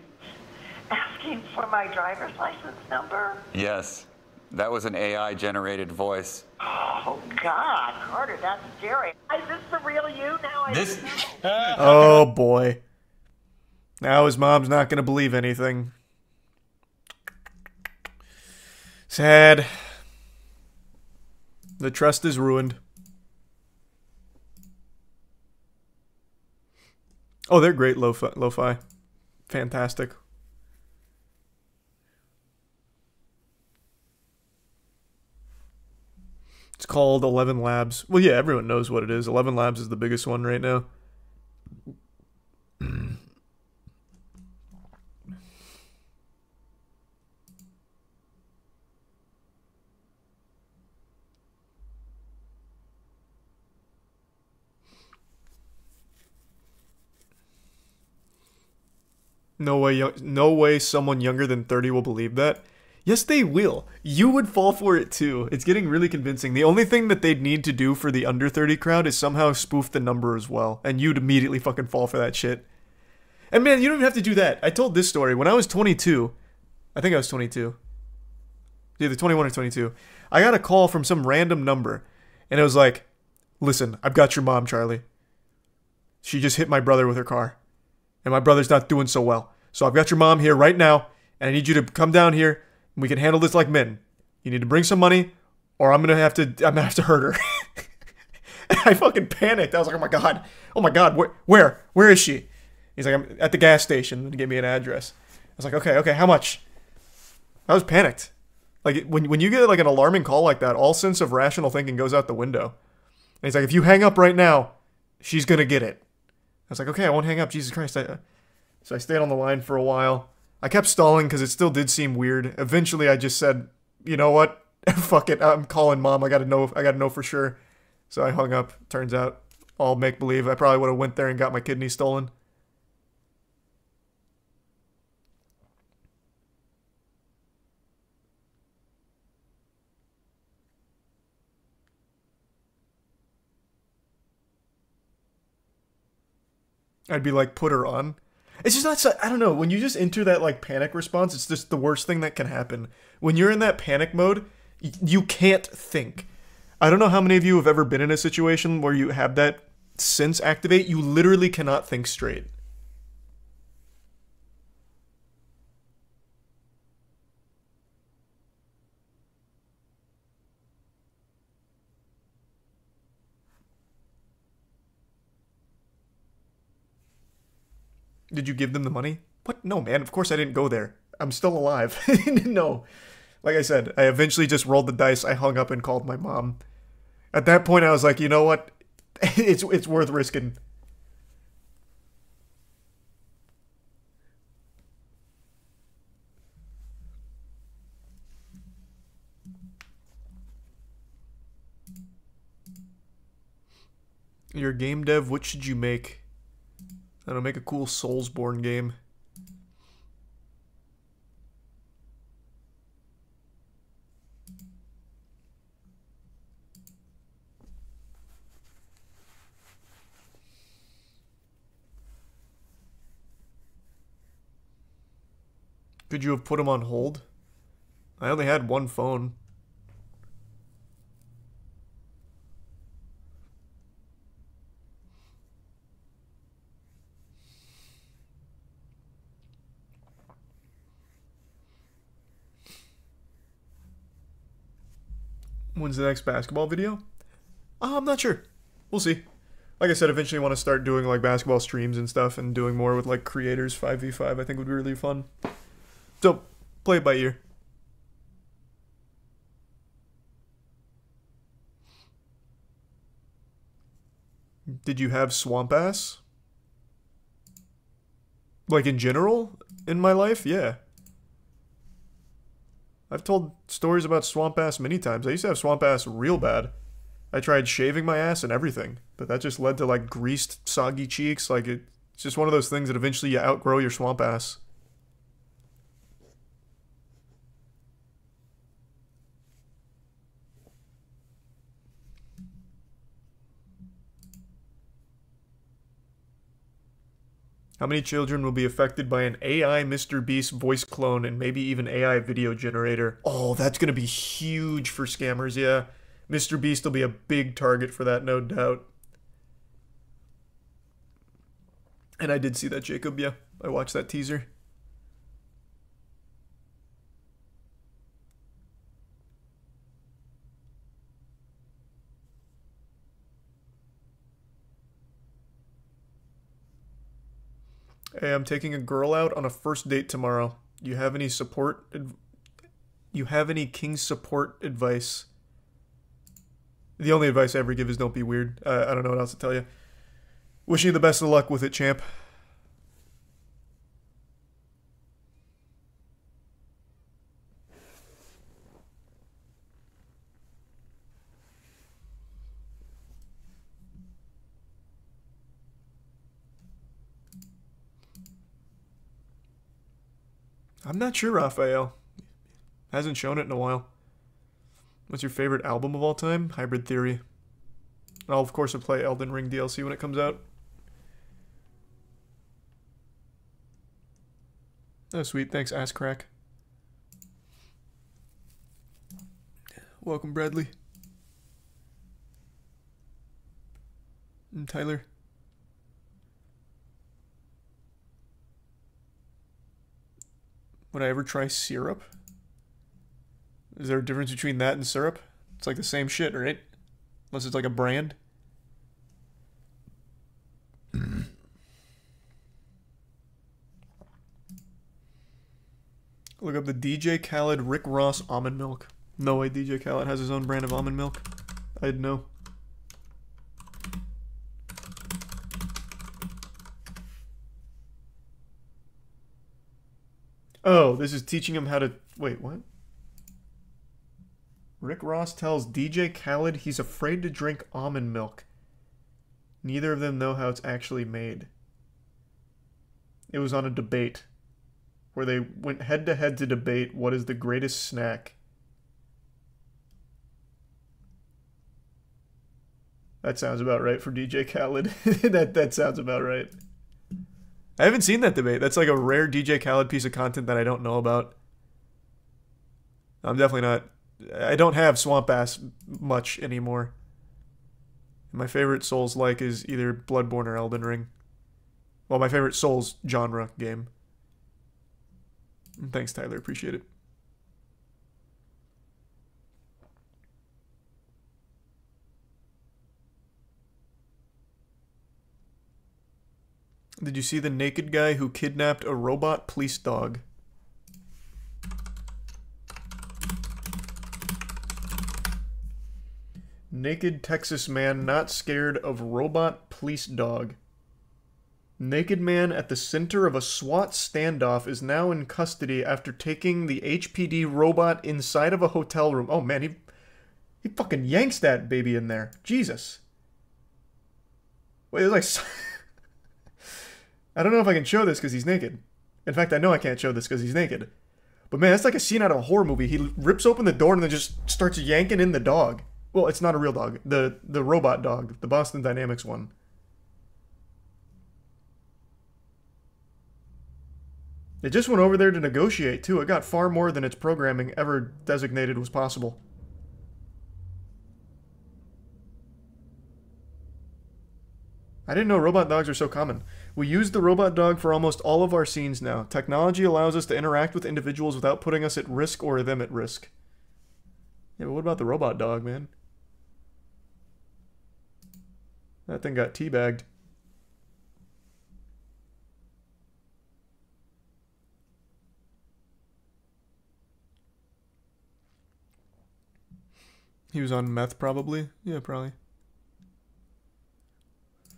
Asking for my driver's license number? Yes. That was an AI generated voice. Oh, God, Carter, that's scary. Is this the real you now? I This- [laughs] Oh boy. Now his mom's not going to believe anything. Sad. The trust is ruined. Oh, they're great lo-fi. lo-fi. Fantastic. It's called ElevenLabs. Well, yeah, everyone knows what it is. ElevenLabs is the biggest one right now. No way, no way someone younger than 30 will believe that. Yes, they will. You would fall for it too. It's getting really convincing. The only thing that they'd need to do for the under 30 crowd is somehow spoof the number as well, and you'd immediately fucking fall for that shit. And man, you don't even have to do that. I told this story when I was 22. I think I was 22. Either 21 or 22. I got a call from some random number, and it was like, "Listen, I've got your mom, Charlie. She just hit my brother with her car, and my brother's not doing so well. So I've got your mom here right now, and I need you to come down here, we can handle this like men. You need to bring some money, or I'm gonna have to. I'm gonna have to hurt her." [laughs] I fucking panicked. I was like, "Oh my god, oh my god, where, where, where is she?" He's like, "I'm at the gas station." Gave me an address. I was like, "Okay, okay, how much?" I was panicked. Like when when you get like an alarming call like that, all sense of rational thinking goes out the window. And he's like, "If you hang up right now, she's gonna get it." I was like, "Okay, I won't hang up." Jesus Christ! I, uh, so I stayed on the line for a while. I kept stalling because it still did seem weird. Eventually, I just said, "You know what? [laughs] Fuck it. I'm calling mom. I gotta know. I gotta know for sure." So I hung up. Turns out, all make believe. I probably would have went there and got my kidney stolen. I'd be like, put her on. It's just not. so- I don't know. When you just enter that like panic response, it's just the worst thing that can happen. When you're in that panic mode, you can't think. I don't know how many of you have ever been in a situation where you have that sense activate. You literally cannot think straight. Did you give them the money? What? No, man. Of course I didn't go there. I'm still alive. [laughs] no. Like I said, I eventually just rolled the dice. I hung up and called my mom. At that point, I was like, you know what? [laughs] it's it's worth risking. You're a game dev. What should you make? Don't make a cool Soulsborne game. Could you have put him on hold? I only had one phone. When's the next basketball video? Uh, I'm not sure. We'll see. Like I said, eventually I want to start doing like basketball streams and stuff and doing more with like creators 5v5 I think would be really fun. So, play it by ear. Did you have swamp ass? Like in general in my life, yeah. I've told stories about swamp ass many times. I used to have swamp ass real bad. I tried shaving my ass and everything, but that just led to like greased, soggy cheeks. Like it, it's just one of those things that eventually you outgrow your swamp ass. How many children will be affected by an AI Mr. Beast voice clone and maybe even AI video generator? Oh, that's to be huge for scammers, yeah. Mr. Beast will be a big target for that, no doubt. And I did see that, Jacob, yeah. I watched that teaser. Hey, I'm taking a girl out on a first date tomorrow. You have any support? You have any king support advice? The only advice I ever give is don't be weird. Uh, I don't know what else to tell you. Wishing you the best of luck with it, champ. I'm not sure, Raphael. Hasn't shown it in a while. What's your favorite album of all time? Hybrid Theory. I'll, of course, play Elden Ring DLC when it comes out. Oh, sweet. Thanks, Ass Crack. Welcome, Bradley. And Tyler. Would I ever try syrup? Is there a difference between that and syrup? It's like the same shit, right? Unless it's like a brand. [clears throat] Look up the DJ Khaled Rick Ross almond milk. No way DJ Khaled has his own brand of almond milk. I'd know. Oh, this is teaching him how to... Wait, what? Rick Ross tells DJ Khaled he's afraid to drink almond milk. Neither of them know how it's actually made. It was on a debate where they went head to head to debate what is the greatest snack. That sounds about right for DJ Khaled. [laughs] that that sounds about right. I haven't seen that debate. That's like a rare DJ Khaled piece of content that I don't know about. I'm definitely not. I don't have Swamp Ass much anymore. My favorite Souls like is either Bloodborne or Elden Ring. Well, my favorite Souls genre game. Thanks, Tyler. Appreciate it. Did you see the naked guy who kidnapped a robot police dog? Naked Texas man not scared of robot police dog. Naked man at the center of a SWAT standoff is now in custody after taking the HPD robot inside of a hotel room. Oh man, he he fucking yanks that baby in there. Jesus. Wait, there's like [laughs] I don't know if I can show this because he's naked. In fact, I know I can't show this because he's naked. But man, that's like a scene out of a horror movie. He rips open the door and then just starts yanking in the dog. Well, it's not a real dog. The the robot dog, the Boston Dynamics one. It just went over there to negotiate too. It got far more than its programming ever designated was possible. I didn't know robot dogs are so common. We use the robot dog for almost all of our scenes now. Technology allows us to interact with individuals without putting us at risk or them at risk. Yeah, but what about the robot dog, man? That thing got teabagged. He was on meth, probably. Yeah, probably.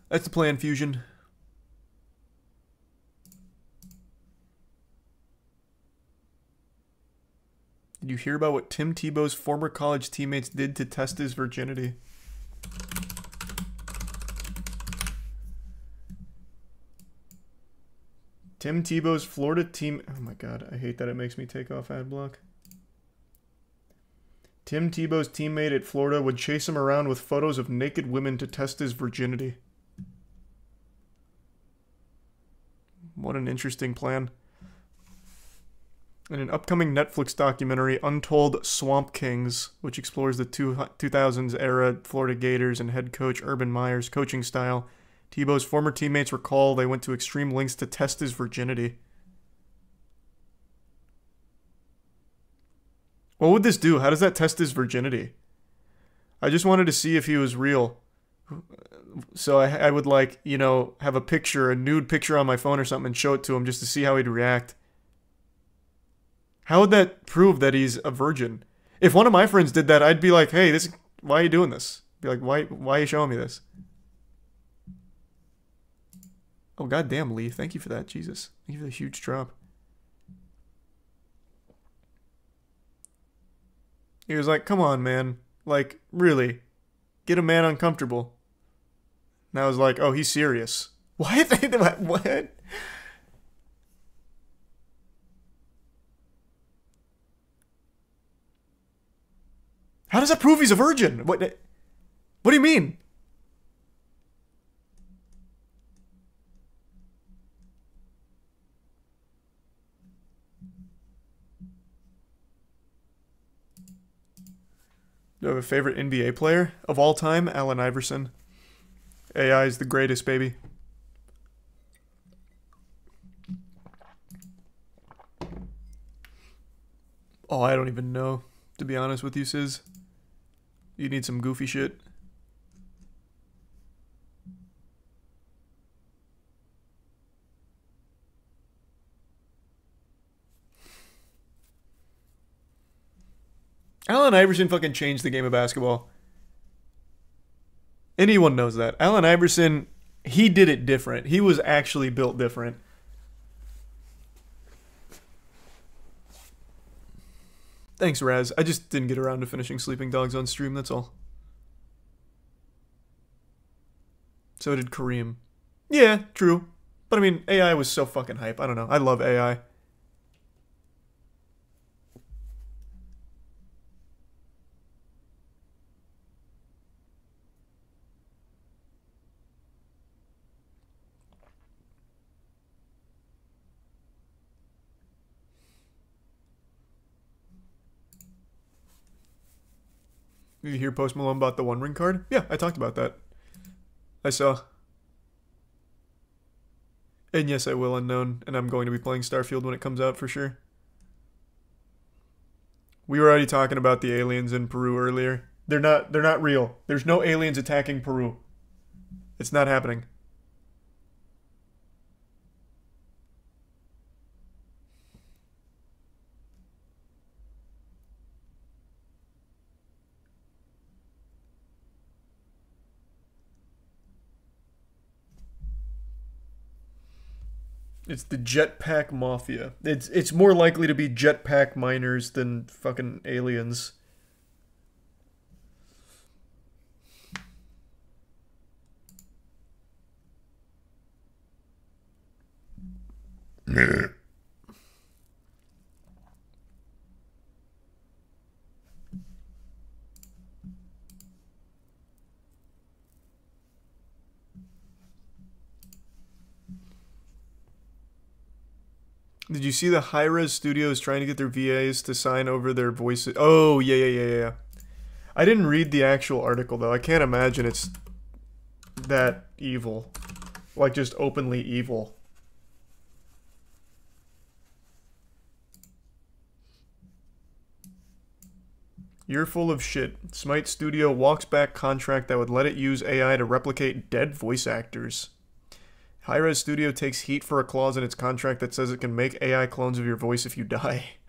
That's the plan, Fusion. You hear about what Tim Tebow's former college teammates did to test his virginity? Tim Tebow's Florida team. Oh my god, I hate that it makes me take off ad block. Tim Tebow's teammate at Florida would chase him around with photos of naked women to test his virginity. What an interesting plan. In an upcoming Netflix documentary, Untold Swamp Kings, which explores the two, 2000s era Florida Gators and head coach Urban Meyer's coaching style, Tebow's former teammates recall they went to extreme lengths to test his virginity. What would this do? How does that test his virginity? I just wanted to see if he was real. So I, I would like, you know, have a picture, a nude picture on my phone or something and show it to him just to see how he'd react. How would that prove that he's a virgin? If one of my friends did that, I'd be like, "Hey, this why are you doing this?" Be like, "Why why are you showing me this?" Oh goddamn, Lee, thank you for that. Jesus. Thank you for the huge drop. He was like, "Come on, man. Like, really? Get a man uncomfortable." And I was like, "Oh, he's serious." [laughs] What? [laughs] what? How does that prove he's a virgin? What? What do you mean? Do you have a favorite NBA player of all time? Allen Iverson. AI is the greatest, baby. Oh, I don't even know, to be honest with you, Sis. You need some goofy shit. Allen Iverson fucking changed the game of basketball. Anyone knows that. Allen Iverson, he did it different. He was actually built different. Thanks, Raz. I just didn't get around to finishing Sleeping Dogs on stream, that's all. So did Kareem. Yeah, true. But I mean, AI was so fucking hype. I don't know. I love AI. You hear Post Malone about the One Ring card? Yeah, I talked about that. I saw. And yes, I will unknown, and I'm going to be playing Starfield when it comes out for sure. We were already talking about the aliens in Peru earlier. They're not they're not real. There's no aliens attacking Peru. It's not happening. It's the jetpack mafia. It's it's more likely to be jetpack miners than fucking aliens. Did you see the Hi-Rez Studios trying to get their VAs to sign over their voices? Oh, yeah, yeah, yeah, yeah. I didn't read the actual article, though. I can't imagine it's that evil. Like, just openly evil. You're full of shit. Smite Studio walks back contract that would let it use AI to replicate dead voice actors. Hi-Rez Studio takes heat for a clause in its contract that says it can make AI clones of your voice if you die. [laughs]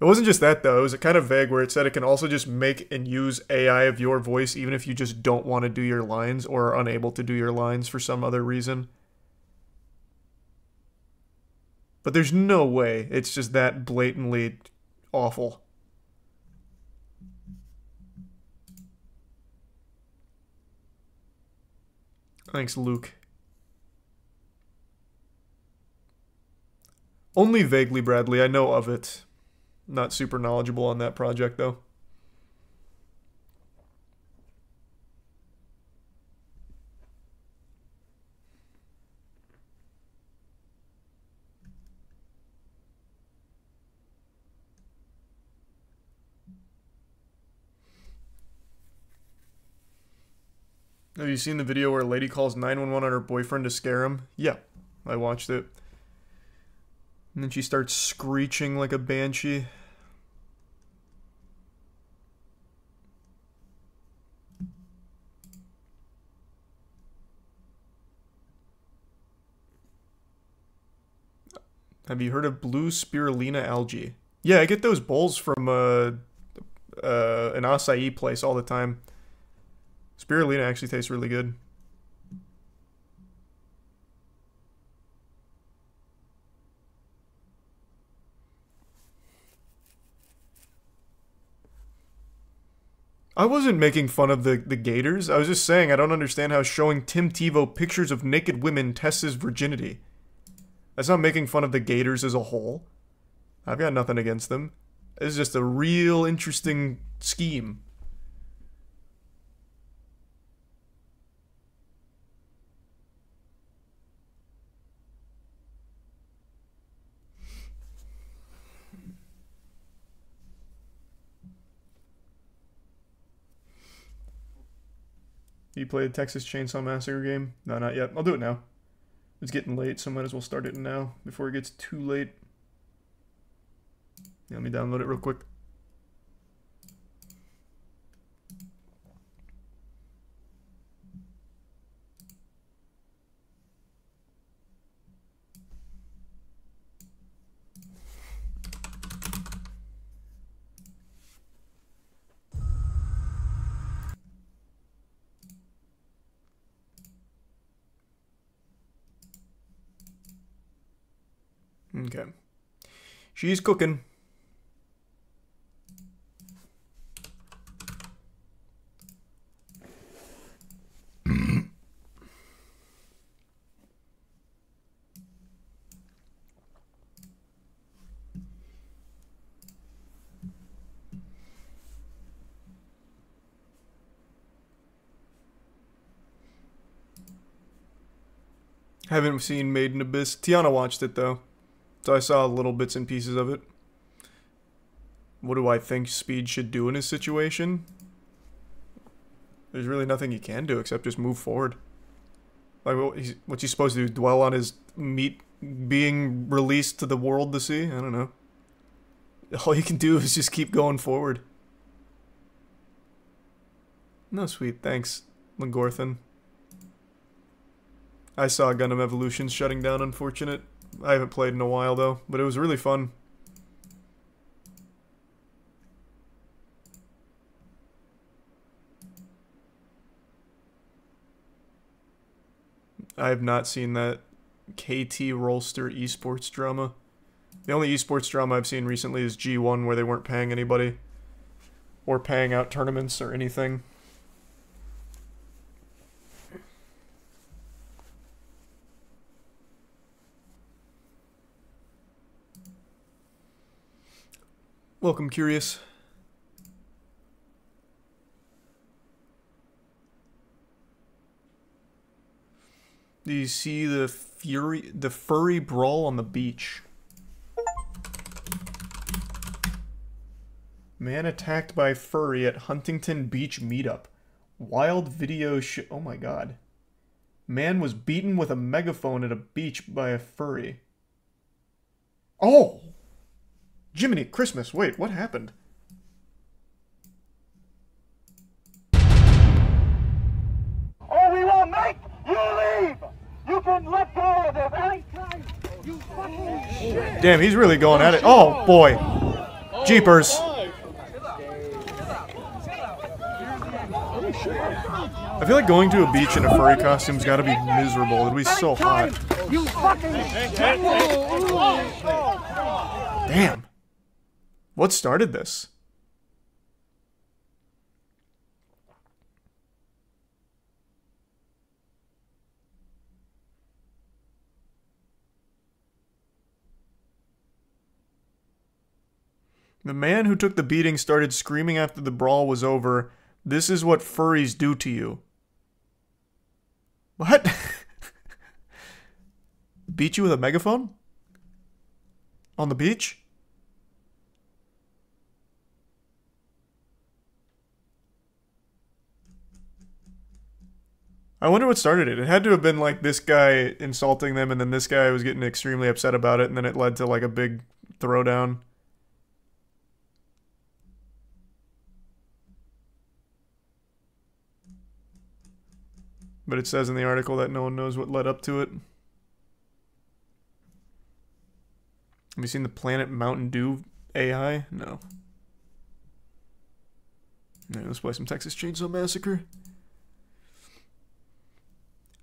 it wasn't just that though, it was kind of vague where it said it can also just make and use AI of your voice even if you just don't want to do your lines or are unable to do your lines for some other reason. But there's no way it's just that blatantly awful. Thanks, Luke. Only vaguely, Bradley. I know of it. Not super knowledgeable on that project, though. Have you seen the video where a lady calls 911 on her boyfriend to scare him? Yeah, I watched it. And then she starts screeching like a banshee. Have you heard of blue spirulina algae? Yeah, I get those bowls from uh, uh, an acai place all the time. Spirulina actually tastes really good. I wasn't making fun of the, the gators. I was just saying I don't understand how showing Tim Tebow pictures of naked women tests his virginity. That's not making fun of the gators as a whole. I've got nothing against them. It's just a real interesting scheme. You played Texas Chainsaw Massacre game? No, not yet. I'll do it now. It's getting late, so might as well start it now before it gets too late. Yeah, let me download it real quick. Okay. She's cooking. Haven't seen Made in Abyss. Tiana watched it though. So I saw little bits and pieces of it. What do I think Speed should do in his situation? There's really nothing he can do except just move forward. Like, what's he supposed to do? Dwell on his meat being released to the world to see? I don't know. All you can do is just keep going forward. No, sweet. Thanks, Langorthan. I saw Gundam Evolution's shutting down, unfortunate. I haven't played in a while though, but it was really fun. I have not seen that KT Rolster esports drama. The only esports drama I've seen recently is G1 where they weren't paying anybody or paying out tournaments or anything. Welcome, Curious. Do you see the fury, the furry brawl on the beach? Man attacked by furry at Huntington Beach meetup. Wild video Oh my god. Man was beaten with a megaphone at a beach by a furry. Oh! Jiminy Christmas, wait, what happened? Or we will make you leave! You can let go of this anytime! You fucking shit! Damn, he's really going at it. Oh, boy. Jeepers. I feel like going to a beach in a furry costume's gotta be miserable. It'd be so hot. You fucking Damn. What started this? The man who took the beating started screaming after the brawl was over. This is what furries do to you. What? [laughs] Beat you with a megaphone? On the beach? I wonder what started it. It had to have been like this guy insulting them, and then this guy was getting extremely upset about it, and then it led to like a big throwdown. But it says in the article that no one knows what led up to it. Have you seen the Planet Mountain Dew AI? No. Alright, let's play some Texas Chainsaw Massacre.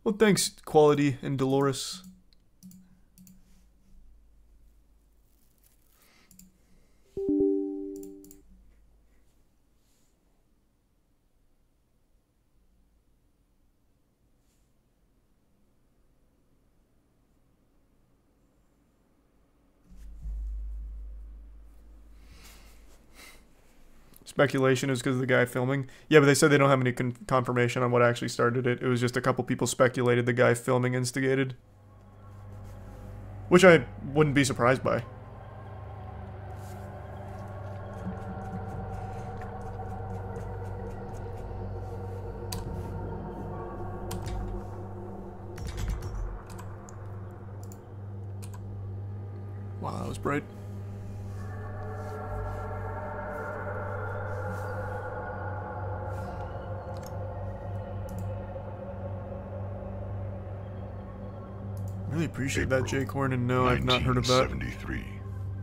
Well, thanks, Quality and Dolores. Speculation is because of the guy filming. Yeah, but they said they don't have any con- confirmation on what actually started it. It was just a couple people speculated the guy filming instigated. Which I wouldn't be surprised by. That, and no, I've not heard of that. 1973.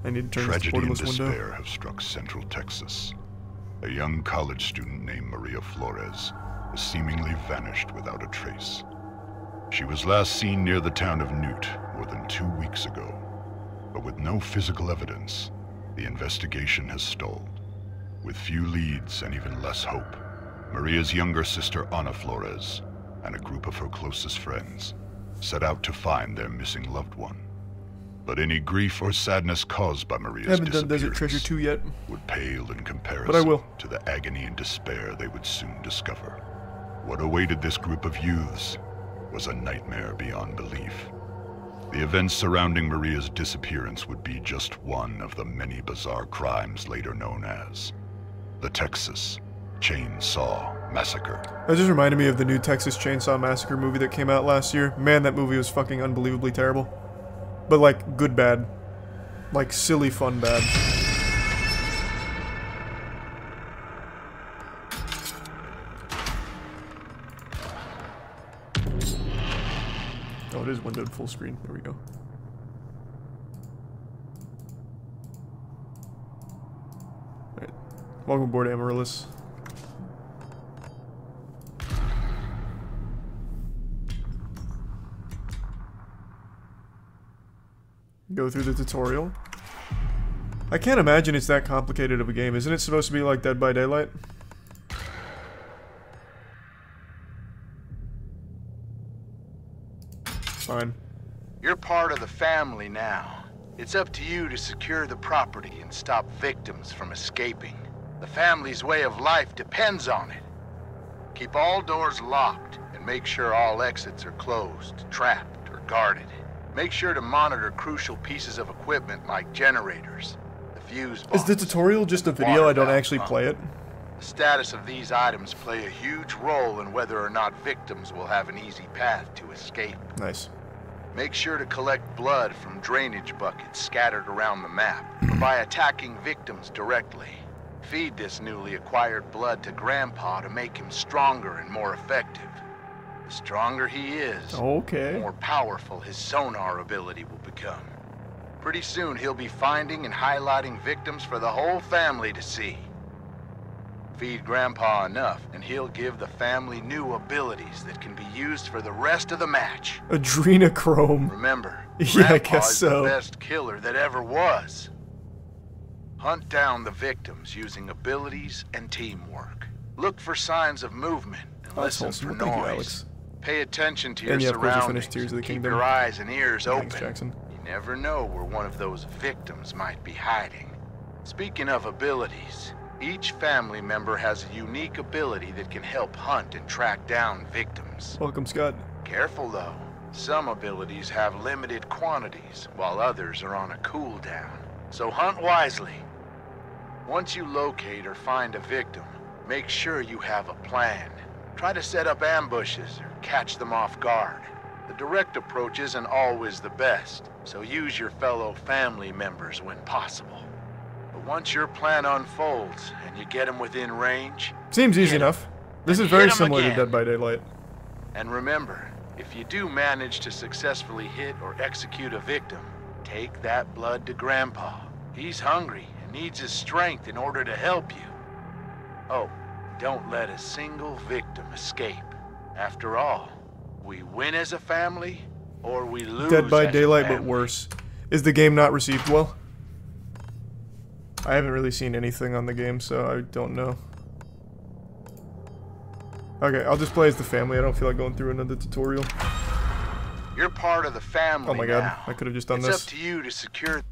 I need to turn this to Tragedy and portalist window. despair have struck Central Texas. A young college student named Maria Flores has seemingly vanished without a trace. She was last seen near the town of Newt more than two weeks ago. But with no physical evidence, the investigation has stalled. With few leads and even less hope, Maria's younger sister Ana Flores and a group of her closest friends set out to find their missing loved one. But any grief or sadness caused by Maria's haven't done disappearance Desert Treasure 2 yet. would pale in comparison But I will. to the agony and despair they would soon discover. What awaited this group of youths was a nightmare beyond belief. The events surrounding Maria's disappearance would be just one of the many bizarre crimes later known as the Texas Chainsaw Massacre. That just reminded me of the new Texas Chainsaw Massacre movie that came out last year. Man, that movie was fucking unbelievably terrible. But like, good bad. Like, silly fun bad. Oh, it is windowed full screen. There we go. Alright. Welcome aboard, Amaryllis. Go through the tutorial. I can't imagine it's that complicated of a game. Isn't it supposed to be like Dead by Daylight? Fine. You're part of the family now. It's up to you to secure the property and stop victims from escaping. The family's way of life depends on it. Keep all doors locked and make sure all exits are closed, trapped, or guarded. Make sure to monitor crucial pieces of equipment like generators, the fuse Is the tutorial just a video? I don't actually play it. The status of these items play a huge role in whether or not victims will have an easy path to escape. Nice. Make sure to collect blood from drainage buckets scattered around the map, [clears throat] by attacking victims directly. Feed this newly acquired blood to Grandpa to make him stronger and more effective. The stronger he is, Okay. the more powerful his sonar ability will become. Pretty soon he'll be finding and highlighting victims for the whole family to see. Feed Grandpa enough, and he'll give the family new abilities that can be used for the rest of the match. Adrenochrome. Remember, [laughs] Yeah, I guess is so. the best killer that ever was. Hunt down the victims using abilities and teamwork. Look for signs of movement and that's listen for thank you, noise. Alex. Pay attention to your yeah, of you surroundings. finished Tears of the Keep Kingdom. your eyes and ears Thanks, open. Jackson. You never know where one of those victims might be hiding. Speaking of abilities, each family member has a unique ability that can help hunt and track down victims. Welcome, Scott. Careful though. Some abilities have limited quantities, while others are on a cooldown. So hunt wisely. Once you locate or find a victim, make sure you have a plan. Try to set up ambushes or catch them off guard. The direct approach isn't always the best, so use your fellow family members when possible. But once your plan unfolds and you get them within range, Seems easy enough. This is very similar again. to Dead by Daylight. And remember, if you do manage to successfully hit or execute a victim, take that blood to Grandpa. He's hungry and needs his strength in order to help you. Oh, don't let a single victim escape. After all, we win as a family, or we lose Dead by Daylight, but worse. Is the game not received well? I haven't really seen anything on the game, so I don't know. Okay, I'll just play as the family. I don't feel like going through another tutorial. You're part of the family Oh my god, now. I could have just done it's this. up to you to secure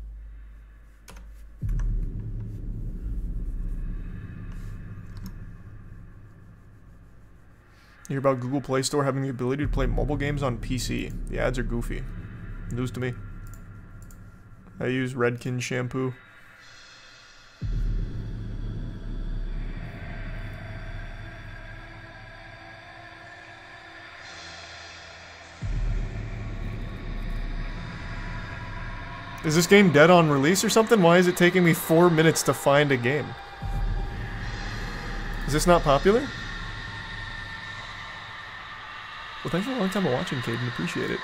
You hear about Google Play Store having the ability to play mobile games on PC. The ads are goofy. News to me. I use Redken shampoo. Is this game dead on release or something? Why is it taking me four minutes to find a game? Is this not popular? Well, thanks for a long time of watching, Caden. Appreciate it.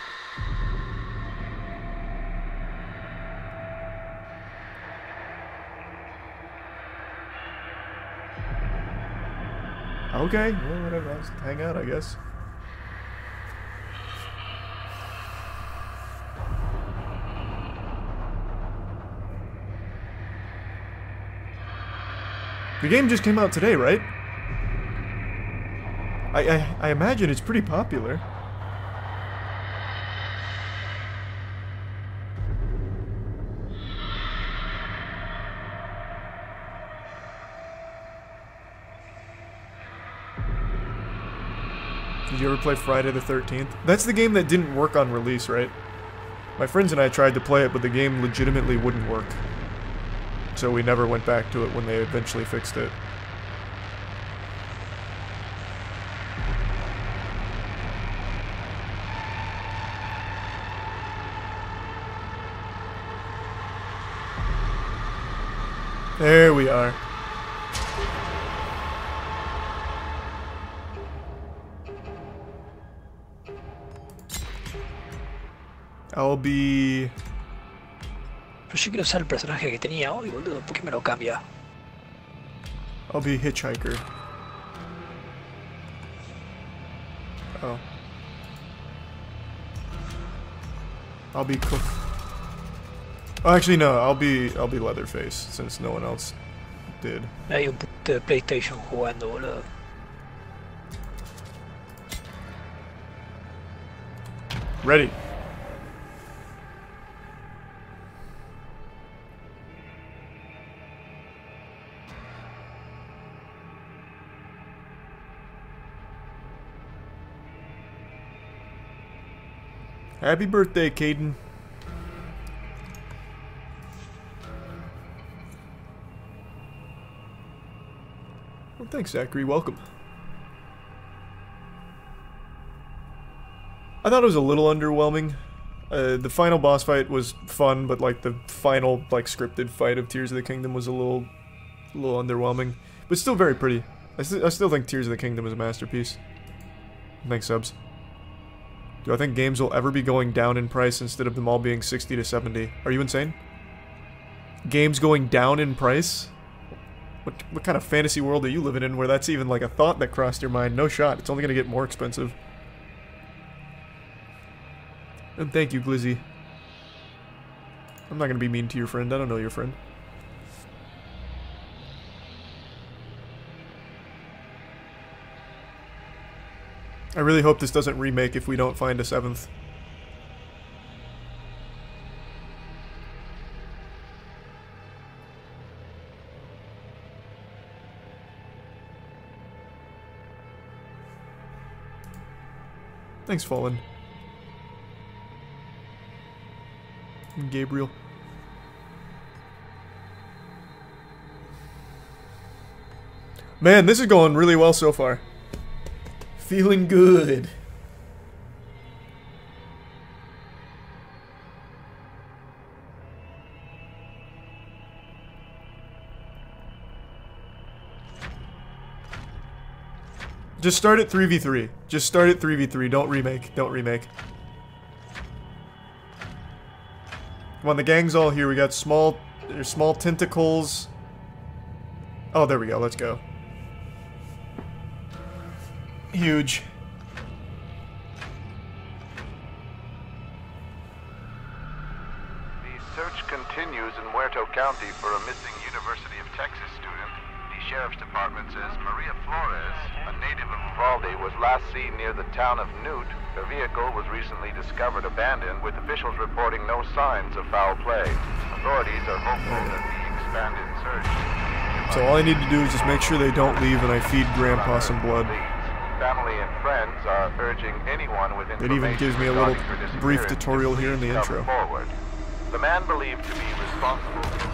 Okay, well, whatever. I'll just hang out, I guess. The game just came out today, right? I, I, I imagine it's pretty popular. Did you ever play Friday the 13th? That's the game that didn't work on release, right? My friends and I tried to play it, but the game legitimately wouldn't work. So we never went back to it when they eventually fixed it. There we are. I'll be... Pero yo quiero usar el personaje que tenía hoy, boludo. ¿Por qué me lo cambia? I'll be Hitchhiker. Oh. I'll be Cook. Oh, actually, no. I'll be I'll be Leatherface since no one else did. Hay un puto de PlayStation jugando, boludo. Ready. Happy birthday, Caden. Thanks, Zachary. Welcome. I thought it was a little underwhelming. Uh, the final boss fight was fun, but like the final like scripted fight of Tears of the Kingdom was a little, a little underwhelming, but still very pretty. I, st I still think Tears of the Kingdom is a masterpiece. Thanks, subs. Do I think games will ever be going down in price instead of them all being 60 to 70? Are you insane? Games going down in price? What, what kind of fantasy world are you living in where that's even like a thought that crossed your mind? No shot. It's only going to get more expensive. And thank you, Glizzy. I'm not going to be mean to your friend. I don't know your friend. I really hope this doesn't remake if we don't find a seventh. Thanks, Fallen. Gabriel. Man, this is going really well so far. Feeling good. Just start at 3v3. Just start at 3v3. Don't remake. Don't remake. On, the gang's all here. We got small, there's small tentacles. Oh, there we go. Let's go. Huge. The search continues in Muerto County for a missing University of Texas student. The Sheriff's Department says Maria Flores, native of Uvalde, was last seen near the town of Newt. Her vehicle was recently discovered abandoned, with officials reporting no signs of foul play. Authorities are hopeful that the expanded search So all I need to do is just make sure they don't leave and I feed Grandpa some blood. family and friends are urging anyone with It even gives me a little brief tutorial here in the intro. Forward. The man believed to be responsible for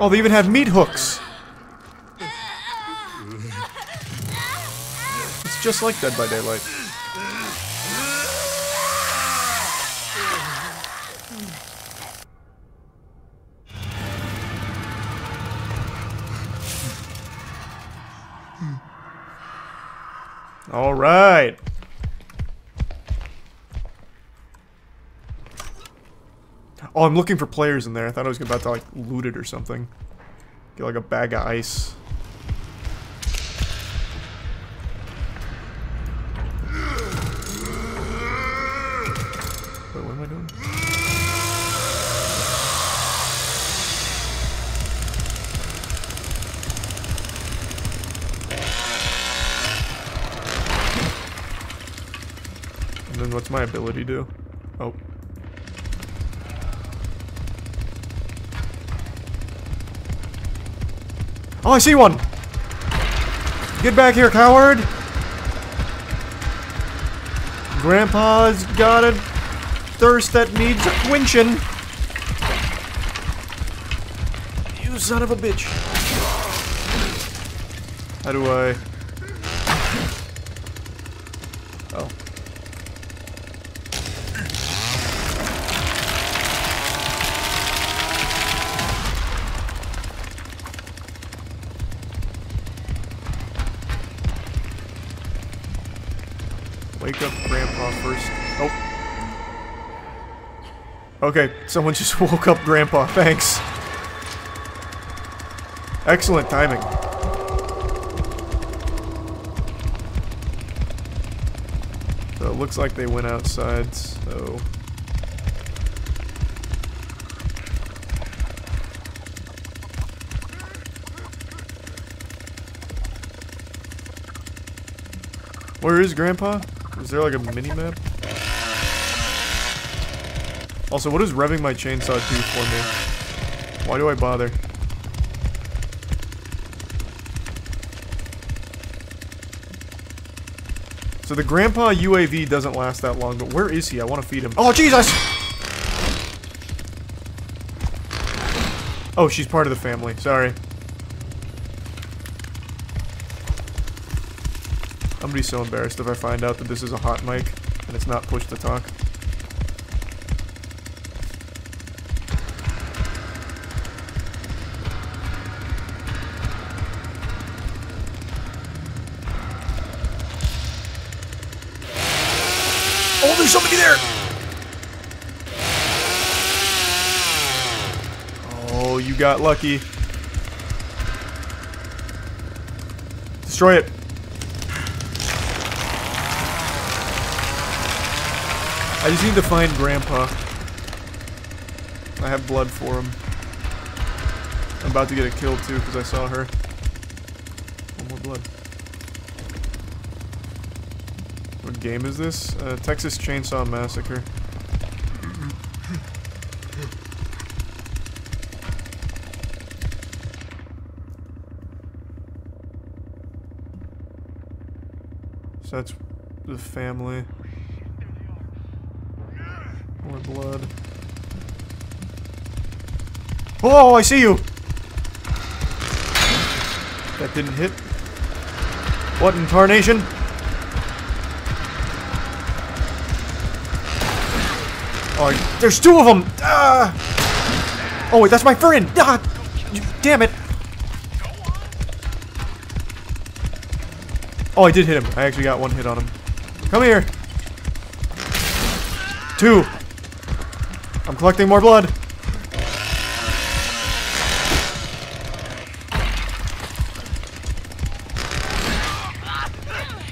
Oh, they even have meat hooks. Just like Dead by Daylight. All right. Oh, I'm looking for players in there. I thought I was about to like loot it or something. Get like a bag of ice. What's my ability do? Oh. Oh, I see one! Get back here, coward! Grandpa's got a thirst that needs a quenching. You son of a bitch. How do I... Okay, someone just [laughs] woke up Grandpa. Thanks. Excellent timing. So it looks like they went outside, so... Where is Grandpa? Is there like a mini map? Also, what does revving my chainsaw do for me? Why do I bother? So the grandpa UAV doesn't last that long, but where is he? I want to feed him. Oh, Jesus! Oh, she's part of the family. Sorry. I'm gonna be so embarrassed if I find out that this is a hot mic and it's not push to talk. Got lucky. Destroy it. I just need to find Grandpa. I have blood for him. I'm about to get a kill too because I saw her. One more blood. What game is this? Uh, Texas Chainsaw Massacre. So that's the family. More blood. Oh, I see you! That didn't hit. What in tarnation? Oh, there's two of them! Ah! Oh, wait, that's my friend! Ah! Damn it! Oh, I did hit him. I actually got one hit on him. Come here! Two! I'm collecting more blood.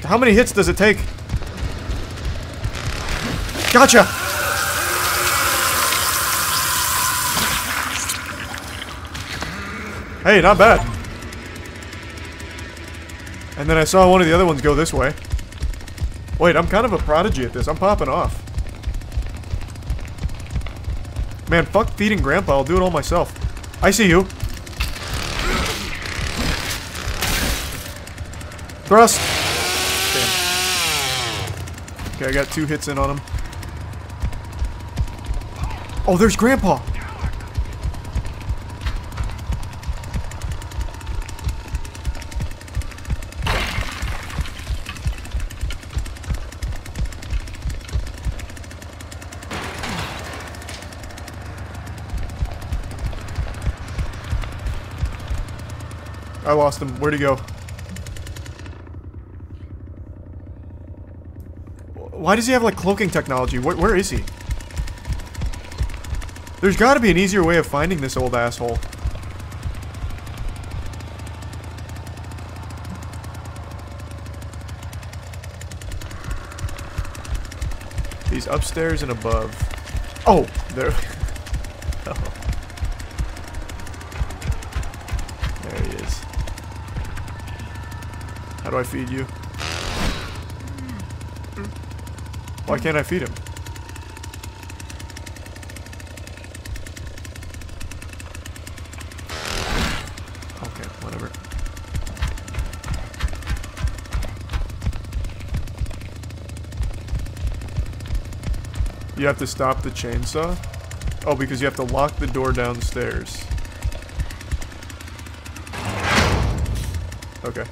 How many hits does it take? Gotcha! Hey, not bad. And then I saw one of the other ones go this way. Wait, I'm kind of a prodigy at this. I'm popping off. Man, fuck feeding Grandpa. I'll do it all myself. I see you. Thrust. Damn. Okay, I got two hits in on him. Oh, there's Grandpa. Lost him. Where'd he go? Why does he have, like, cloaking technology? Where, where is he? There's gotta be an easier way of finding this old asshole. He's upstairs and above. Oh! There... [laughs] How do I feed you? Why can't I feed him? Okay, whatever. You have to stop the chainsaw? Oh, because you have to lock the door downstairs. Okay.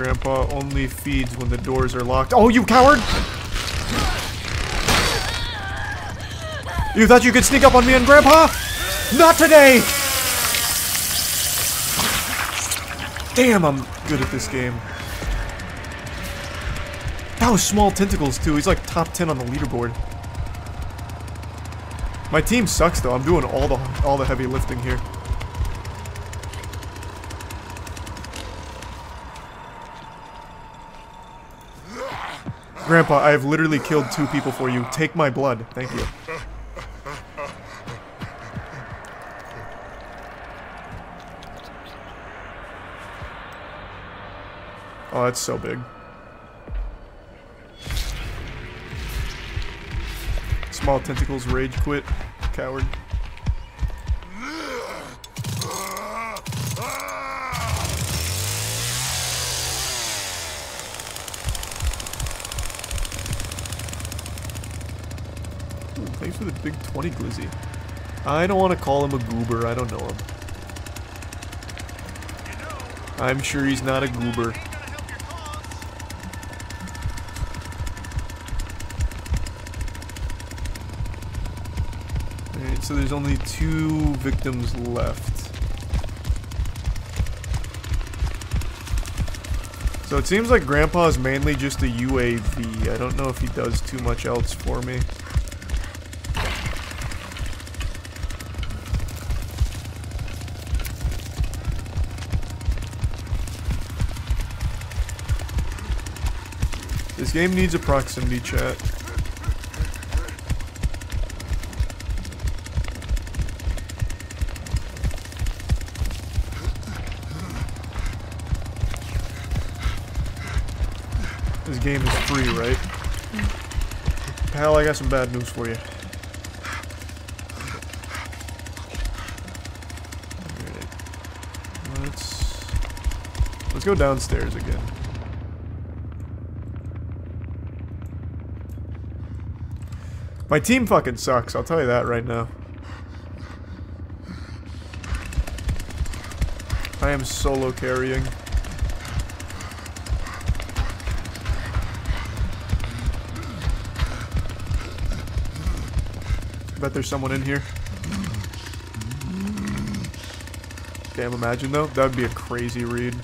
Grandpa only feeds when the doors are locked. Oh, you coward! You thought you could sneak up on me and Grandpa? Not today! Damn, I'm good at this game. That was small tentacles too. He's like top 10 on the leaderboard. My team sucks though. I'm doing all the all the heavy lifting here. Grandpa, I have literally killed two people for you. Take my blood. Thank you. Oh, that's so big. Small tentacles rage quit. Coward. Thanks for the big 20 glizzy. I don't want to call him a goober. I don't know him. I'm sure he's not a goober. Alright, so there's only two victims left. So it seems like Grandpa's mainly just a UAV. I don't know if he does too much else for me. This game needs a proximity chat. This game is free, right? Pal, I got some bad news for you. Let's let's go downstairs again. My team fucking sucks, I'll tell you that right now. I am solo carrying. Bet there's someone in here. Damn, imagine though. That would be a crazy read.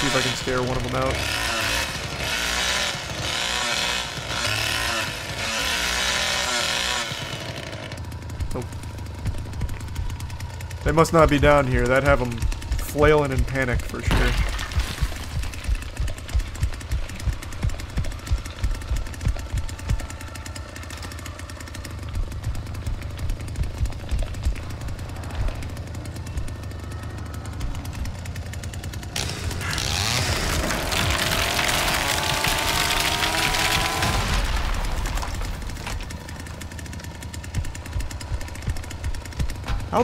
See if I can scare one of them out. Nope. They must not be down here. That'd have them flailing in panic for sure.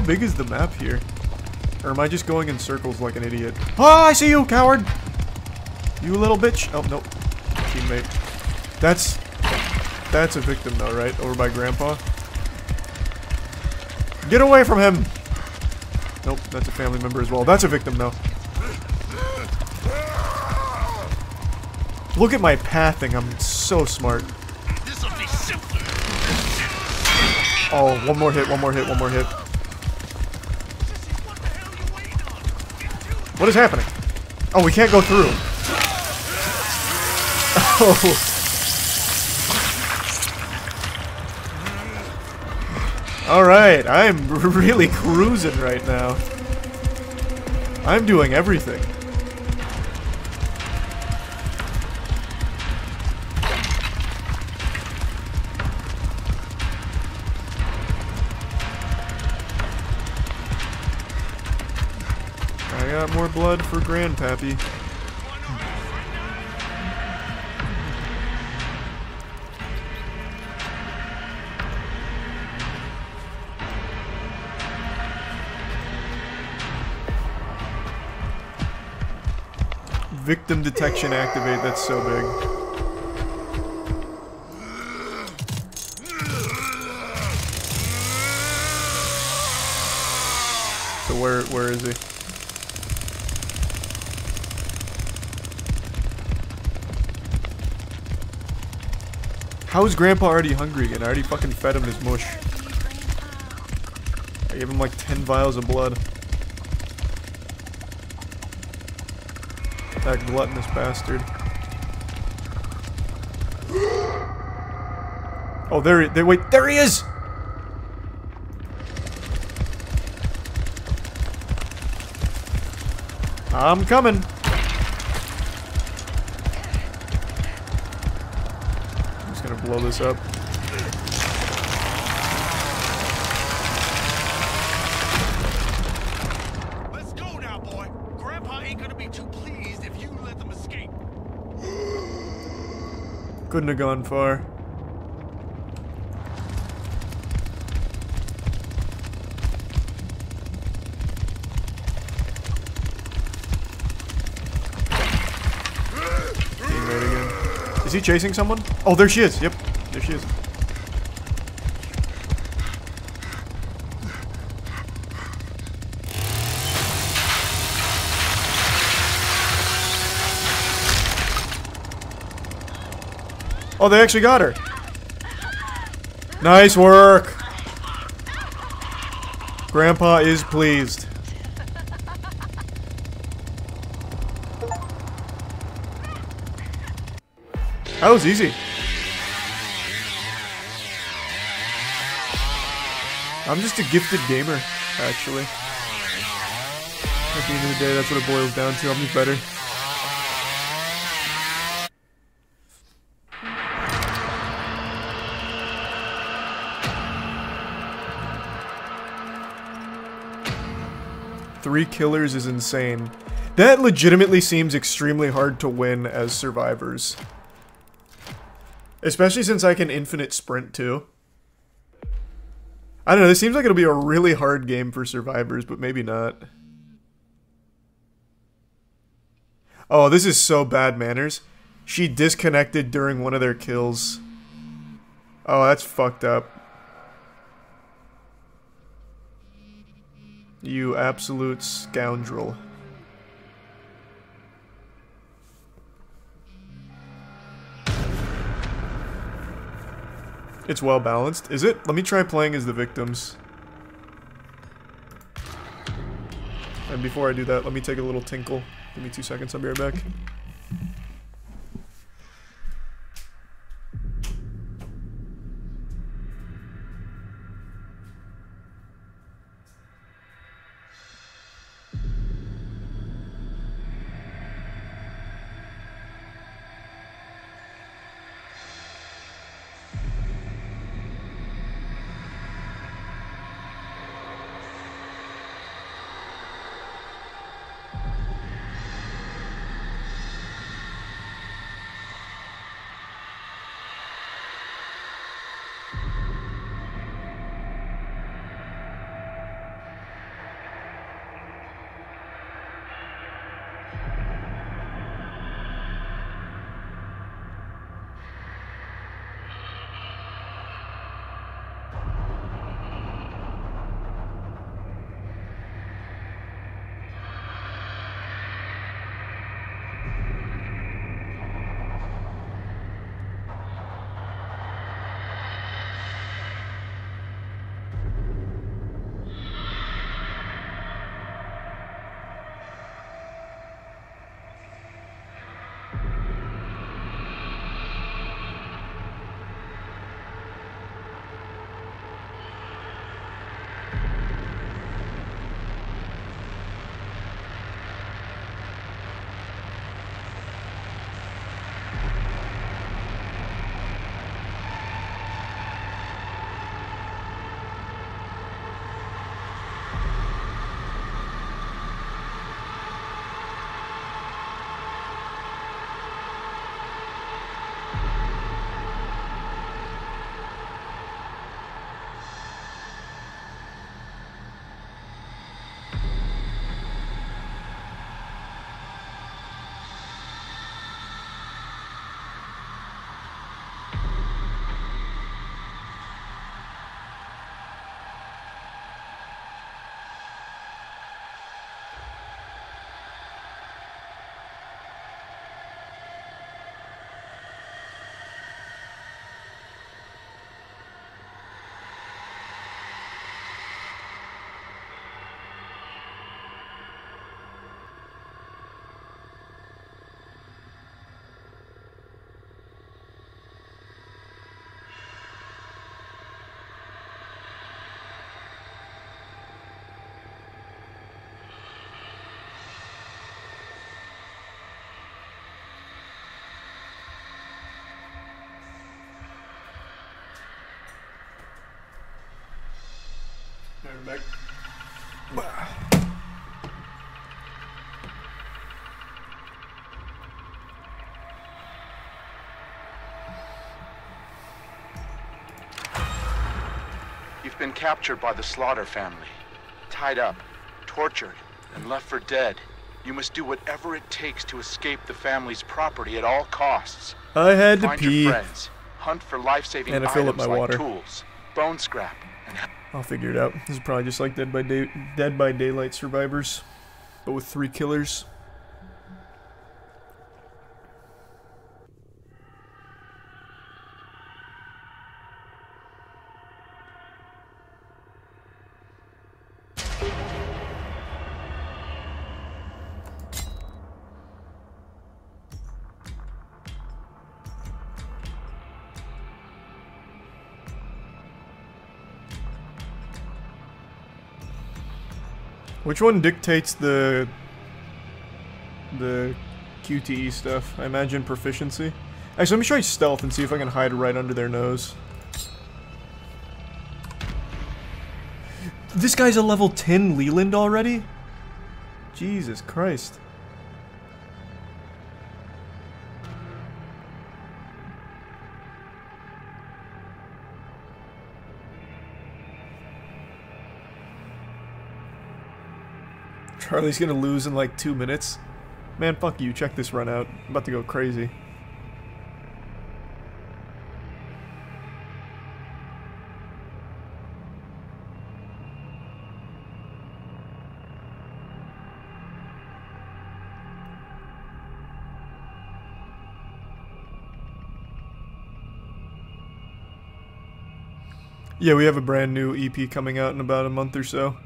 Big is the map here? Or am I just going in circles like an idiot? Oh, I see you, coward! You little bitch. Oh, nope. Teammate. That's... That's a victim though, right? Over by Grandpa? Get away from him! Nope, that's a family member as well. That's a victim though. Look at my pathing, I'm so smart. Oh, one more hit, one more hit, one more hit. What is happening? Oh, we can't go through. Oh. Alright, I'm [laughs] really cruising right now. I'm doing everything. Blood for Grandpappy. Victim detection activate, that's so big. So where where is he? How is Grandpa already hungry again? I already fucking fed him his mush. I gave him like 10 vials of blood. That gluttonous bastard. [gasps] Oh, there he, there, wait, there he is! I'm coming. I'm just gonna blow this up. Let's go now, boy. Grandpa ain't gonna be too pleased if you let them escape. Couldn't have gone far. Is he chasing someone? Oh, there she is. Yep, there she is. Oh, they actually got her. Nice work. Grandpa is pleased. That was easy. I'm just a gifted gamer, actually. At the end of the day, that's what it boils down to. I'm just better. Three killers is insane. That legitimately seems extremely hard to win as survivors. Especially since I can infinite sprint too. I don't know, this seems like it'll be a really hard game for survivors, but maybe not. Oh, this is so bad manners. She disconnected during one of their kills. Oh, that's fucked up. You absolute scoundrel. It's well balanced. Is it? Let me try playing as the victims. And before I do that, let me take a little tinkle. Give me two seconds, I'll be right back. Back. You've been captured by the Slaughter family, tied up, tortured, and left for dead. You must do whatever it takes to escape the family's property at all costs. I had to Find pee. your friends, hunt for life-saving items fill up my like water. tools, bone scrap, and I'll figure it out. This is probably just like Dead by Day, Dead by Daylight survivors, but with three killers. Which one dictates the the QTE stuff? I imagine proficiency. Actually, let me try stealth and see if I can hide right under their nose. This guy's a level 10 Leland already? Jesus Christ. Charlie's gonna lose in like two minutes. Man, fuck you. Check this run out. I'm about to go crazy. Yeah, we have a brand new EP coming out in about a month or so.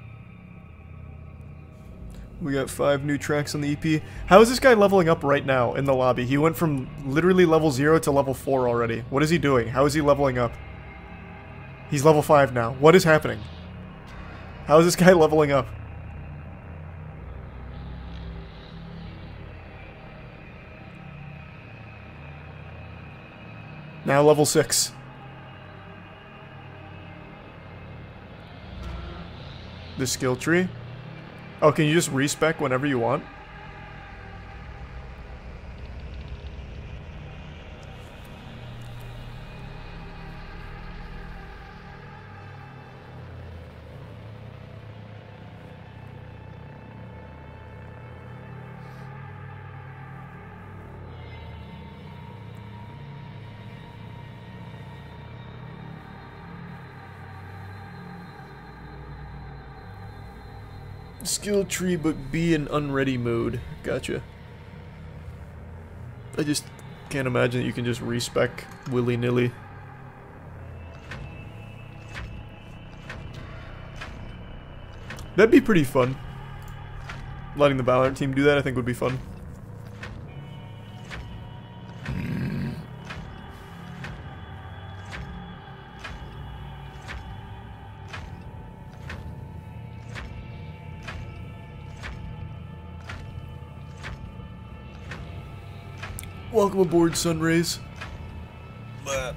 We got five new tracks on the EP. How is this guy leveling up right now in the lobby? He went from literally level 0 to level 4 already. What is he doing? How is he leveling up? He's level 5 now. What is happening? How is this guy [laughs] leveling up? Now level 6. The skill tree? Oh, can you just respec whenever you want? Skill tree, but be in unready mode. Gotcha. I just can't imagine that you can just respec willy-nilly. That'd be pretty fun. Letting the Valorant team do that I think would be fun. Welcome aboard, Sunrays. The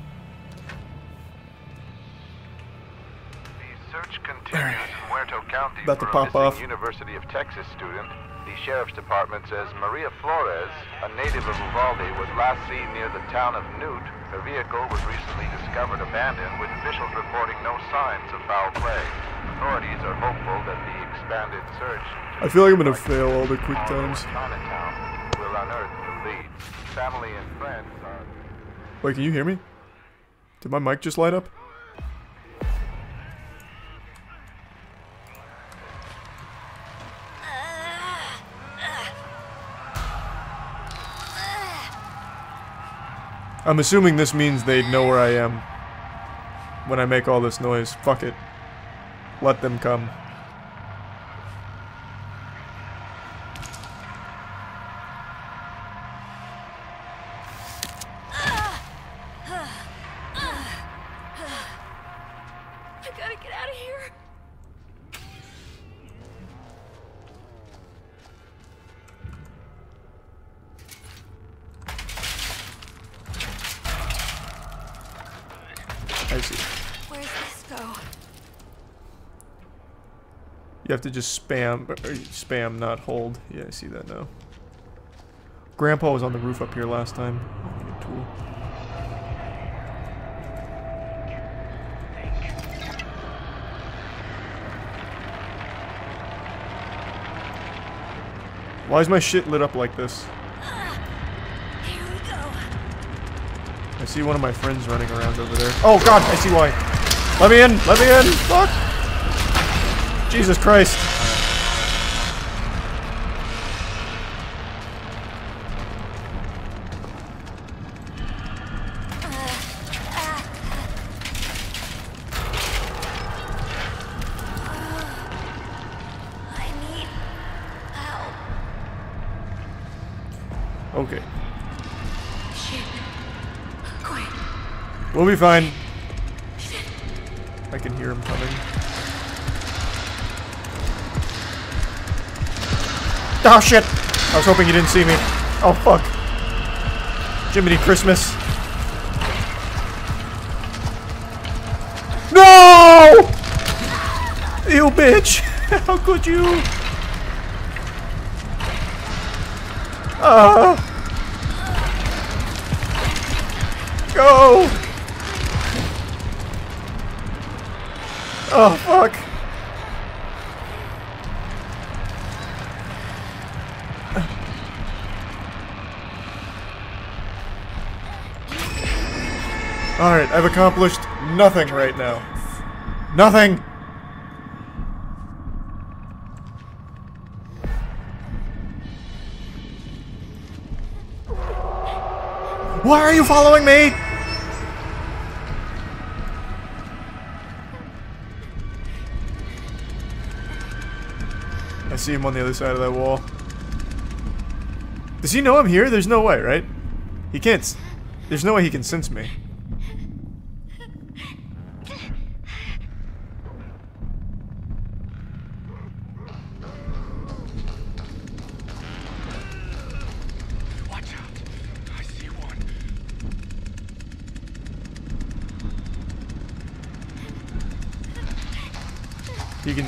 search continues in Muerto County About to pop a off. University of Texas student. The sheriff's department says Maria Flores, a native of Uvalde, was last seen near the town of Newt. Her vehicle was recently discovered abandoned, with officials reporting no signs of foul play. Authorities are hopeful that the expanded search I feel like I'm gonna fail all the quick times. Chinatown will unearth Family and friends are Wait, can you hear me? Did my mic just light up? I'm assuming this means they know where I am when I make all this noise. Fuck it. Let them come. To just spam, or spam, not hold. Yeah, I see that now. Grandpa was on the roof up here last time. Why is my shit lit up like this? I see one of my friends running around over there. Oh god, I see why. Let me in! Let me in! Fuck! Jesus Christ. Okay. We'll be fine. I can hear him Oh shit! I was hoping you didn't see me. Oh fuck. Jiminy Christmas. No! You bitch! [laughs] How could you? Uh, I've accomplished nothing right now. Nothing! Why are you following me? I see him on the other side of that wall. Does he know I'm here? There's no way, right? He can't. There's no way he can sense me.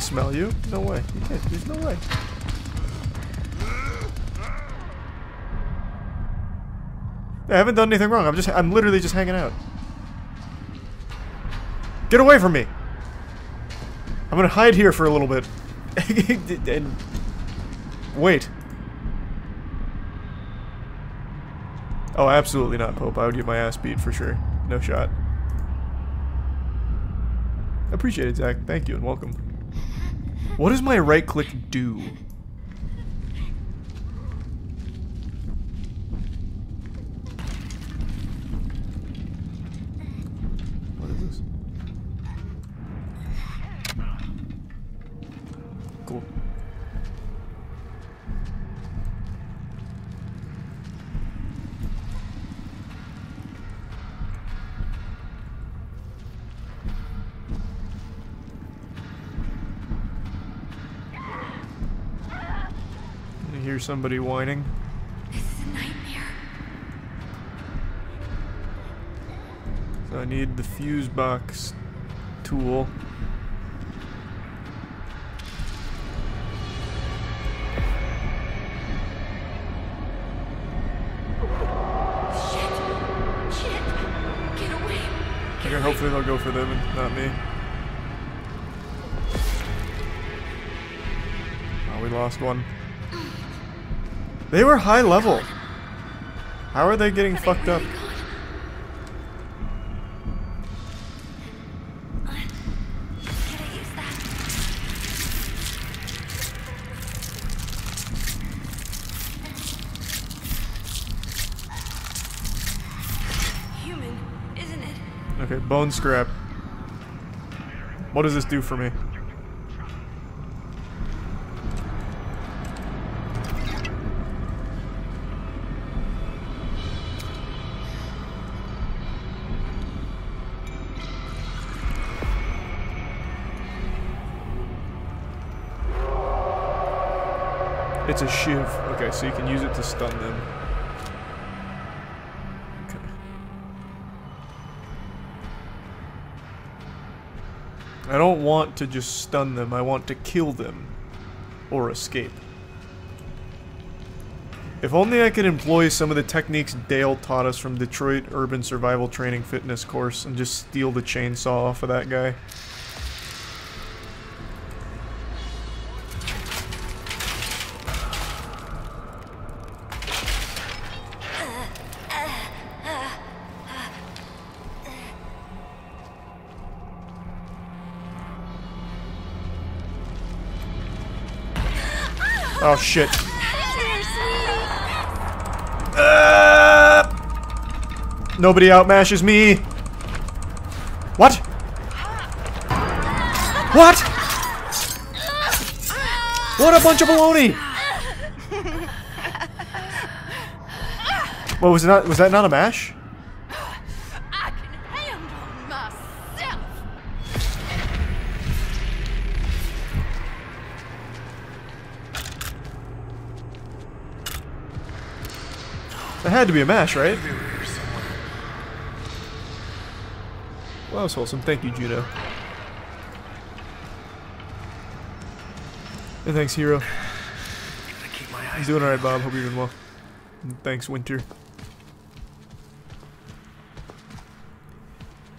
Smell you? No way. He can't. There's no way. I haven't done anything wrong. I'm just. I'm literally just hanging out. Get away from me! I'm gonna hide here for a little bit. [laughs] and wait. Oh, absolutely not, Pope. I would get my ass beat for sure. No shot. Appreciate it, Zach. Thank you and welcome. What does my right click do? What is this? Cool. Somebody whining. So I need the fuse box tool. Get away. Hopefully they'll go for them and not me. Oh, we lost one. They were high level. How are they getting fucked up? Human, isn't it? Okay, bone scrap. What does this do for me? It's a shiv. Okay, so you can use it to stun them. Okay. I don't want to just stun them, I want to kill them. Or escape. If only I could employ some of the techniques Dale taught us from Detroit Urban Survival Training Fitness course and just steal the chainsaw off of that guy. Oh shit. Uh, nobody outmashes me. What? What? What a bunch of baloney! What was that? Was that not a mash? Had to be a mash, right? Well, that was wholesome. Thank you, Juno. And thanks, Hero. He's doing alright, Bob. Hope you're doing well. Thanks, Winter.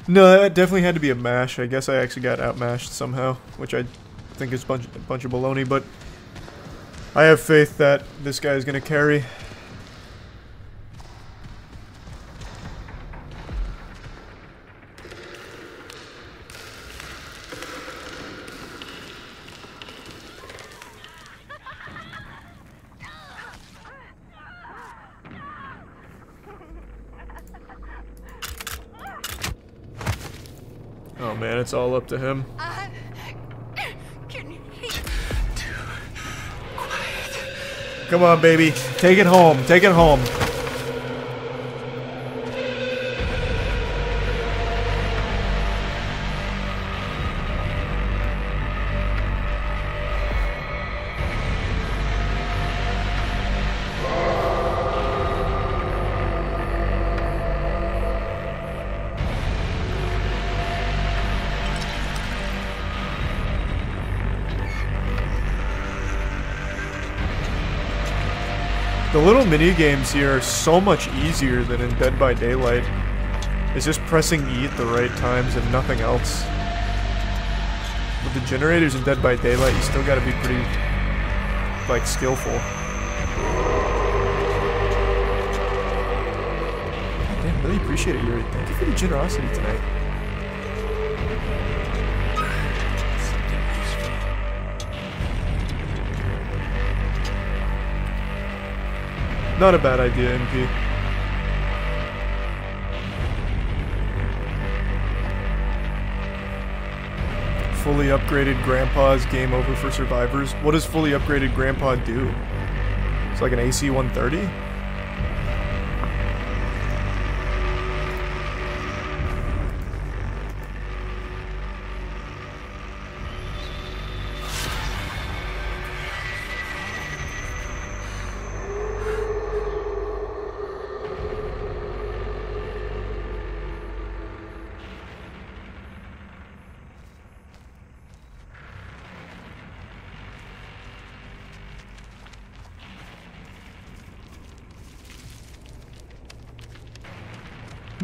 No, that definitely had to be a mash. I guess I actually got outmashed somehow, which I think is a bunch, a bunch of baloney, but I have faith that this guy is going to carry. Oh man, it's all up to him. Come on, baby. Take it home. Take it home. Mini games here are so much easier than in Dead by Daylight. It's just pressing E at the right times and nothing else. With the generators in Dead by Daylight, you still gotta be pretty, like, skillful. Damn, really appreciate it, Yuri. Thank you for the generosity tonight. Not a bad idea, MP. Fully upgraded Grandpa's game over for survivors. What does fully upgraded Grandpa do? It's like an AC-130?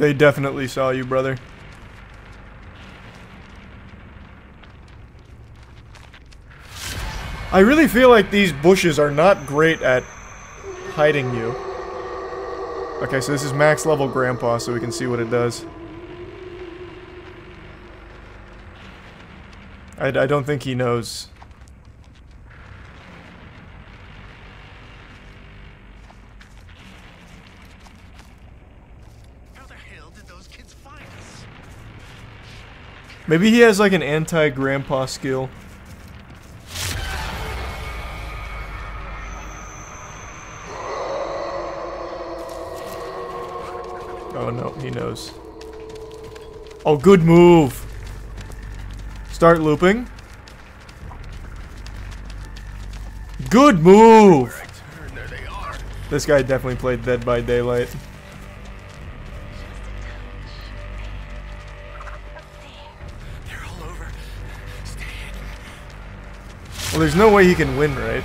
They definitely saw you, brother. I really feel like these bushes are not great at hiding you. Okay, so this is max level grandpa, so we can see what it does. I, I don't think he knows. Maybe he has like an anti-grandpa skill. Oh no, he knows. Oh, good move. Start looping. Good move. This guy definitely played Dead by Daylight. There's no way he can win, right?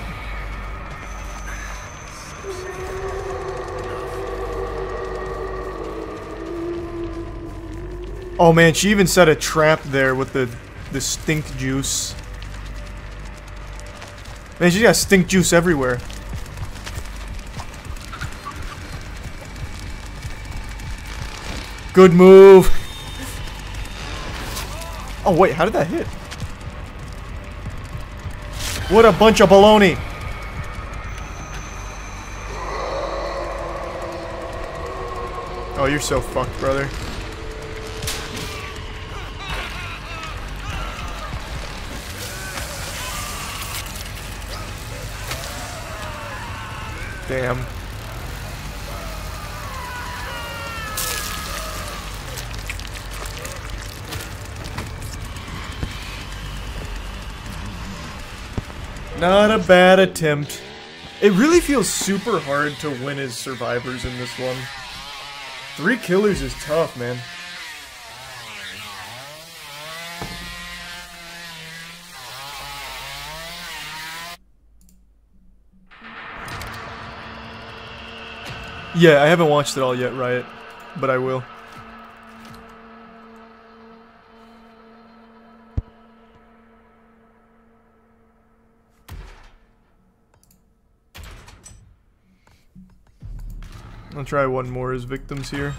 Oh man, she even set a trap there with the the stink juice. Man, she's got stink juice everywhere. Good move. Oh wait, how did that hit? What a bunch of baloney. Oh, you're so fucked, brother. Damn. Bad attempt. It really feels super hard to win as survivors in this one. Three killers is tough, man. Yeah, I haven't watched it all yet, Riot, but I will. Try one more as victims here.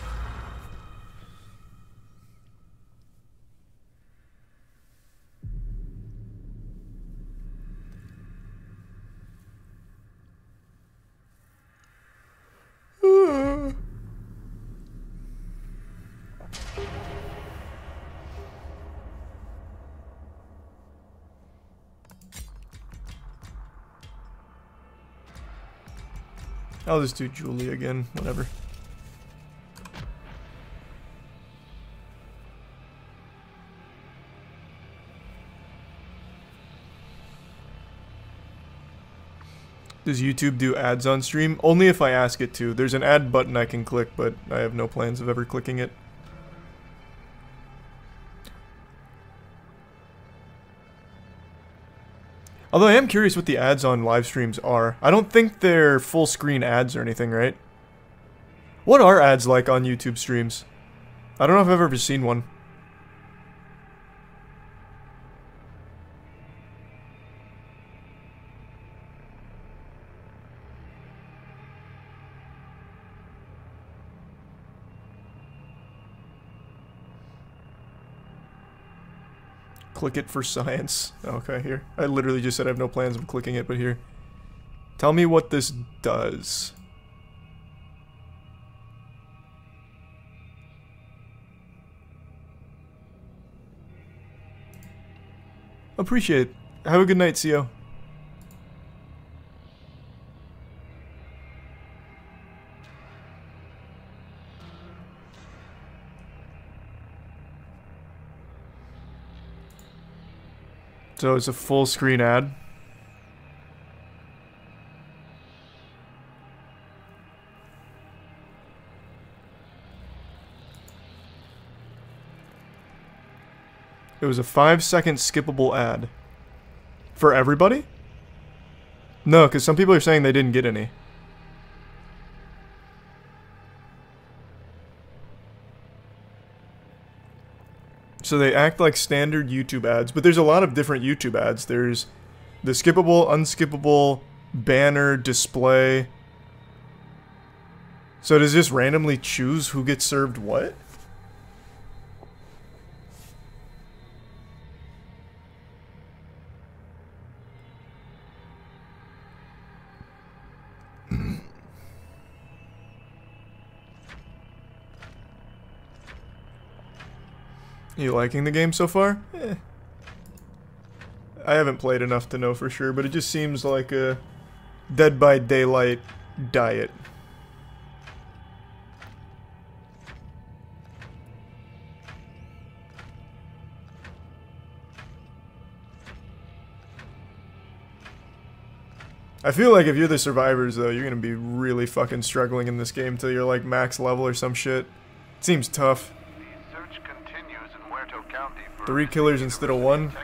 I'll just do Julie again, whatever. Does YouTube do ads on stream? Only if I ask it to. There's an ad button I can click, but I have no plans of ever clicking it. Although I am curious what the ads on live streams are. I don't think they're full screen ads or anything, right? What are ads like on YouTube streams? I don't know if I've ever seen one. Click it for [laughs] science. Okay, here. I literally just said I have no plans of clicking it, but here. Tell me what this does. Appreciate it. Have a good night, CO. So it's a full screen ad. It was a five second skippable ad. For everybody? No, because some people are saying they didn't get any. So they act like standard YouTube ads, but there's a lot of different YouTube ads. There's the skippable, unskippable, banner, display. So does this randomly choose who gets served what? You liking the game so far? Eh. I haven't played enough to know for sure, but it just seems like a Dead by Daylight diet. I feel like if you're the survivors though, you're gonna be really fucking struggling in this game till you're like max level or some shit. It seems tough. Three killers instead of one.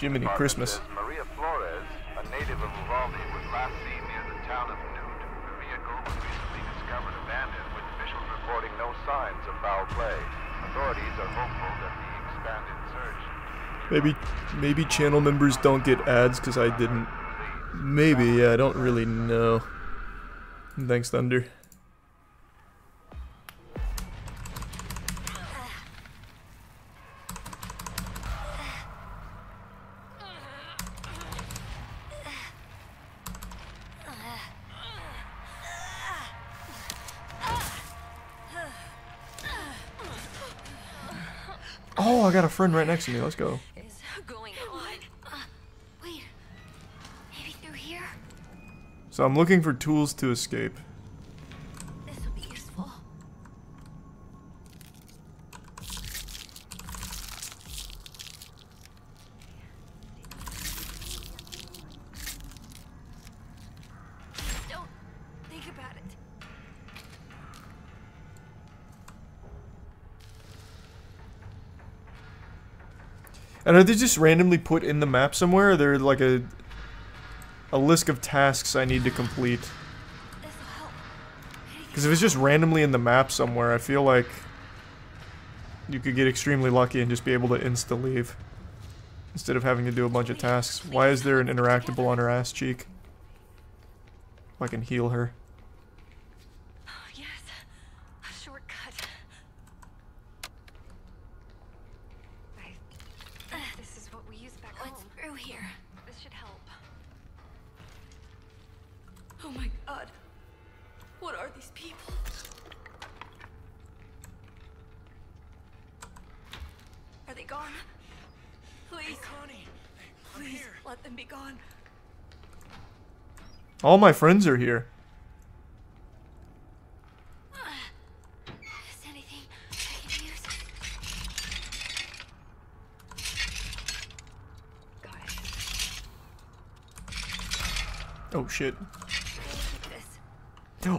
Jiminy Christmas. Maria Flores, a native of Uvalde, was last seen near the town of Newt. Her vehicle was recently discovered abandoned, with officials reporting no signs of foul play. Authorities are hopeful that the expanded search Maybe, maybe channel members don't get ads because I didn't. Maybe, yeah, I don't really know. Thanks, Thunder. Friend right next to me. Let's go. going on? Uh, wait. Maybe through here? So I'm looking for tools to escape. This will be useful. Don't think about it. And are they just randomly put in the map somewhere? They're like a a list of tasks I need to complete. Because if it's just randomly in the map somewhere, I feel like you could get extremely lucky and just be able to insta-leave. Instead of having to do a bunch of tasks. Why is there an interactable on her ass cheek? I can heal her. Yes, a shortcut. I, this is what we use back What's home. through here? This should help. Oh my god. What are these people? Are they gone? Please. Connie, please let them be gone. All my friends are here. Oh shit.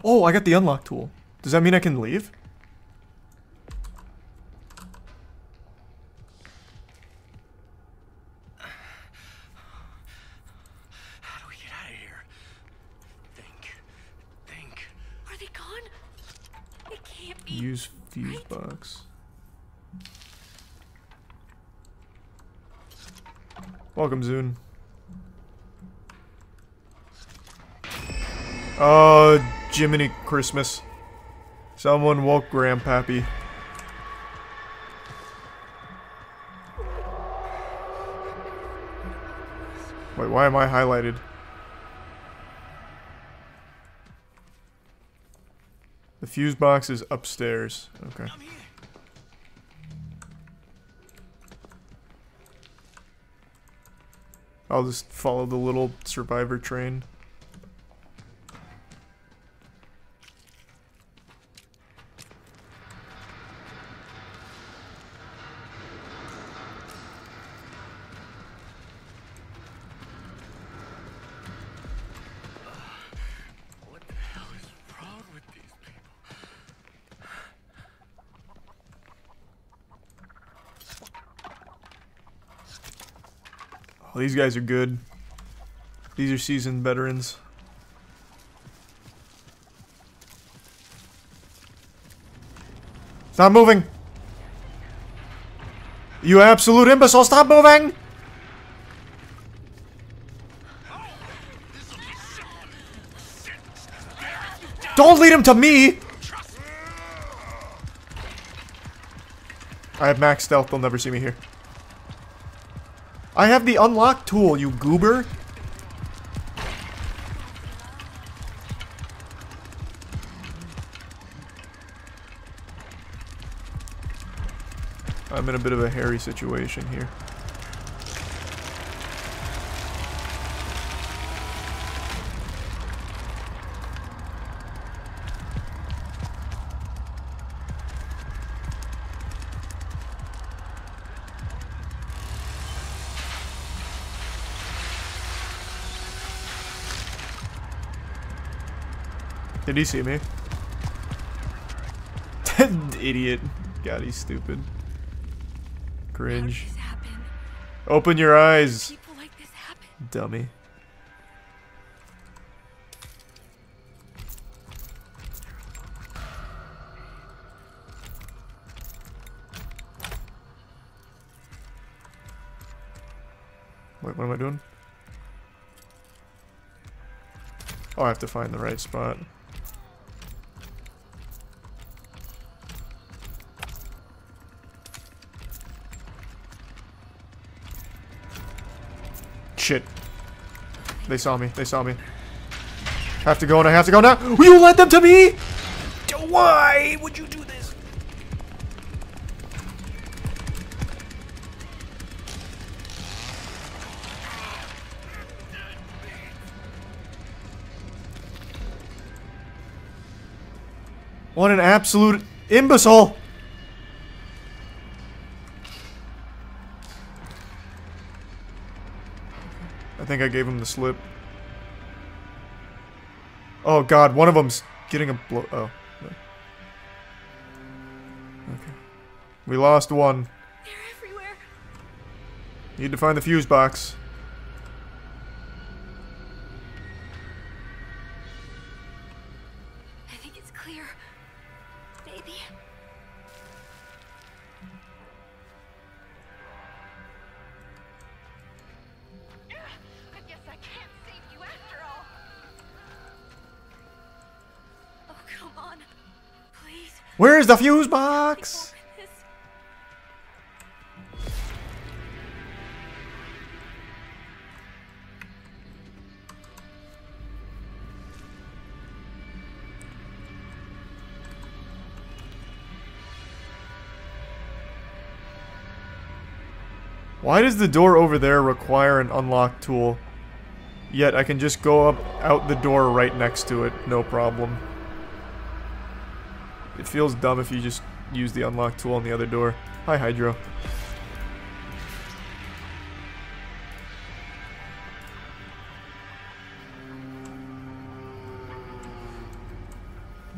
Oh, I got the unlock tool. Does that mean I can leave? Welcome, Zune. Oh, Jiminy Christmas. Someone woke Grandpappy. Wait, why am I highlighted? The fuse box is upstairs. Okay. I'll just follow the little survivor train. These guys are good. These are seasoned veterans. Stop moving! You absolute imbecile, stop moving! Don't lead him to me! I have max stealth, they'll never see me here. I have the unlock tool, you goober. I'm in a bit of a hairy situation here. Did he see me? [laughs] Idiot. God, he's stupid. Cringe. Open your eyes. Dummy. Wait, what am I doing? Oh, I have to find the right spot. They saw me. They saw me. Have to go and I have to go now. Will you let them to me? Why would you do this? What an absolute imbecile! I gave him the slip. Oh god, one of them's getting a blow. Oh. no. Okay. We lost one. They're everywhere. Need to find the fuse box. Where's the fuse box? Why does the door over there require an unlock tool? Yet I can just go up out the door right next to it, no problem. Feels dumb if you just use the unlock tool on the other door. Hi, Hydro.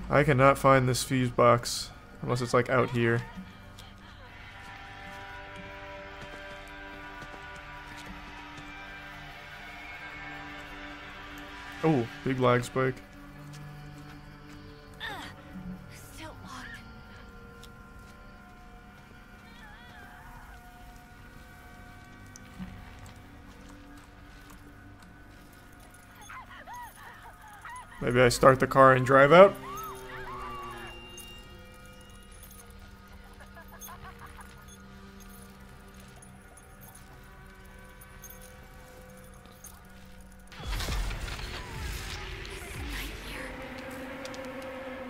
I cannot find this fuse box unless it's like out here. Oh, big lag spike. Maybe I start the car and drive out?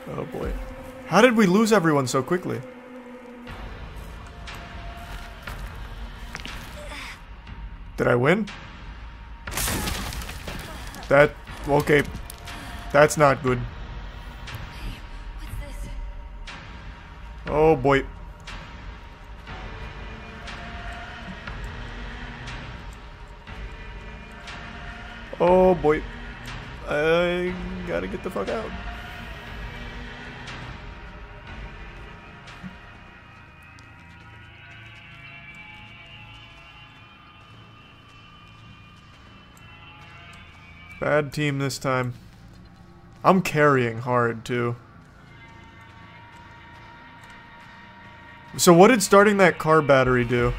Oh boy. How did we lose everyone so quickly? Did I win? That... okay. That's not good. Oh boy. Oh boy. I gotta get the fuck out. Bad team this time. I'm carrying hard, too. So what did starting that car battery do?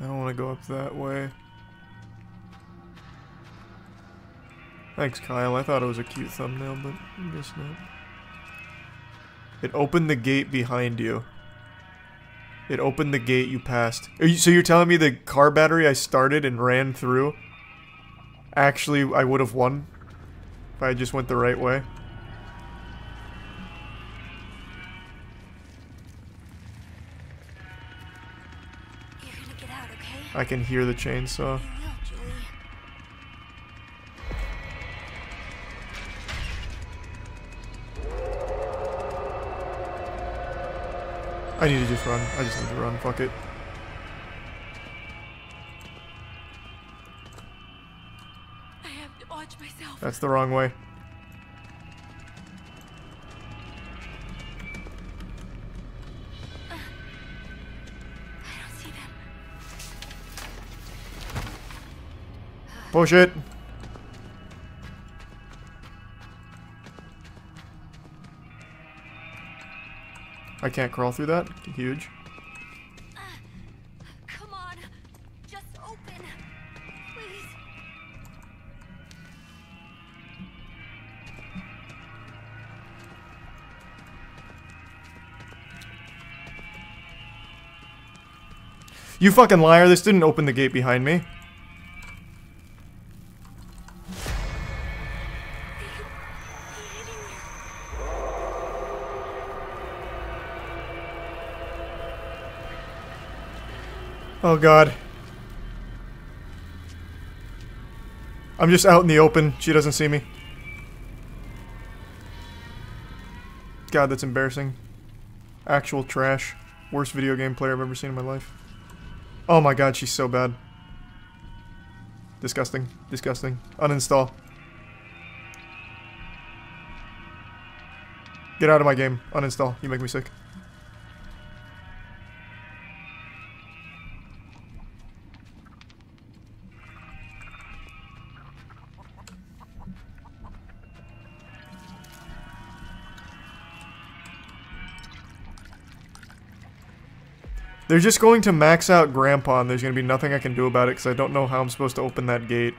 I don't want to go up that way. Thanks, Kyle. I thought it was a cute thumbnail, but I guess not. It opened the gate behind you. It opened the gate you passed. Are you, so you're telling me the car battery I started and ran through, actually I would have won if I just went the right way? You're gonna get out, okay? I can hear the chainsaw. I need to just run. I just need to run. Fuck it. I have to watch myself. That's the wrong way. I don't I can't crawl through that. Huge. Come on. Just open. Please. You fucking liar. This didn't open the gate behind me. Oh god. I'm just out in the open. She doesn't see me. God, that's embarrassing. Actual trash. Worst video game player I've ever seen in my life. Oh my god, she's so bad. Disgusting. Disgusting. Uninstall. Get out of my game. Uninstall. You make me sick. They're just going to max out Grandpa and there's going to be nothing I can do about it because I don't know how I'm supposed to open that gate.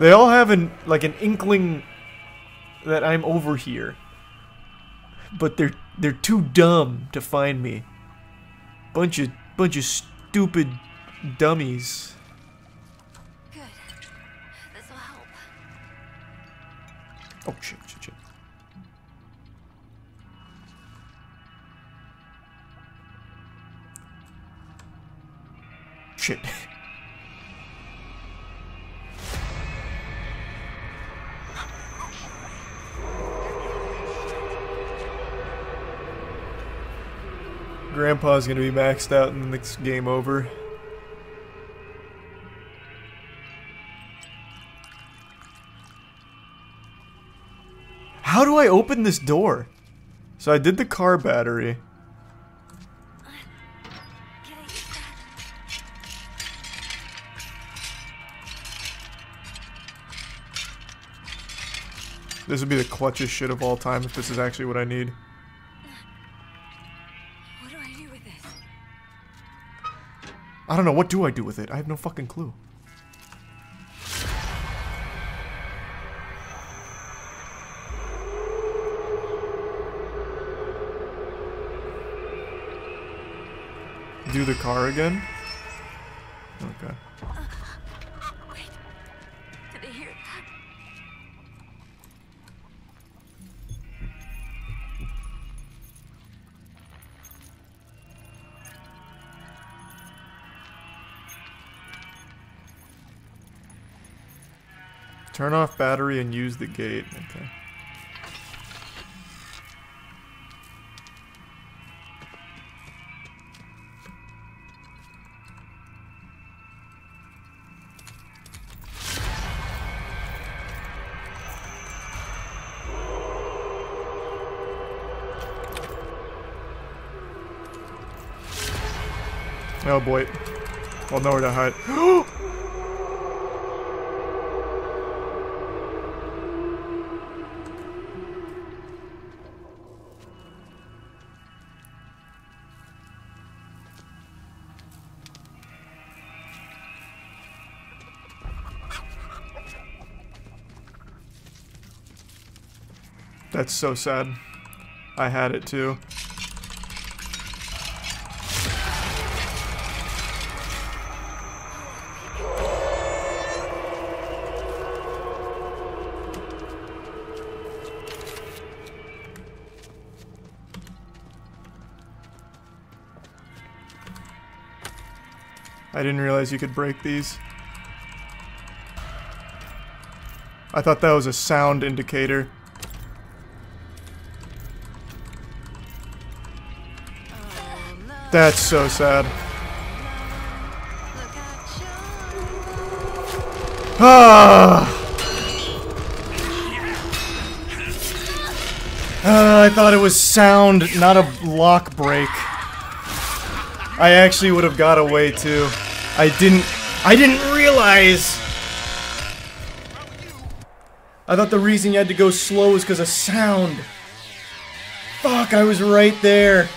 They all have an like an inkling that I'm over here. But they're they're too dumb to find me. Bunch of bunch of stupid dummies. Oh shit, shit, shit. Shit. [laughs] Grandpa's gonna be maxed out in the next game over. I open this door? So I did the car battery. This would be the clutchest shit of all time if this is actually what I need. What do I do with this? I don't know, what do I do with it? I have no fucking clue. The car again? Okay. Turn off battery and use the gate. Okay. Well, nowhere to hide. [gasps] That's so sad. I had it too. Realize you could break these. I thought that was a sound indicator. That's so sad. Ah! Uh, I thought it was sound, not a lock break. I actually would have got away too. I didn't. I didn't realize. I thought the reason you had to go slow was because of sound. Fuck! I was right there.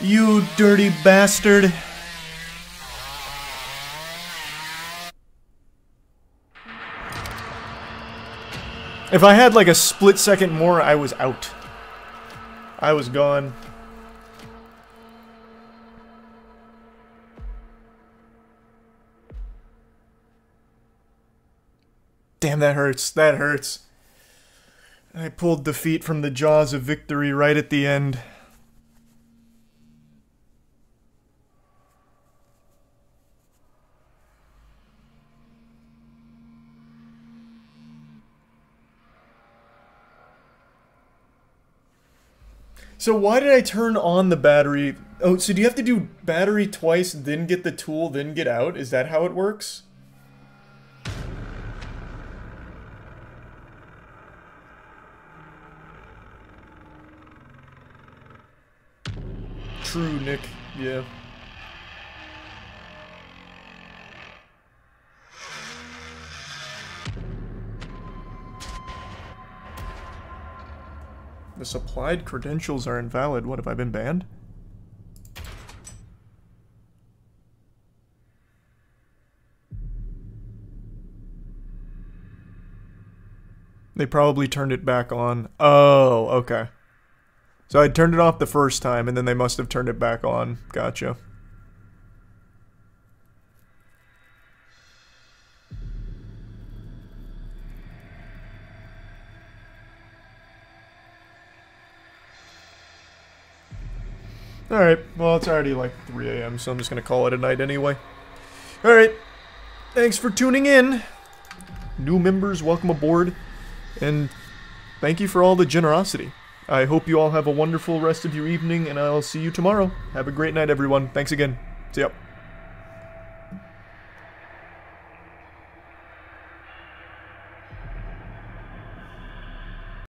You dirty bastard. If I had like a split second more, I was out. I was gone. Damn, that hurts. That hurts. I pulled defeat from the jaws of victory right at the end. So why did I turn on the battery Oh, so do you have to do battery twice, then get the tool, then get out? Is that how it works? True, Nick. Yeah. The supplied credentials are invalid. What, have I been banned? They probably turned it back on. Oh, okay. So I turned it off the first time, and then they must have turned it back on. Gotcha. Alright, well, it's already like 3 a.m., so I'm just gonna call it a night anyway. Alright, thanks for tuning in. New members, welcome aboard. And thank you for all the generosity. I hope you all have a wonderful rest of your evening, and I'll see you tomorrow. Have a great night, everyone. Thanks again. See ya.